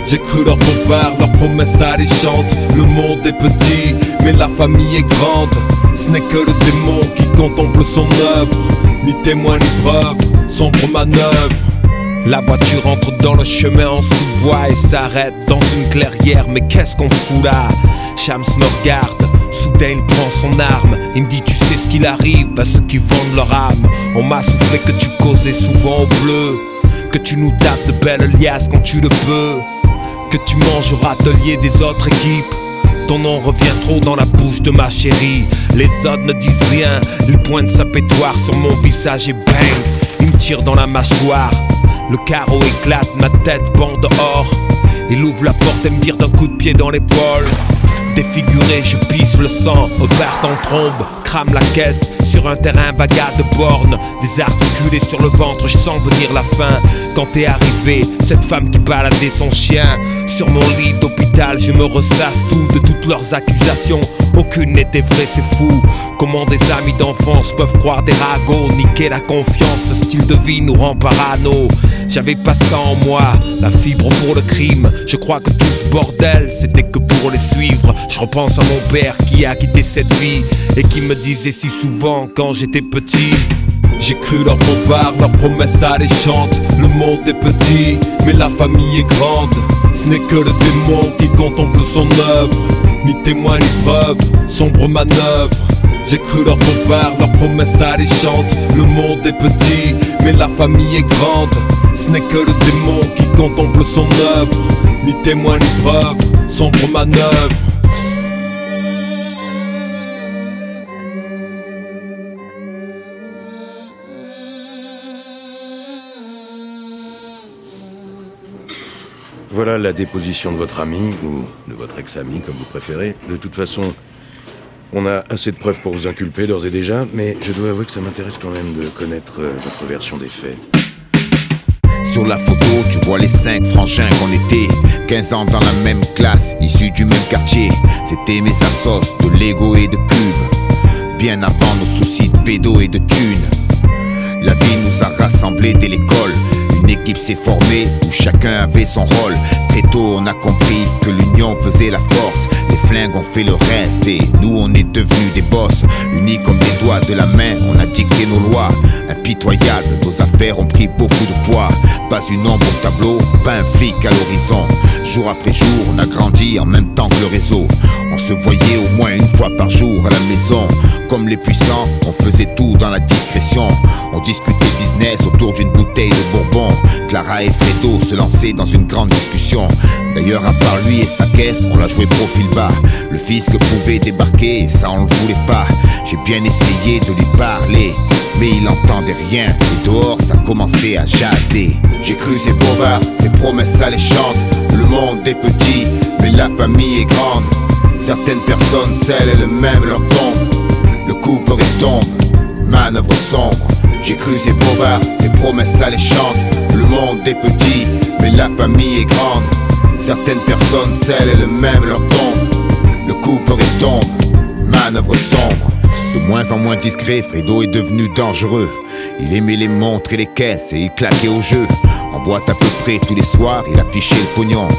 J'ai cru leur bombard, leurs promesses alléchantes. Le monde est petit, mais la famille est grande. Ce n'est que le démon qui contemple son œuvre. Ni témoin ni preuve, sombre manœuvre. La voiture entre dans le chemin en sous-bois et s'arrête dans une clairière. Mais qu'est-ce qu'on fout là? Shams me regarde. Soudain il prend son arme. Il me dit tu sais ce qu'il arrive à ceux qui vendent leur âme. On m'a soufflé que tu causais souvent au bleu. Que tu nous tapes de belles liasses quand tu le peux. Que tu manges au râtelier des autres équipes. Ton nom revient trop dans la bouche de ma chérie. Les autres ne disent rien. Il pointe sa pétoire sur mon visage et bang. Il me tire dans la mâchoire. Le carreau éclate, ma tête pend dehors. Il ouvre la porte et me vire d'un coup de pied dans l'épaule. Défiguré, je pisse le sang, au en trombe, crame la caisse sur un terrain bagarre de bornes, désarticulé sur le ventre, je sens venir la faim. Quand t'es arrivé, cette femme qui baladait son chien, sur mon lit d'hôpital, je me ressasse tout de toutes leurs accusations. Aucune n'était vraie, c'est fou. Comment des amis d'enfance peuvent croire des ragots, niquer la confiance, ce style de vie nous rend parano. J'avais pas ça en moi, la fibre pour le crime. Je crois que tout ce bordel, c'était que pour les suivre. Je repense à mon père qui a quitté cette vie et qui me disait si souvent quand j'étais petit. J'ai cru leur bombard, leurs promesses alléchantes. Le monde est petit, mais la famille est grande. Ce n'est que le démon qui contemple son œuvre. Ni témoin ni preuve, sombre manœuvre. J'ai cru leur bombard, leurs promesses alléchantes. Le monde est petit, mais la famille est grande. Ce n'est que le démon qui contemple son œuvre. Ni témoin ni preuve, sombre manœuvre. Voilà la déposition de votre ami, ou de votre ex-ami, comme vous préférez. De toute façon, on a assez de preuves pour vous inculper d'ores et déjà, mais je dois avouer que ça m'intéresse quand même de connaître euh, votre version des faits. Sur la photo, tu vois les cinq frangins qu'on était. 15 ans dans la même classe, issus du même quartier. C'était mes assos de Lego et de cubes. Bien avant nos soucis de pédo et de thunes. La vie nous a rassemblés dès l'école. Une équipe s'est formée où chacun avait son rôle. Très tôt, on a compris que l'union faisait la force. Les flingues ont fait le reste et nous, on est devenus des boss. Unis comme des doigts de la main, on a dicté nos lois. Impitoyables, nos affaires ont pris beaucoup de poids. Pas une ombre au tableau, pas un flic à l'horizon. Jour après jour, on a grandi en même temps que le réseau. On se voyait au moins une fois par jour à la maison. Comme les puissants, on faisait tout dans la discrétion. On discutait autour d'une bouteille de bourbon. Clara et Fredo se lançaient dans une grande discussion. D'ailleurs, à part lui et sa caisse, on l'a joué profil bas. Le fisc pouvait débarquer, ça on le voulait pas. J'ai bien essayé de lui parler, mais il entendait rien. Et dehors, ça commençait à jaser. J'ai cru ses bobards, ses promesses alléchantes. Le monde est petit, mais la famille est grande. Certaines personnes scellent le même leur tombe. Le coup et tombe, manœuvre sombre. J'ai cru ses bobards, ses promesses alléchantes. Le monde est petit, mais la famille est grande. Certaines personnes scellent le même leur tombe. Le coup et tombe, manœuvre sombre. De moins en moins discret, Fredo est devenu dangereux. Il aimait les montres et les caisses et il claquait au jeu. En boîte à peu près tous les soirs, il affichait le pognon.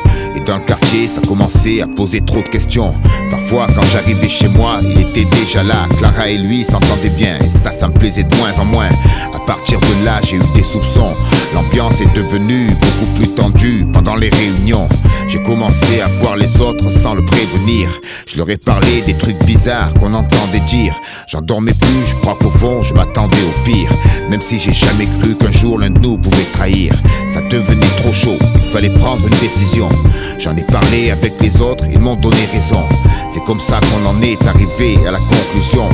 Dans le quartier, ça commençait à poser trop de questions. Parfois, quand j'arrivais chez moi, il était déjà là. Clara et lui s'entendaient bien, et ça, ça me plaisait de moins en moins. À partir de là, j'ai eu des soupçons. L'ambiance est devenue beaucoup plus tendue pendant les réunions. J'ai commencé à voir les autres sans le prévenir. Je leur ai parlé des trucs bizarres qu'on entendait dire. J'en dormais plus, je crois qu'au fond, je m'attendais au pire. Même si j'ai jamais cru qu'un jour l'un de nous pouvait trahir. Ça devenait trop chaud, il fallait prendre une décision. J'en ai parlé avec les autres, ils m'ont donné raison. C'est comme ça qu'on en est arrivé à la conclusion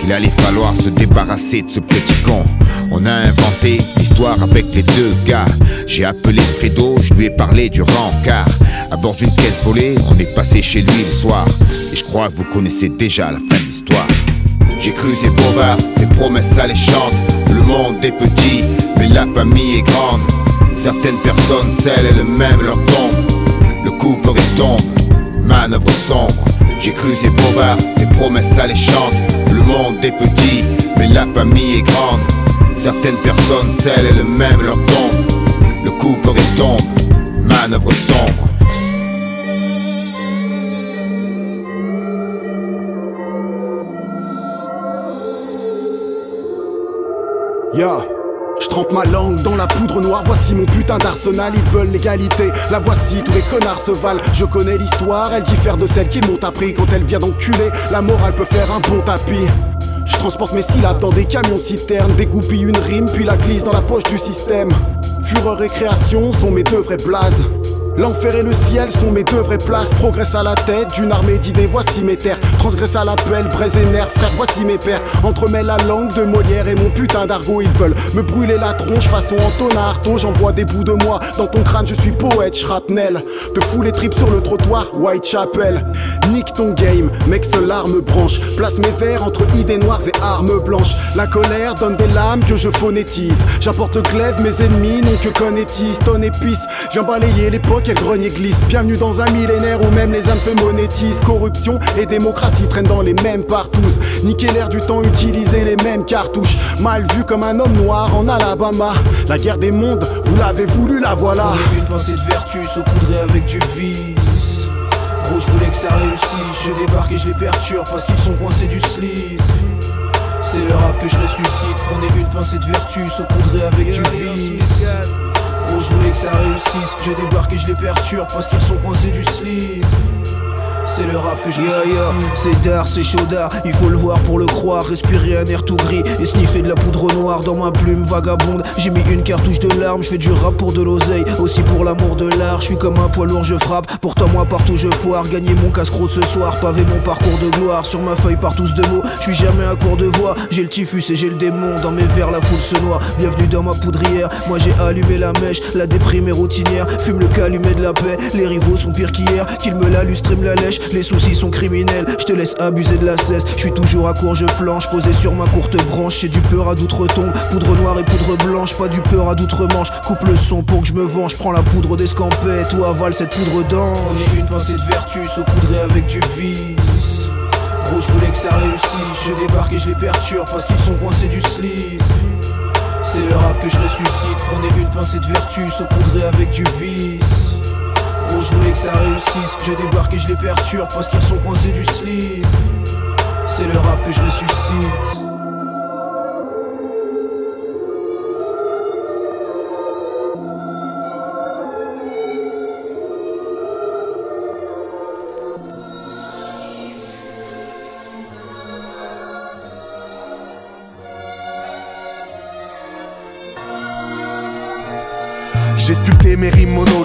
qu'il allait falloir se débarrasser de ce petit con. On a inventé l'histoire avec les deux gars. J'ai appelé Fredo, je lui ai parlé du rencard. À bord d'une caisse volée, on est passé chez lui le soir. Et je crois que vous connaissez déjà la fin de l'histoire. J'ai cru ces bobards, ces promesses alléchantes. Le monde est petit, mais la famille est grande. Certaines personnes scellent elles-mêmes leur tombe. Le couple tombe, manœuvre sombre. J'ai cru ces bobards, ces promesses alléchantes. Le monde est petit, mais la famille est grande. Certaines personnes scellent elles-mêmes leur tombe. Le couple tombe, manœuvre sombre. Ya je trempe ma langue dans la poudre noire, voici mon putain d'arsenal, ils veulent l'égalité, la voici, tous les connards se valent, je connais l'histoire, elle diffère de celle qui m'ont appris, quand elle vient d'enculer, la morale peut faire un bon tapis. Je transporte mes syllabes dans des camions citernes, dégoupille une rime, puis la glisse dans la poche du système. Fureur et création sont mes deux vrais blazes. L'enfer et le ciel sont mes deux vraies places. Progresse à la tête d'une armée d'idées, voici mes terres. Transgresse à l'appel, braise et nerfs, frère, voici mes pères. Entremêle la langue de Molière et mon putain d'argot. Ils veulent me brûler la tronche façon Anton Artaud. J'envoie des bouts de moi dans ton crâne, je suis poète, shrapnel. Te fous les tripes sur le trottoir, Whitechapel. Nique ton game, mec, ce larme branche. Place mes vers entre idées noires et armes blanches. La colère donne des lames que je phonétise. J'apporte glaive, mes ennemis n'ont que connaissent. Ton épice, viens balayer l'époque quel grenier glisse. Bienvenue dans un millénaire où même les âmes se monétisent. Corruption et démocratie traînent dans les mêmes partous. Niquer l'air du temps, utiliser les mêmes cartouches. Mal vu comme un homme noir en Alabama. La guerre des mondes, vous l'avez voulu, la voilà. On une pensée de vertu saupoudrée avec du vice. Gros, je voulais que ça réussisse. Je débarque et je les perturbe parce qu'ils sont coincés du sleaze. C'est le rap que je ressuscite. Prenez une pensée de vertu saupoudrée avec du vice. Je voulais que ça réussisse. Je débarque et je les perturbe parce qu'ils sont coincés du sleaze. C'est le rap que yeah, C'est d'art, c'est chaud d'art, il faut le voir pour le croire. Respirer un air tout gris et sniffer de la poudre noire Dans ma plume vagabonde, j'ai mis une cartouche de larmes Je fais du rap pour de l'oseille, aussi pour l'amour de l'art Je suis comme un poids lourd, je frappe, pourtant moi partout je foire. Gagner mon casse-croûte ce soir, pavé mon parcours de gloire. Sur ma feuille par tous de mots, je suis jamais à court de voix. J'ai le typhus et j'ai le démon, dans mes vers la foule se noie. Bienvenue dans ma poudrière, moi j'ai allumé la mèche La déprime est routinière, fume le calumet de la paix. Les rivaux sont pires qu'hier, qu'ils me la lustre et me la les soucis sont criminels, je te laisse abuser de la cesse. Je suis toujours à court, je flanche, posé sur ma courte branche. J'ai du peur à d'outre-tombe, poudre noire et poudre blanche, pas du peur à d'outre-manche. Coupe le son pour que je me venge, prends la poudre d'escampette ou avale cette poudre d'ange. On une pensée de vertu saupoudrée avec du vice. Gros, je voulais que ça réussisse, je débarque et je les perturbe parce qu'ils sont coincés du sleaze. C'est le rap que je ressuscite, prenez une pensée de vertu saupoudrée avec du vice je voulais que ça réussisse. Je débarque et je les perturbe parce qu'ils sont coincés du sleaze C'est le rap que je ressuscite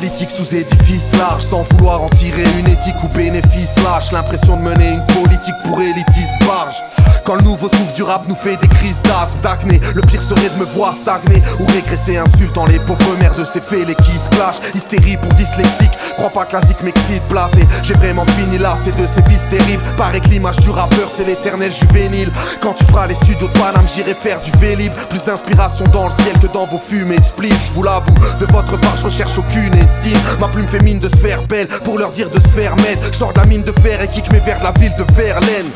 monolithiques sous édifices larges Sans vouloir en tirer une éthique ou bénéfice lâche L'impression de mener une politique pour élitiste barge quand le nouveau souffle du rap nous fait des crises d'asthme, d'acné Le pire serait de me voir stagner ou régresser insultant les pauvres mères de ces fêlés qui se clashent. Hystérie pour dyslexique, crois pas classique m'excite placé J'ai vraiment fini là, c'est de ces vices terribles. Que l'image du rappeur c'est l'éternel juvénile. Quand tu feras les studios de Paname j'irai faire du vélib. Plus d'inspiration dans le ciel que dans vos fumées de Je vous l'avoue, de votre part je recherche aucune estime. Ma plume fait mine de se faire belle pour leur dire de se faire mettre. Genre de la mine de fer et kick mes vers la ville de Verlaine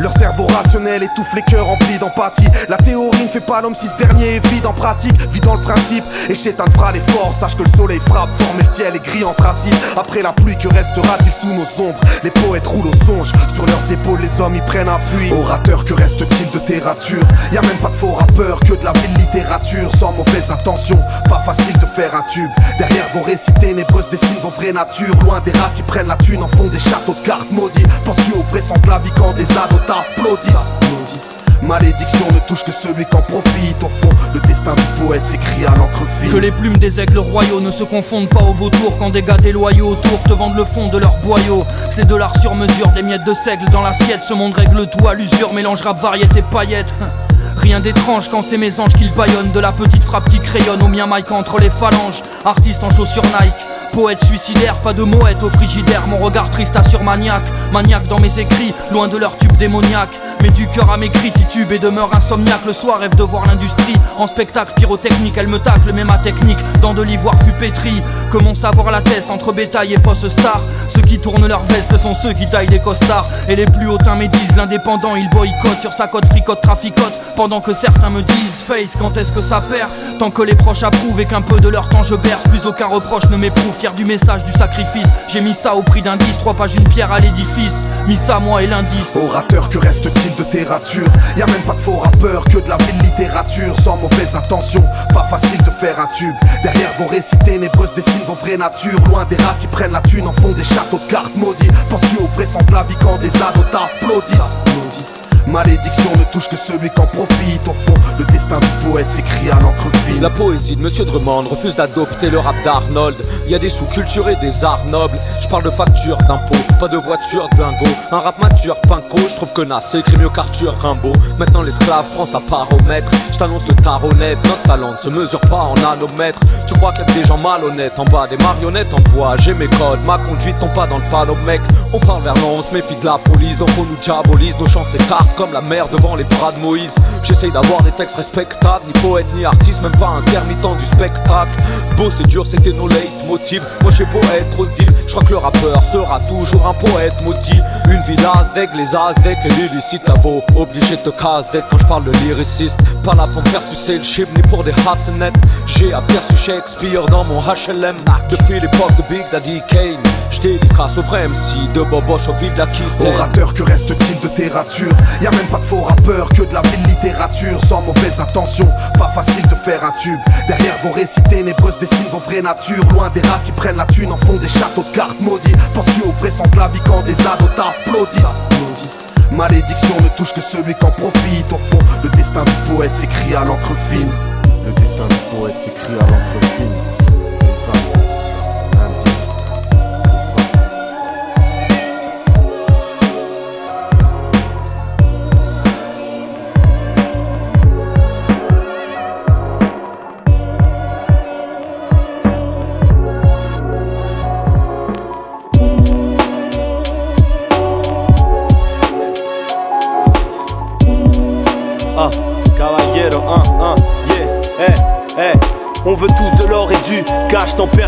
Leur cerveau rationnel étouffe les cœurs remplis d'empathie. La théorie ne fait pas l'homme si ce dernier est vide en pratique, vide dans le principe. Et Chétan fera l'effort, sache que le soleil frappe fort, mais le ciel est gris anthracite. Après la pluie, que restera-t-il sous nos ombres? Les poètes roulent au songe, sur leurs épaules les hommes y prennent appui. Orateur, que reste-t-il de littérature Y a même pas de faux rappeurs, que de la ville littérature, sans mauvaise intention. Pas facile de faire un tube. Derrière vos récits ténébreuses dessinent vos vraies natures. Loin des rats qui prennent la thune en fond des châteaux de cartes maudits. Penses-tu au vrai sens de la vie quand des ados t'applaudissent Malédiction ne touche que celui qu'en profite. Au fond, le destin du poète s'écrit à l'encre fine. Que les plumes des aigles royaux ne se confondent pas aux vautours quand des gars déloyaux autour te vendent le fond de leur boyau. C'est de l'art sur mesure, des miettes de seigle dans l'assiette. Ce monde règle tout à l'usure, mélange rap, variété, paillettes. Rien d'étrange quand c'est mes anges qu'ils baillonnent De la petite frappe qui crayonne au mien Mike entre les phalanges Artiste en chaussures Nike Poète suicidaire, pas de moette au frigidaire. Mon regard triste assure maniaque Maniaque dans mes écrits, loin de leur tube démoniaque. Mais du cœur à mes cris titube et demeure insomniaque. Le soir rêve de voir l'industrie En spectacle pyrotechnique, elle me tacle mais ma technique Dans de l'ivoire fut pétri Que mon savoir la teste entre bétail et fausse star. Ceux qui tournent leur veste sont ceux qui taillent des costards. Et les plus hautains médisent l'indépendant il boycotte. Sur sa cote fricote traficote. Pendant que certains me disent Face quand est-ce que ça perce? Tant que les proches approuvent et qu'un peu de leur temps je berce Plus aucun reproche ne m'éprouve Fier du message du sacrifice. J'ai mis ça au prix d'un 10 Trois pages une pierre à l'édifice. Mis ça moi et l'indice. Orateur que reste-t-il de littérature Y a même pas de faux rappeurs que de la ville littérature. Sans mauvaise intention Pas facile de faire un tube. Derrière vos récits ténébreuses dessinent vos vraies natures. Loin des rats qui prennent la thune en fond des châteaux de cartes maudits. Penses-tu au vrai sens de la vie quand des ados t'applaudissent Malédiction ne touche que celui qu'en profite. Au fond, le destin du poète s'écrit à l'encre fine. La poésie de Monsieur Drummond refuse d'adopter le rap d'Arnold. Il y a des sous-culturés, des arts nobles. Je parle de facture, d'impôts, pas de voiture, dingo. Un rap mature, pinko, je trouve que Nas écrit mieux qu'Arthur Rimbaud. Maintenant l'esclave prend sa part au. Je t'annonce le taronnette, notre talent ne se mesure pas en nanomètres. Tu crois qu'il y a des gens malhonnêtes en bas des marionnettes en bois. J'ai mes codes, ma conduite tombe pas dans le panneau, mec. On parle vers on se méfie de la police, donc on nous diabolise. Nos chances s'écartent comme la mer devant les bras de Moïse. J'essaye d'avoir des textes respectables, ni poète ni artiste, même pas intermittent du spectacle. Beau c'est dur, c'était nos leitmotiv. Moi j'ai beau être deal, je crois que le rappeur sera toujours un poète maudit. Une ville avec les Aztecs et l'illicite la vaut. Obligé de te caser quand je parle de lyriciste. Pas là pour me faire sucer le chip ni pour des hassenettes. J'ai aperçu Shakespeare dans mon HLM. Depuis l'époque de Big Daddy Kane, j'dédicace au vrai MC de Boboche au ville d'Aquitaine. Orateur, que reste-t-il de littérature Y a même pas de faux rappeurs que de la ville littérature. Sans mauvaise intention, pas facile de faire un tube. Derrière vos récits ténébreuses dessinent vos vraies natures. Loin des rats qui prennent la thune en fond des châteaux de cartes. Maudits Penses-tu au vrai sens de la vie quand des ados t'applaudissent Malédiction ne touche que celui qu'en profite Au fond, le destin du poète s'écrit à l'encre fine. Le destin du poète s'écrit à l'encre fine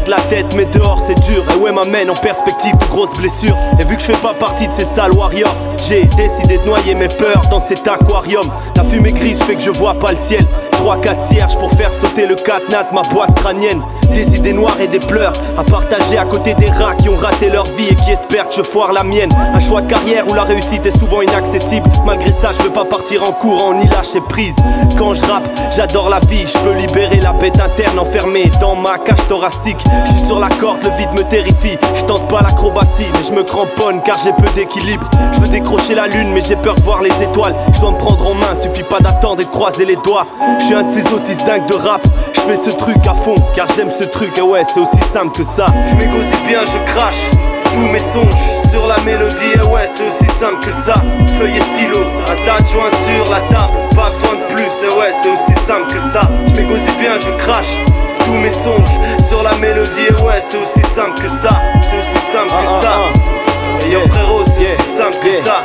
la tête, mais dehors c'est dur. Et ouais, m'amène en perspective de grosses blessures. Et vu que je fais pas partie de ces sales warriors, j'ai décidé de noyer mes peurs dans cet aquarium. La fumée grise fait que je vois pas le ciel. 3-4 cierges pour faire sauter le catenat de ma boîte crânienne. Des idées noires et des pleurs à partager à côté des rats qui ont raté leur vie et qui espèrent que je foire la mienne. Un choix de carrière où la réussite est souvent inaccessible. Malgré ça, je veux pas partir en courant ni lâcher prise. Quand je rappe, j'adore la vie. Je peux libérer la bête interne enfermée dans ma cage thoracique. Je suis sur la corde, le vide me terrifie. Je tente pas l'acrobatie, mais je me cramponne car j'ai peu d'équilibre. Je veux décrocher la lune, mais j'ai peur de voir les étoiles. Je dois me prendre en main, suffit pas d'attendre et de croiser les doigts. Je suis un de ces autistes dingues de rap. Je fais ce truc à fond car j'aime ce truc. Et ouais, c'est aussi simple que ça. Je m'égosie bien, je crache tous mes songes sur la mélodie. Et ouais, c'est aussi simple que ça. Feuille et stylo, un tas de joints sur la table. Pas besoin de plus. Et ouais, c'est aussi simple que ça. Je m'égosie bien, je crache tous mes songes sur la mélodie. Et ouais, c'est aussi simple que ça. C'est aussi simple que ça. Et yo frérot, c'est aussi simple que ça.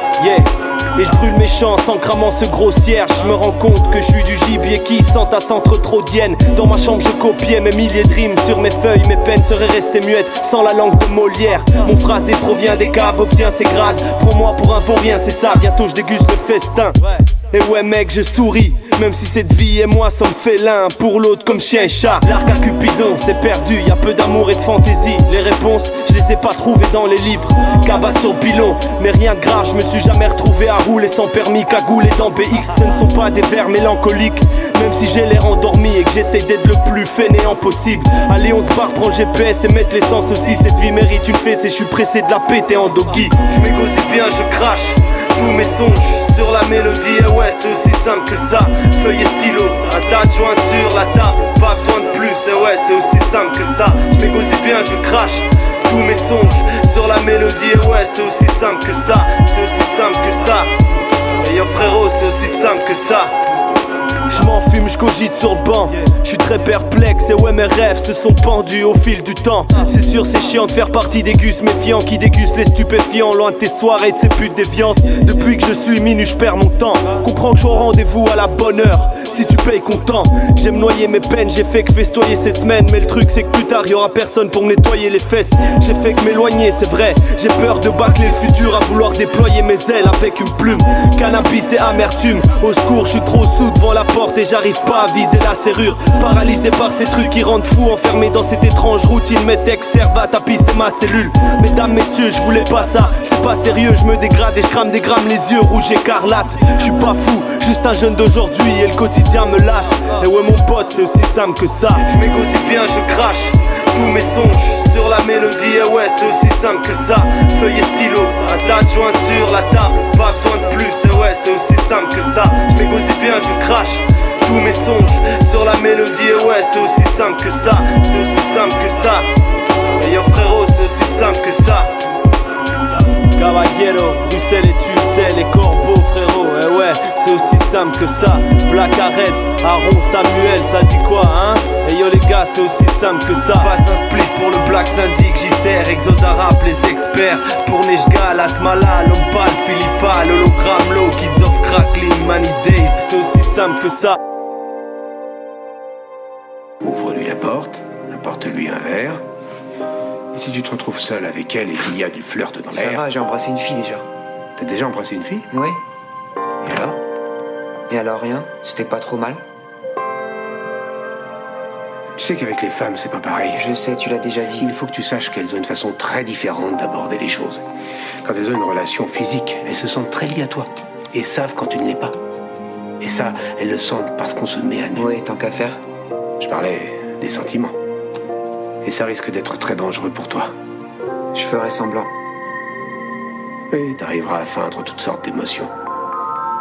Et je brûle mes chances en cramant ce gros cierge. Je me rends compte que je suis du gibier qui sent à centre trop d'hyène. Dans ma chambre, je copiais mes milliers de rimes sur mes feuilles. Mes peines seraient restées muettes sans la langue de Molière. Mon phrasé provient des caves, obtient ses grades. Prends-moi pour un vaurien, c'est ça. Bientôt je déguste le festin. Et ouais mec je souris. Même si cette vie et moi sommes félins Pour l'autre comme chien et chat. L'arc à Cupidon c'est perdu. Y a peu d'amour et de fantaisie. Les réponses je les ai pas trouvées dans les livres. Cabas sur pilon Mais rien de grave. Je me suis jamais retrouvé à rouler sans permis. Cagoule dans BX Ce ne sont pas des vers mélancoliques. Même si j'ai l'air endormi Et que j'essaie d'être le plus fainéant possible. Allez on se barre prendre le GPS et mettre l'essence aussi. Cette vie mérite une fesse et je suis pressé de la péter en doggy. Je m'égosie bien je crache tous mes songes sur la mélodie Et ouais c'est aussi simple que ça. Feuille et stylo, un tas sur la table. Pas besoin de plus et ouais c'est aussi simple que ça. Je m'égosie bien, je crache tous mes songes sur la mélodie Et ouais c'est aussi simple que ça. C'est aussi simple que ça. Et yo frérot c'est aussi simple que ça je m'en fume, je cogite sur le banc. Je suis très perplexe et ouais mes rêves se sont pendus au fil du temps. C'est sûr c'est chiant de faire partie des gus méfiants qui dégustent les stupéfiants loin de tes soirées de ces putes déviantes. Depuis que je suis minu, je perds mon temps. Comprends que je suis au rendez-vous à la bonne heure. Si tu payes content, j'aime noyer mes peines, j'ai fait que festoyer cette semaine. Mais le truc c'est que plus tard y aura personne pour me nettoyer les fesses. J'ai fait que m'éloigner, c'est vrai. J'ai peur de bâcler le futur à vouloir déployer mes ailes avec une plume. Cannabis et amertume. Au secours, je suis trop sous devant la porte et j'arrive pas à viser la serrure. Paralysé par ces trucs qui rendent fou, enfermé dans cette étrange routine. Mes textes servent à tapisser ma cellule. Mesdames, messieurs, je voulais pas ça. C'est pas sérieux, je me dégrade et je crame des grammes les yeux rouges écarlates. Je suis pas fou, juste un jeune d'aujourd'hui et le quotidien me lasse. Et ouais, mon pote, c'est aussi simple que ça. Je m'égosie bien, je crache tous mes songes sur la mélodie. Et ouais, c'est aussi simple que ça. Feuille et stylo, un sur la table. Pas besoin de plus, et ouais, c'est aussi simple que ça. Je m'égosie bien, je crache tous mes songes sur la mélodie. Et ouais, c'est aussi simple que ça. C'est aussi simple que ça. Et yo frérot, c'est aussi simple que ça. Caballero, Bruxelles et tu sais, les corbeaux frérot, eh ouais, c'est aussi simple que ça. Black Arrête, Aaron Samuel, ça dit quoi, hein? Et yo les gars, c'est aussi simple que ça. Passe un split pour le Black Syndic, j'y sers, Exoda rap, les experts. Pour Nejga, Asmala, Lompal, Philippa, l'hologramme, Low, Kids of Crackling, Money Days, c'est aussi simple que ça. Ouvre-lui la porte, apporte-lui un verre. Et si tu te retrouves seul avec elle et qu'il y a du flirt dans Ça l'air. va, j'ai embrassé une fille déjà. T'as déjà embrassé une fille Oui. Et alors? Et alors rien? C'était pas trop mal? Tu sais qu'avec les femmes, c'est pas pareil. Je sais, tu l'as déjà dit. Il faut que tu saches qu'elles ont une façon très différente d'aborder les choses. Quand elles ont une relation physique, elles se sentent très liées à toi. Et savent quand tu ne l'es pas. Et ça, elles le sentent parce qu'on se met à nu. Oui, tant qu'à faire. Je parlais des sentiments. Et ça risque d'être très dangereux pour toi. Je ferai semblant. Oui, t'arriveras à feindre toutes sortes d'émotions.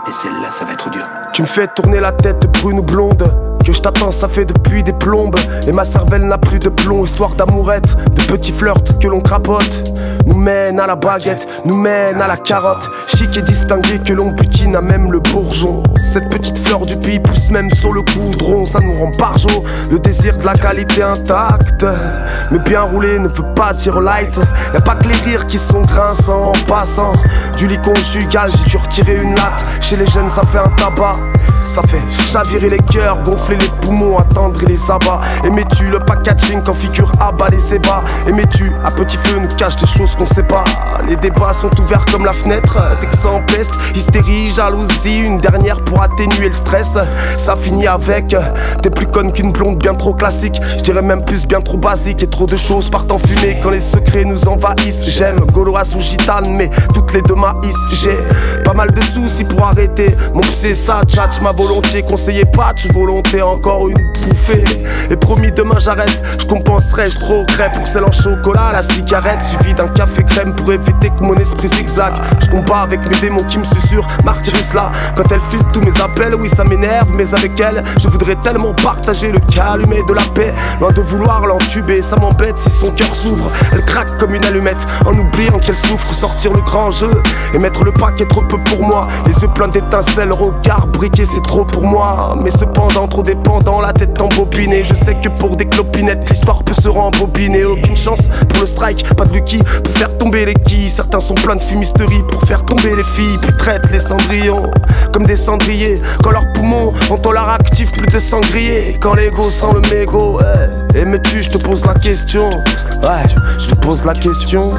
Mais celle-là, ça va être dur. Tu me fais tourner la tête brune ou blonde je t'attends, ça fait depuis des plombes. Et ma cervelle n'a plus de plomb, histoire d'amourette, de petits flirts que l'on crapote. Nous mène à la baguette, nous mène à la carotte. Chic et distingué que l'on butine à même le bourgeon. Cette petite fleur du pays pousse même sur le coudron, ça nous rend barjo. Le désir de la qualité intacte. Mais bien roulé ne veut pas dire light. Y a pas que les rires qui sont grinçants en passant. Du lit conjugal, j'ai dû retirer une latte. Chez les jeunes, ça fait un tabac. Ça fait chavirer les cœurs, gonfler les poumons, attendre les abats. Aimais-tu le packaging quand figure abat les ébats? Aimais-tu à petit feu nous cache des choses qu'on sait pas? Les débats sont ouverts comme la fenêtre, dès Hystérie, jalousie, une dernière pour atténuer le stress. Ça finit avec T'es plus conne qu'une blonde bien trop classique. Je dirais même plus bien trop basique. Et trop de choses partent en fumée quand les secrets nous envahissent. J'aime Gauloise ou gitane mais toutes les deux maïs. J'ai pas mal de soucis pour arrêter. Mon c'est ça, tchatch ma volonté Conseiller patch, volonté encore une bouffée. Et promis demain j'arrête, je compenserai, je trop crème Pour celle en chocolat, la cigarette Suivie d'un café crème pour éviter que mon esprit zigzag Je combats avec mes démons qui me susurrent, martyrise là. Quand elle file tous mes appels, oui ça m'énerve Mais avec elle, je voudrais tellement partager le calumet de la paix. Loin de vouloir l'entuber, ça m'embête si son cœur s'ouvre. Elle craque comme une allumette, en oubliant qu'elle souffre. Sortir le grand jeu et mettre le paquet trop peu pour moi. Les yeux pleins d'étincelles, regard briqué, c'est trop pour moi. Mais cependant, trop dépendant, la tête embobinée. Je sais que pour des clopinettes, l'histoire peut se rembobiner. Aucune chance pour le strike, pas de Lucky pour faire tomber les quilles. Certains sont pleins de fumisterie pour faire tomber les filles. Puis traitent les cendrillons comme des cendriers. Quand leurs poumons ont l'air actif, plus de sangrier. Quand l'ego sent le mégot, et me tue, je te pose la question. Ouais, je te pose la question.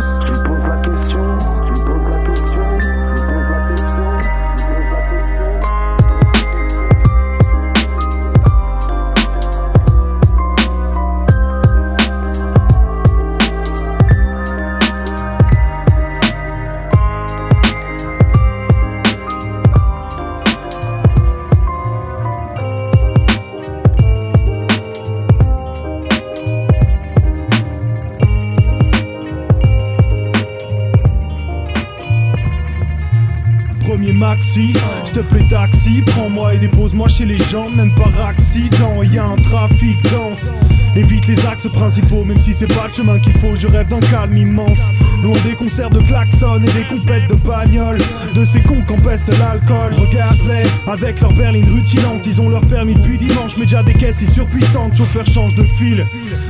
Maxi, s'il te plaît taxi, prends-moi et dépose-moi chez les gens, même par accident, y a un trafic dense. Évite les axes principaux, même si c'est pas le chemin qu'il faut, je rêve d'un calme immense. Loin des concerts de klaxon et des compètes de bagnole, de ces cons qu'empeste l'alcool. Regarde-les, avec leur berline rutilante, ils ont leur permis depuis dimanche, mais déjà des caisses si surpuissantes, chauffeur change de fil.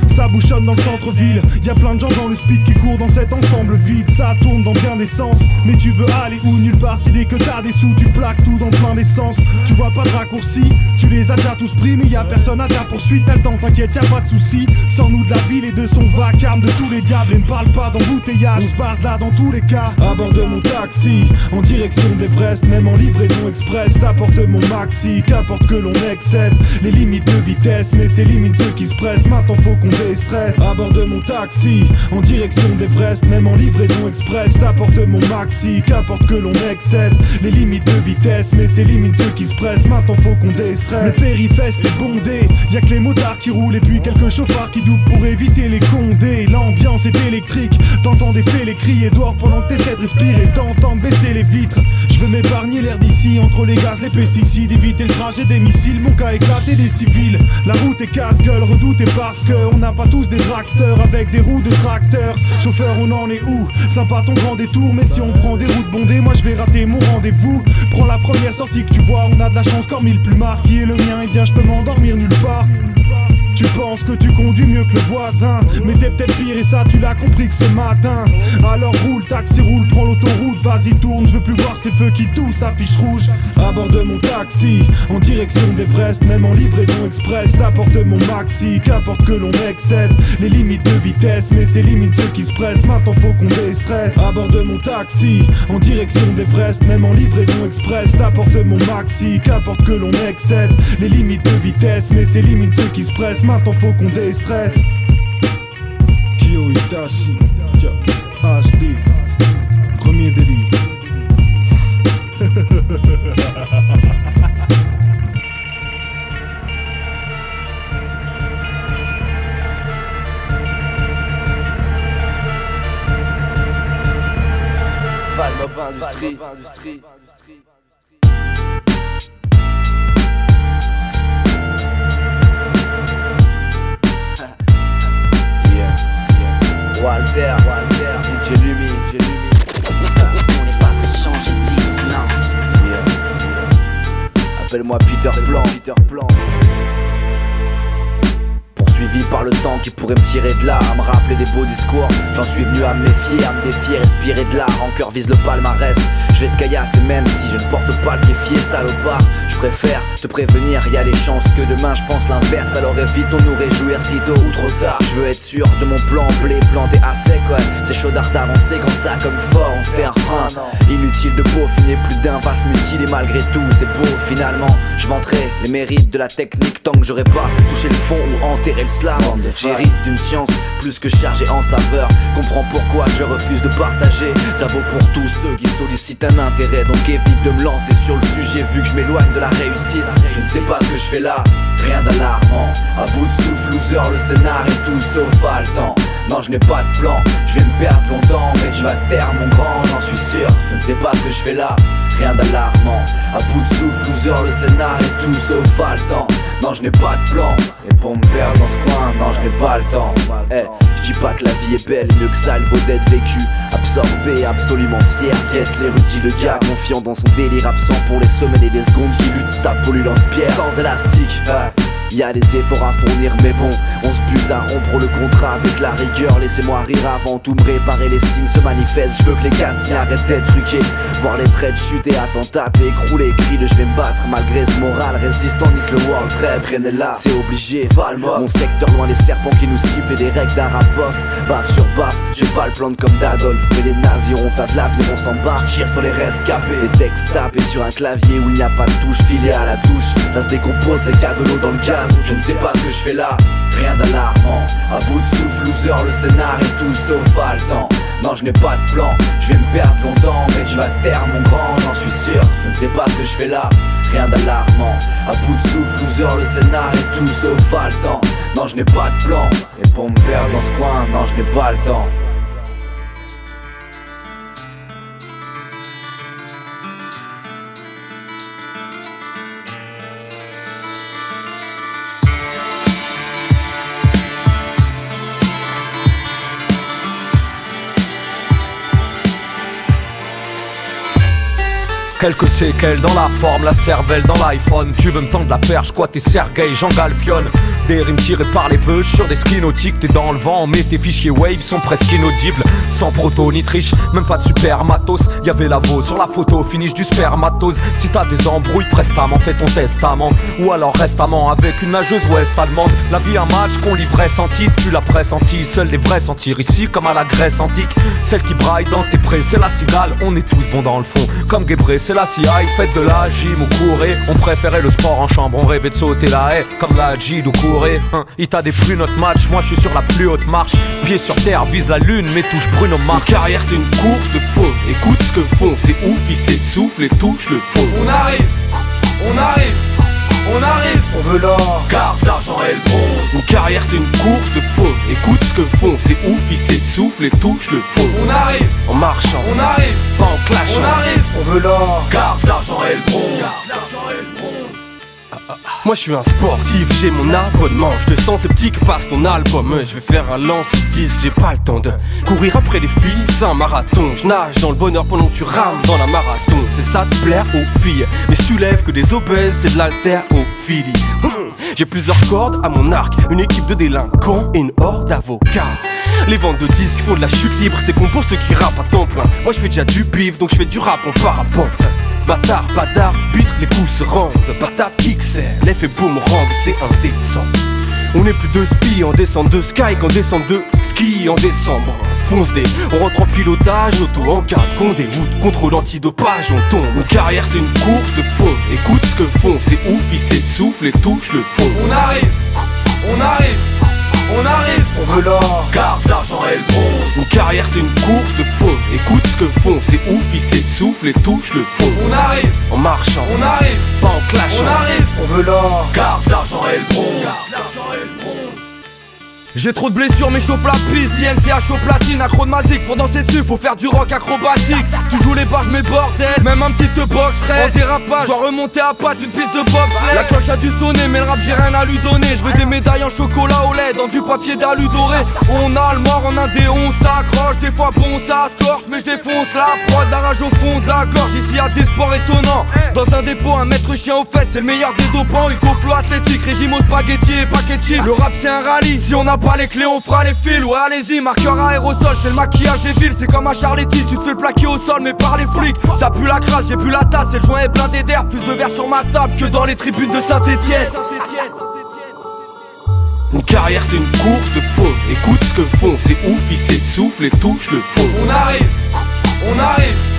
Ça bouchonne dans le centre-ville, y a plein de gens dans le speed qui courent dans cet ensemble vide. Ça tourne dans bien des sens, mais tu veux aller où? Nulle part si dès que t'as des sous, tu plaques tout dans plein d'essence. Tu vois pas de raccourci, tu les as déjà tous pris, mais y a personne à ta poursuite. T'as le temps, t'inquiète, y'a pas de soucis. Sors-nous de la ville et de son vacarme de tous les diables et ne parle pas d'embouteillage. On se barre là dans tous les cas. À bord de mon taxi, en direction d'Everest, même en livraison express, t'apporte mon maxi. Qu'importe que l'on excède les limites de vitesse, mais c'est limite ceux qui se pressent. Maintenant faut qu'on déstresse. À bord de mon taxi, en direction d'Everest, même en livraison express, t'apporte mon maxi. Qu'importe que l'on excède les limites de vitesse, mais c'est limite ceux qui se pressent. Maintenant faut qu'on déstresse. Le périfest est bondé, y a que les motards qui roulent et puis quelques chauffards qui doublent pour éviter les condés. L'ambiance est électrique, t'entends des faits, les cris et dehors pendant que t'essaies de respirer, t'entends baisser les vitres. Je veux m'épargner l'air d'ici, entre les gaz, les pesticides, éviter le trajet des missiles. Mon cas éclaté des civils. La route est casse-gueule, redoutée parce que on n'a pas tous des dragsters avec des roues de tracteur. Chauffeur, on en est où? Sympa ton grand détour, mais si on prend des routes bondées, moi je vais rater mon rendez-vous. Prends la première sortie que tu vois, on a de la chance, comme mille plus qui est le mien, et bien je peux m'endormir nulle part. Tu penses que tu conduis mieux que le voisin Mais t'es peut-être pire et ça tu l'as compris que ce matin. Alors roule, taxi roule, prends l'autoroute, vas-y tourne Je veux plus voir ces feux qui toussent, affiche rouge. À bord mon taxi, en direction d'Everest Même en livraison express, t'apporte mon maxi Qu'importe que l'on excède. Les limites de vitesse Mais c'est limite ceux qui se pressent, maintenant faut qu'on déstresse. À bord mon taxi, en direction d'Everest Même en livraison express, t'apporte mon maxi Qu'importe que l'on excède. Les limites de vitesse Mais c'est limite ceux qui se pressent maintenant faut qu'on déstresse. Kyo Itachi, HD, premier délit. Valmob Industrie. Walter, Walter, DJ Lumi, DJ Lumi. On n'est pas fait changer de disque, non. Yeah, yeah. Appelle-moi Peter Plan, Peter Plan. Poursuivi par le temps qui pourrait me tirer de là, à me rappeler des beaux discours. J'en suis venu à me méfier, à me défier, respirer de l'art. Rancœur vise le palmarès. Vais te caillasser même si je ne porte pas le kéfier, salopard. Je préfère te prévenir, y a des chances que demain je pense l'inverse. Alors évitons nous réjouir si tôt ou trop tard. Je veux être sûr de mon plan blé planté à sec, ouais. C'est chaudard d'avancer quand ça cogne fort, on fait un frein. Inutile de peaufiner, plus d'un va se mutiler malgré tout, c'est beau finalement. Je vanterai les mérites de la technique tant que j'aurais pas touché le fond ou enterré le slam. J'hérite d'une science plus que chargée en saveur. Comprends pourquoi je refuse de partager. Ça vaut pour tous ceux qui sollicitent un Donc évite de me lancer sur le sujet vu que je m'éloigne de la réussite. Je ne sais pas ce que je fais là, rien d'alarmant. À bout de souffle, loser, le scénar est tout sauf haletant. Non je n'ai pas de plan, je vais me perdre longtemps Mais tu vas taire mon grand, j'en suis sûr. Je ne sais pas ce que je fais là, rien d'alarmant. À bout de souffle, loser, le scénario tout sauf temps Non je n'ai pas de plan, et pour me perdre dans ce coin Non je n'ai pas le temps. Eh, je dis pas que la vie est belle, mieux que ça, elle vaut d'être vécue. Absorbé, absolument fier, guette l'érudit le gars Confiant dans son délire absent pour les semaines et les secondes Qui lutte, tape pour lui lance-pierre sans élastique y a des efforts à fournir, mais bon, on se bute à rompre le contrat avec la rigueur. Laissez-moi rire avant tout me réparer. Les signes se manifestent. Je veux que les castings arrêtent d'être truqués. Voir les traits chuter, attentats écrouler. Crie de je vais me battre malgré ce moral résistant. Nique le world trade, traîner là, c'est obligé. Valmo, mon secteur loin des serpents qui nous sifflent et des règles d'un rap bof. Baf sur baf, j'ai pas le plan comme d'Adolphe. Mais les nazis ont fait de l'avenir, on bat. tire sur les rescapés. Les textes tapés sur un clavier où il n'y a pas de touche filée à la touche. Ça se décompose, c'est l'eau dans le gaz. Je ne sais pas ce que je fais là, rien d'alarmant. À bout de souffle, loser, le scénario tout sauf temps Non je n'ai pas de plan, je vais me perdre longtemps Mais tu vas taire mon grand, j'en suis sûr. Je ne sais pas ce que je fais là, rien d'alarmant. À bout de souffle, loser, le scénario tout sauf temps Non je n'ai pas de plan, et pour me perdre dans ce coin, non je n'ai pas le temps Quelques séquelles dans la forme, la cervelle dans l'iPhone. Tu veux me tendre la perche, quoi t'es Sergei, Jean Galfion. Des rimes tirées par les vœux sur des skis nautiques. T'es dans le vent, mais tes fichiers wave sont presque inaudibles. Sans proto ni triche, même pas de super matos. Y'avait la veau sur la photo, finish du spermatose. Si t'as des embrouilles, prestamment, fais ton testament. Ou alors restamment avec une nageuse ouest allemande. La vie un match qu'on livrait senti, tu l'as pressenti. Seuls les vrais sentir ici comme à la Grèce antique. Celle qui braille dans tes prés, c'est la cigale. On est tous bons dans le fond, comme Gebré, c'est la CI. Faites de la gym ou courez. On préférait le sport en chambre, on rêvait de sauter la haie comme la Jid ou courir. Hein, il t'a des plus notre match, moi je suis sur la plus haute marche. Pied sur terre, vise la lune, mais touche Bruno Mars. Une carrière c'est une course de faux. Écoute ce que font, c'est ouf, il souffle et touche le fond. On arrive, on arrive. On arrive, on veut l'or, garde l'argent et le bronze. Une carrière c'est une course de faux. Écoute ce que font, c'est ouf, il souffle et touche le fond. On arrive, en marchant, on arrive, pas en clashant. On arrive, on veut l'or, garde l'argent et le bronze. Moi je suis un sportif, j'ai mon abonnement. Je te sens sceptique, passe ton album. Je vais faire un lance disque, j'ai pas le temps de courir après les filles. C'est un marathon, je nage dans le bonheur pendant que tu rames dans la marathon. C'est ça te plaire aux filles. Mais si tu lèves que des obèses, c'est de l'haltérophilie. Hum, J'ai plusieurs cordes à mon arc. Une équipe de délinquants et une horde d'avocats. Les ventes de disques font de la chute libre, c'est con pour ceux qui rappent à temps plein. Moi je fais déjà du pif, donc je fais du rap en parapente. Bâtard, bâtard, d'arbitre, les coups se rendent. Patate kick, c'est? L'effet boomerang, c'est indécent. On est plus de spi en descente de sky qu'en descente de ski en décembre. Fonce des, on rentre en pilotage, auto en 4 qu'on déroute, contrôle antidopage, on tombe. Une carrière c'est une course de fond, écoute ce que font, c'est ouf, il s'essouffle et touche le fond. On arrive, on arrive. On arrive, on veut l'or, garde l'argent et le bronze. Une carrière c'est une course de fond. Écoute ce que font, c'est ouf, il s'essouffle et touche le fond. On arrive, en marchant, on arrive, pas en clashant. On arrive, on veut l'or, garde l'argent et le bronze. Garde l'argent et le bronze. J'ai trop de blessures mais chauffe la piste. DNC à chaud platine, magique Pour danser dessus faut faire du rock acrobatique. Tu joues les barges mais bordel. Même un petit box En dérapage, dois remonter à patte une piste de boxe La cloche a dû sonner mais le rap j'ai rien à lui donner. Je veux des médailles en chocolat au lait Dans du papier d'alu doré. On a le mort en un dé, on s'accroche. Des fois bon ça se corse mais je défonce la prod La rage au fond de la gorge. Ici y'a des sports étonnants. Dans un dépôt un maître chien au fait C'est le meilleur des dopants. Hugo flow athlétique, régime au spaghetti et paquet Le rap c'est un rallye. Si on a pas les clés, on fera les fils. Ouais, allez-y, marqueur à aérosol, c'est le maquillage des villes. C'est comme un Charletti, tu te fais plaquer au sol, mais par les flics. Ça pue la crasse, j'ai plus la tasse, et le joint est blindé d'air. Plus de verre sur ma table que dans les tribunes de Saint-Etienne. Une carrière c'est une course de fond Écoute ce que font, c'est ouf, il s'essouffle et touche le fond On arrive, on arrive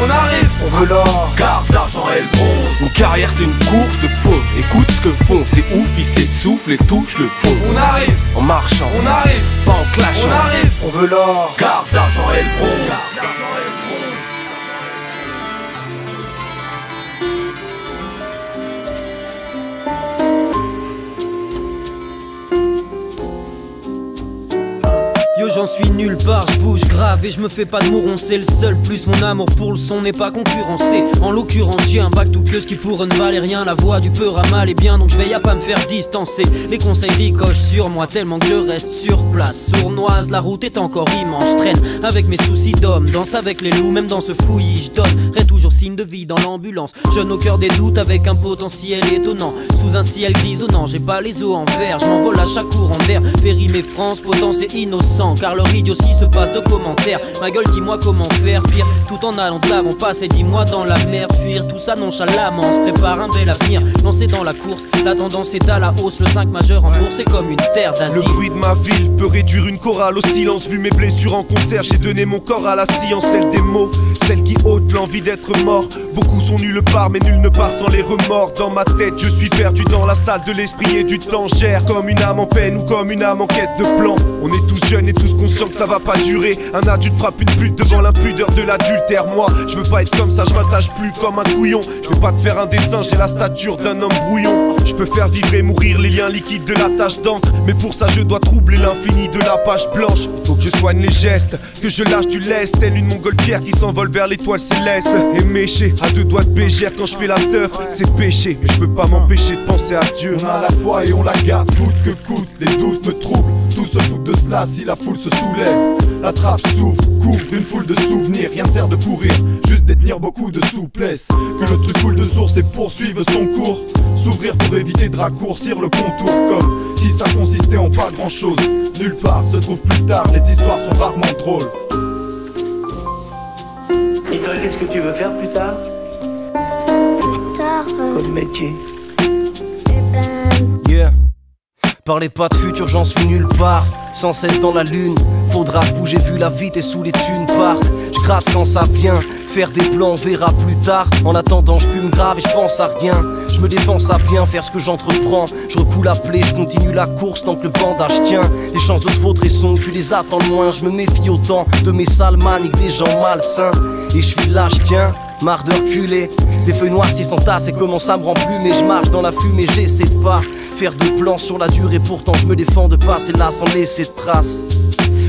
on arrive, on veut l'or, garde l'argent et le bronze. Une carrière c'est une course de fond. Écoute ce que font, c'est ouf, il s'essouffle et touche le fond. On arrive, en marchant, on arrive, pas en clashant. On arrive, on veut l'or, garde l'argent et le bronze. J'en suis nulle part, bouge grave et je me fais pas de mouron, c'est le seul plus mon amour pour le son n'est pas concurrencé. En l'occurrence, j'ai un bac tout que ce qui pour ne valait rien, la voix du peur à mal et bien donc je vais à pas me faire distancer. Les conseils ricochent sur moi tellement que je reste sur place. Sournoise, la route est encore immense, je traîne avec mes soucis d'homme, danse avec les loups, même dans ce fouillis, je donnerai toujours signe de vie dans l'ambulance. Jeune au cœur des doutes avec un potentiel étonnant, sous un ciel grisonnant, j'ai pas les os en verre, je à chaque courant d'air, périm et France, potentiel innocent, car leur idiotie se passe de commentaires. Ma gueule, dis-moi comment faire pire, tout en allant de l'avant, passer, dis-moi dans la mer, fuir, tout ça nonchalamment, on se prépare un bel avenir, lancé dans la course, la tendance est à la hausse, le 5 majeur en bourse, c'est comme une terre d'asile. Le bruit de ma ville peut réduire une chorale au silence. Vu mes blessures en concert, j'ai donné mon corps à la science, celle des mots, celle qui ôte l'envie d'être mort. Beaucoup sont nulle part, mais nul ne part sans les remords. Dans ma tête, je suis perdu dans la salle de l'esprit et du temps. Gère comme une âme en peine ou comme une âme en quête de plan. On est tous jeunes et tous conscients que ça va pas durer. Un adulte frappe une pute devant l'impudeur de l'adultère. Moi, je veux pas être comme ça, je m'attache plus comme un couillon. Je veux pas te faire un dessin, j'ai la stature d'un homme brouillon. Je peux faire vivre et mourir les liens liquides de la tache d'encre. Mais pour ça, je dois troubler l'infini de la page blanche. Faut que je soigne les gestes, que je lâche du lest, telle une montgolfière qui s'envole vers l'étoile céleste. Et méché, à deux doigts de bégère quand je fais la teuf, c'est péché, mais je peux pas m'empêcher de penser à Dieu. On a la foi et on la garde coûte que coûte, les doutes me troublent. Tout se fout de cela si la foule se soulève. La trappe s'ouvre, couvre d'une foule de souvenirs. Rien ne sert de courir, juste détenir beaucoup de souplesse. Que le truc coule de source et poursuive son cours. S'ouvrir pour éviter de raccourcir le contour. Comme si ça consistait en pas grand chose. Nulle part se trouve plus tard, les histoires sont rarement drôles. Et toi, qu'est-ce que tu veux faire plus tard Plus tard, euh, Comme métier Yeah. Parlez pas de futur, j'en suis nulle part. Sans cesse dans la lune, faudra bouger vu la vie et sous les thunes partent. Je quand ça vient, faire des plans, on verra plus tard. En attendant, je fume grave et je pense à rien. Je me dépense à bien faire ce que j'entreprends. Je recoule la plaie, je continue la course tant que le bandage tient. Les chances de se vautrer sont, tu les attends loin. Je me méfie autant de mes sales maniques, des gens malsains. Et je suis là, je tiens. Marre de les feuilles noires s'y s'entassent et commencent à me remplir Mais je marche dans la fumée, j'essaie de pas faire de plans sur la durée Pourtant je me défends de passer là sans laisser de traces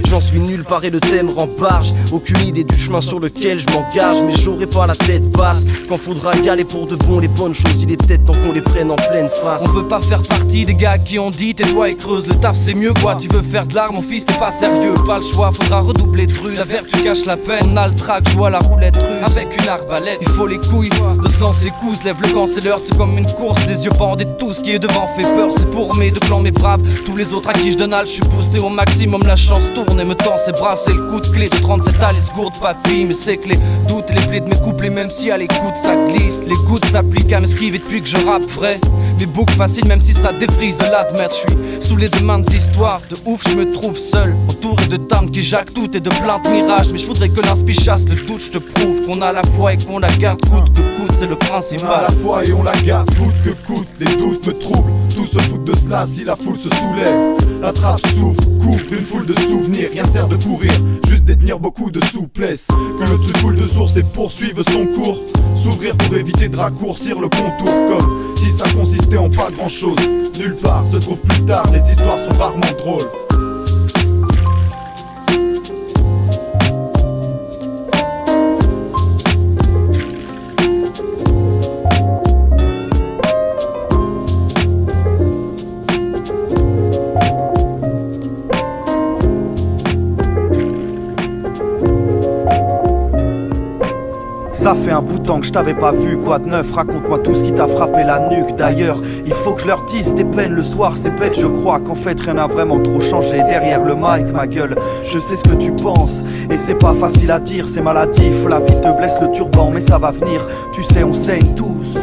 J'en suis nul, paraît le thème rembarge Aucune idée du chemin sur lequel je m'engage. Mais j'aurai pas la tête basse. Quand faudra y aller pour de bon Les bonnes choses, il est peut-être temps qu'on les prenne en pleine face. On veut pas faire partie des gars qui ont dit tais-toi et creuse Le taf c'est mieux quoi. Tu veux faire de l'art mon fils t'es pas sérieux. Pas le choix faudra redoubler de rue. La vertu cache la peine On a track je vois la roulette russe. Avec une arbalète Il faut les couilles. De se lancer coups Lève le camp c'est l'heure c'est comme une course. Les yeux bandés tout ce qui est devant fait peur C'est pour mes deux clans mes braves. Tous les autres à qui je donne Je suis boosté au maximum la chance tourne et me tend ses bras C'est le coup de clé de 37 Alice gourde papy Mais c'est que les doutes les plaies de mes couplets Même si à l'écoute ça glisse Les gouttes s'appliquent à m'esquiver depuis que je rappe vrai Mes boucles faciles même si ça défrise de l'admettre Je suis sous les demandes d'histoire De ouf je me trouve seul Entouré de dames qui jacquent tout et de plein de mirages Mais je voudrais que l'inspi chasse le doute Je te prouve qu'on a la foi et qu'on la garde coûte que coûte C'est le On a principal la foi et on la garde coûte que coûte, les doutes me troublent. Tout se fout de cela si la foule se soulève. La trappe s'ouvre, d'une foule de souvenirs. Rien sert de courir, juste détenir beaucoup de souplesse. Que le truc coule de source et poursuive son cours. S'ouvrir pour éviter de raccourcir le contour. Comme si ça consistait en pas grand chose. Nulle part se trouve plus tard, les histoires sont rarement drôles. Ça fait un bout de temps que je t'avais pas vu, quoi de neuf? Raconte-moi tout ce qui t'a frappé la nuque. D'ailleurs, il faut que je leur dise tes peines. Le soir C'est bête, je crois qu'en fait rien n'a vraiment trop changé. Derrière le mic, ma gueule, je sais ce que tu penses. Et c'est pas facile à dire, c'est maladif. La vie te blesse le turban, mais ça va venir. Tu sais, on saigne tous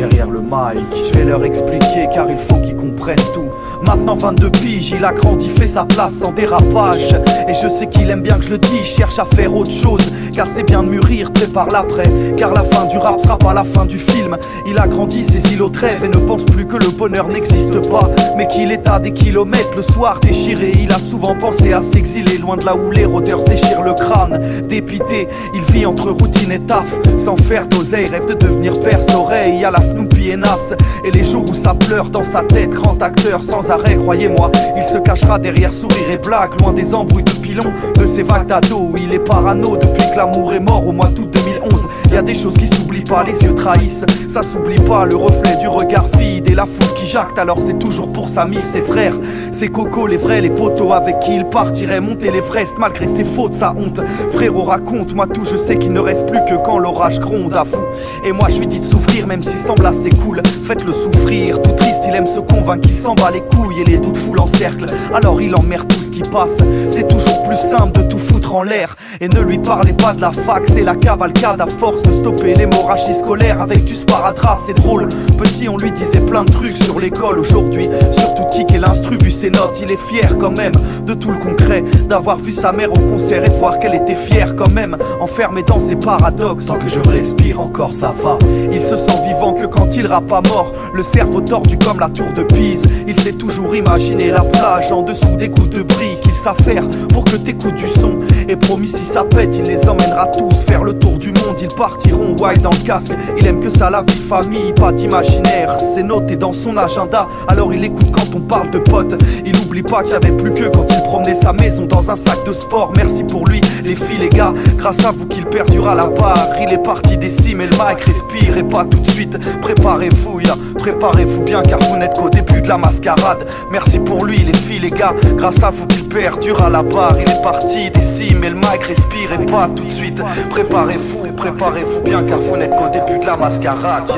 derrière le mic. Je vais leur expliquer car il faut qu'ils comprennent tout. Maintenant 22 piges, il a grandi, fait sa place sans dérapage. Et je sais qu'il aime bien que je le dise, cherche à faire autre chose. Car c'est bien de mûrir, prépare l'après. Car la fin du rap sera pas la fin du film. Il a grandi ses îlots de rêve et ne pense plus que le bonheur n'existe pas. Mais qu'il est à des kilomètres le soir déchiré. Il a souvent pensé à s'exiler loin de là où les rôdeurs déchirent le crâne. Dépité, il vit entre routine et taf. Sans faire d'oseille, rêve de devenir perce oreille. À la Et. Et les jours où ça pleure dans sa tête, grand acteur sans arrêt, croyez-moi, il se cachera derrière sourire et blague, loin des embrouilles de pilon, de ses vagues d'ado. Il est parano depuis que l'amour est mort au mois d'août 2011. Y a des choses qui s'oublient pas, les yeux trahissent. Ça s'oublie pas, le reflet du regard vide et la foule qui jacte. Alors c'est toujours pour sa mif, ses frères, ses cocos, les vrais, les poteaux avec qui il partirait monter l'Everest malgré ses fautes, sa honte. Frérot raconte, moi tout, je sais qu'il ne reste plus que quand l'orage gronde à fou. Et moi je lui dis de souffrir, même s'il semble assez cool. Faites-le souffrir, tout triste, il aime se convaincre qu'il s'en bat les couilles et les doutes foulent en cercle. Alors il emmerde tout ce qui passe. C'est toujours plus simple de tout foutre en l'air. Et ne lui parlez pas de la fac, c'est la cavalcade force de stopper l'hémorragie scolaire avec du sparadrap. C'est drôle, petit, on lui disait plein de trucs sur l'école aujourd'hui. Surtout Tic et l'instru, vu ses notes, il est fier quand même de tout le concret. D'avoir vu sa mère au concert et de voir qu'elle était fière quand même. Enfermée dans ses paradoxes, tant que je respire encore, ça va. Il se sent vivant que quand il rappe pas mort. Le cerveau tordu comme la tour de Pise. Il sait toujours imaginer la plage en dessous des coups de briques. Il s'affaire pour que t'écoutes du son. Et promis, si ça pète, il les emmènera tous faire le tour du monde. Ils partiront wild dans le casque. Il aime que ça, la vie, famille, pas d'imaginaire. C'est noté dans son agenda. Alors il écoute quand on parle de potes. Il oublie pas qu'il y avait plus que quand il promenait sa maison dans un sac de sport. Merci pour lui, les filles, les gars. Grâce à vous qu'il perdura la barre. Il est parti des cimes et le mic respire et pas tout de suite. Préparez-vous, ya, préparez-vous bien car vous n'êtes qu'au début de la mascarade. Merci pour lui, les filles, les gars. Grâce à vous qu'il perdura la. Il est parti cimes et le mic respire et pas tout de suite. Préparez-vous, préparez-vous bien car vous n'êtes qu'au début de la mascarade.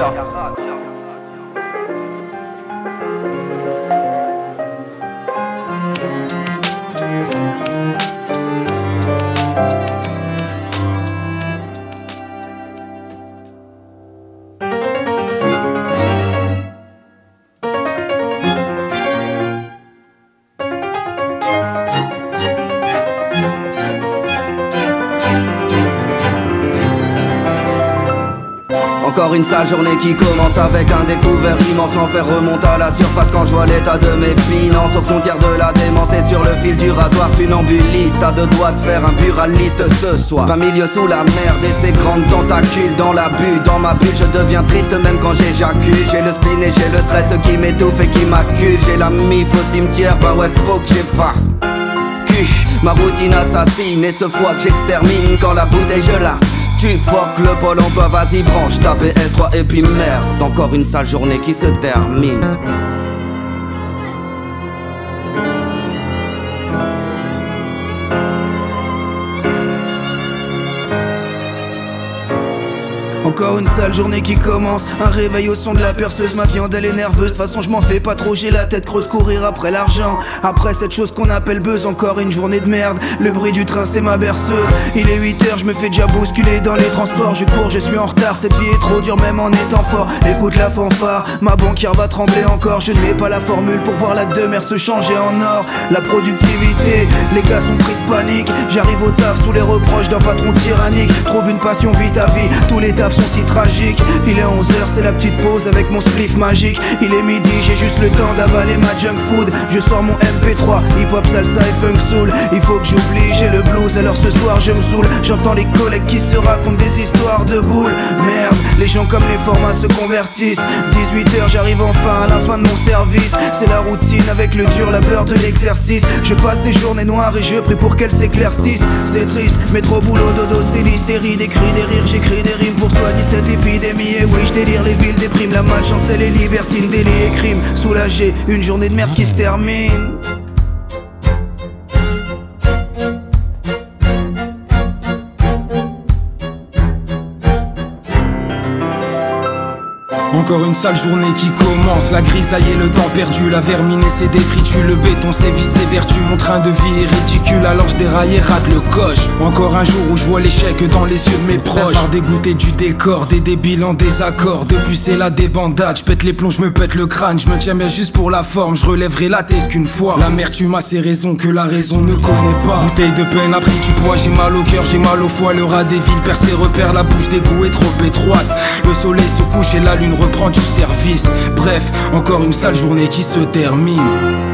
Sale journée qui commence avec un découvert immense. L'enfer remonte à la surface quand je vois l'état de mes finances. Aux frontières de la démence et sur le fil du rasoir Funambuliste à deux doigts de faire un buraliste ce soir. 20 milieux sous la merde et ses grandes tentacules Dans la bulle, dans ma bulle je deviens triste même quand j'éjacule. J'ai le spleen et j'ai le stress qui m'étouffe et qui m'accule. J'ai la mif au cimetière, ben ouais faut que j'ai pas Ma routine assassine et ce foie que j'extermine Quand la bouteille je la tu fuck le pôle emploi, vas-y branche ta PS3 et puis merde. Encore une sale journée qui se termine Encore une sale journée qui commence. Un réveil au son de la perceuse. Ma viande elle est nerveuse. De toute façon je m'en fais pas trop. J'ai la tête creuse courir après l'argent. Après cette chose qu'on appelle buzz Encore une journée de merde. Le bruit du train c'est ma berceuse. Il est 8h je me fais déjà bousculer dans les transports. Je cours je suis en retard. Cette vie est trop dure même en étant fort. Écoute la fanfare. Ma banquière va trembler encore. Je ne mets pas la formule pour voir la demeure se changer en or. La productivité Les gars sont pris de panique. J'arrive au taf sous les reproches d'un patron tyrannique. Trouve une passion vite à vie. Tous les tafs sont si tragiques. Il est 11h, c'est la petite pause avec mon spliff magique. Il est midi, j'ai juste le temps d'avaler ma junk food. Je sors mon MP3, hip-hop, salsa et funk soul. Il faut que j'oublie, j'ai le blues, alors ce soir je me saoule. J'entends les collègues qui se racontent des histoires de boules. Merde, les gens comme les formats se convertissent. 18h, j'arrive enfin à la fin de mon service. C'est la routine avec le dur labeur de l'exercice. Je passe des journées noires et je prie pour qu'elles s'éclaircissent. C'est triste, mais trop boulot, dodo, c'est l'hystérie. Des cris, des rires, j'écris des rimes pour soigner cette épidémie Et oui, délire, les villes dépriment La malchance et les libertines, délits et crimes. Soulagé, une journée de merde qui se termine Encore une sale journée qui commence. La grisaille et le temps perdu La vermine et ses détritus Le béton sévit ses vertus. Mon train de vie est ridicule Alors je déraille et rate le coche. Encore un jour où je vois l'échec dans les yeux de mes proches. Par dégoûté du décor Des débiles en désaccord. Depuis c'est la débandade Je pète les plombs, je me pète le crâne. Je me tiens bien juste pour la forme Je relèverai la tête qu'une fois. L'amertume a ses raisons que la raison ne connaît pas. Bouteille de peine a pris du J'ai mal au cœur, j'ai mal au foie. Le rat des villes perd ses repères La bouche d'égout est trop étroite. Le soleil se couche et la lune reprend du service. Bref, encore une sale journée qui se termine.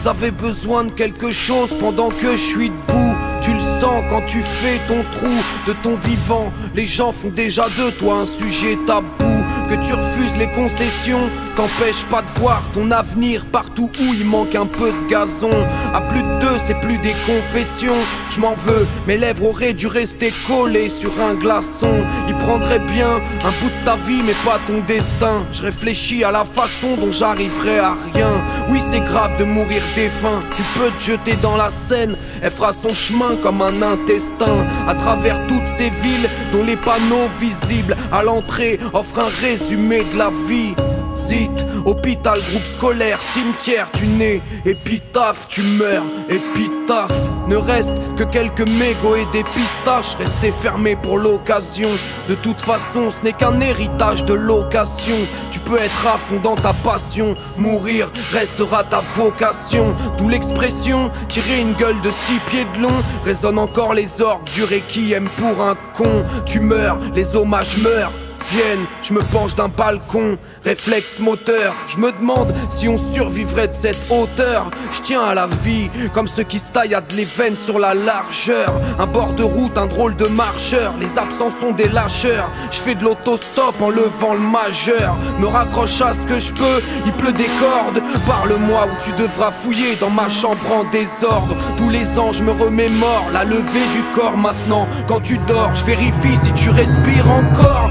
Vous avez besoin de quelque chose pendant que je suis debout. Tu le sens quand tu fais ton trou de ton vivant. Les gens font déjà de toi un sujet tabou. Que tu refuses les concessions t'empêche pas de voir ton avenir partout où il manque un peu de gazon. À plus de c'est plus des confessions. Je m'en veux, mes lèvres auraient dû rester collées sur un glaçon. Il prendrait bien un bout de ta vie, mais pas ton destin. Je réfléchis à la façon dont j'arriverai à rien. Oui, c'est grave de mourir défunt. Tu peux te jeter dans la Seine, elle fera son chemin comme un intestin. À travers toutes ces villes dont les panneaux visibles à l'entrée offrent un résumé de la vie. Zite, hôpital, groupe scolaire, cimetière, tu nais, épitaphe, tu meurs, épitaphe. Ne reste que quelques mégots et des pistaches restés fermés pour l'occasion. De toute façon, ce n'est qu'un héritage de location. Tu peux être à fond dans ta passion, mourir restera ta vocation. D'où l'expression, tirer une gueule de six pieds de long, résonne encore les orgues du requiem pour un con. Tu meurs, les hommages meurent. Je me penche d'un balcon, réflexe moteur. Je me demande si on survivrait de cette hauteur. Je tiens à la vie, comme ceux qui se taillent à de les veines sur la largeur. Un bord de route, un drôle de marcheur. Les absents sont des lâcheurs. Je fais de l'autostop en levant le majeur. Me raccroche à ce que je peux, il pleut des cordes. Parle-moi où tu devras fouiller dans ma chambre en désordre. Tous les ans, je me remémore la levée du corps maintenant. Quand tu dors, je vérifie si tu respires encore.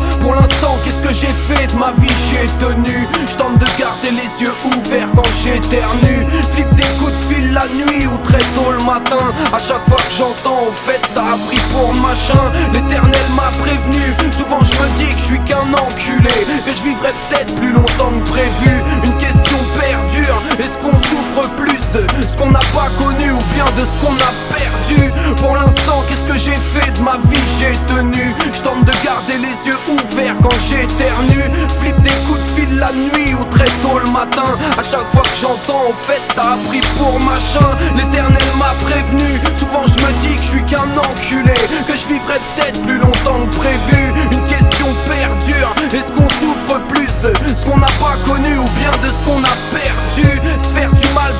Qu'est-ce que j'ai fait de ma vie? J'ai tenu. Je tente de garder les yeux ouverts quand j'éternue. Flippe des coups de fil la nuit ou très tôt le matin. À chaque fois que j'entends, au fait, t'as appris pour machin. L'éternel m'a prévenu. Souvent, je me dis que je suis qu'un enculé. Que je vivrai peut-être plus longtemps que prévu. Une question Est-ce qu'on souffre plus de ce qu'on n'a pas connu ou bien de ce qu'on a perdu Pour l'instant, qu'est-ce que j'ai fait de ma vie J'ai tenu. Je tente de garder les yeux ouverts quand j'éternue. Flippe des coups de fil la nuit ou très tôt le matin. À chaque fois que j'entends, au fait, t'as appris pour machin. L'éternel m'a prévenu. Souvent, je me dis que je suis qu'un enculé. Que je vivrai peut-être plus longtemps que prévu. Une question perdure. Est-ce qu'on souffre plus ce qu'on n'a pas connu ou bien de ce qu'on a perdu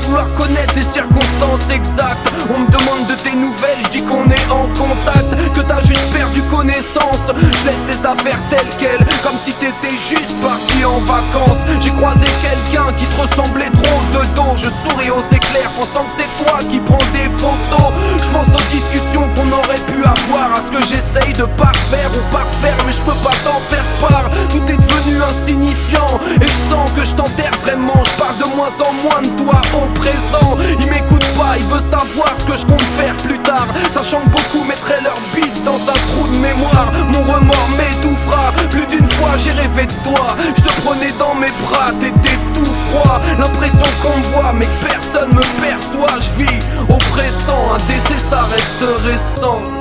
vouloir connaître les circonstances exactes. On me demande de tes nouvelles, je dis qu'on est en contact. Que t'as juste perdu connaissance. Je laisse tes affaires telles quelles, comme si t'étais juste parti en vacances. J'ai croisé quelqu'un qui te ressemblait trop de dos. Je souris aux éclairs, pensant que c'est toi qui prends des photos. Je pense aux discussions qu'on aurait pu avoir, à ce que j'essaye de parfaire ou parfaire, mais je peux pas t'en faire part. Tout est devenu insignifiant et je sens que je t'enterre vraiment. Je parle de moins en moins de toi au présent. Il m'écoute pas, il veut savoir ce que je compte faire plus tard. Sachant que beaucoup mettraient leur bite dans un trou de mémoire. Mon remords m'étouffera. Plus d'une fois j'ai rêvé de toi. Je te prenais dans mes bras, t'étais tout froid. L'impression qu'on me voit, mais personne me perçoit. Je vis oppressant, un décès ça reste récent.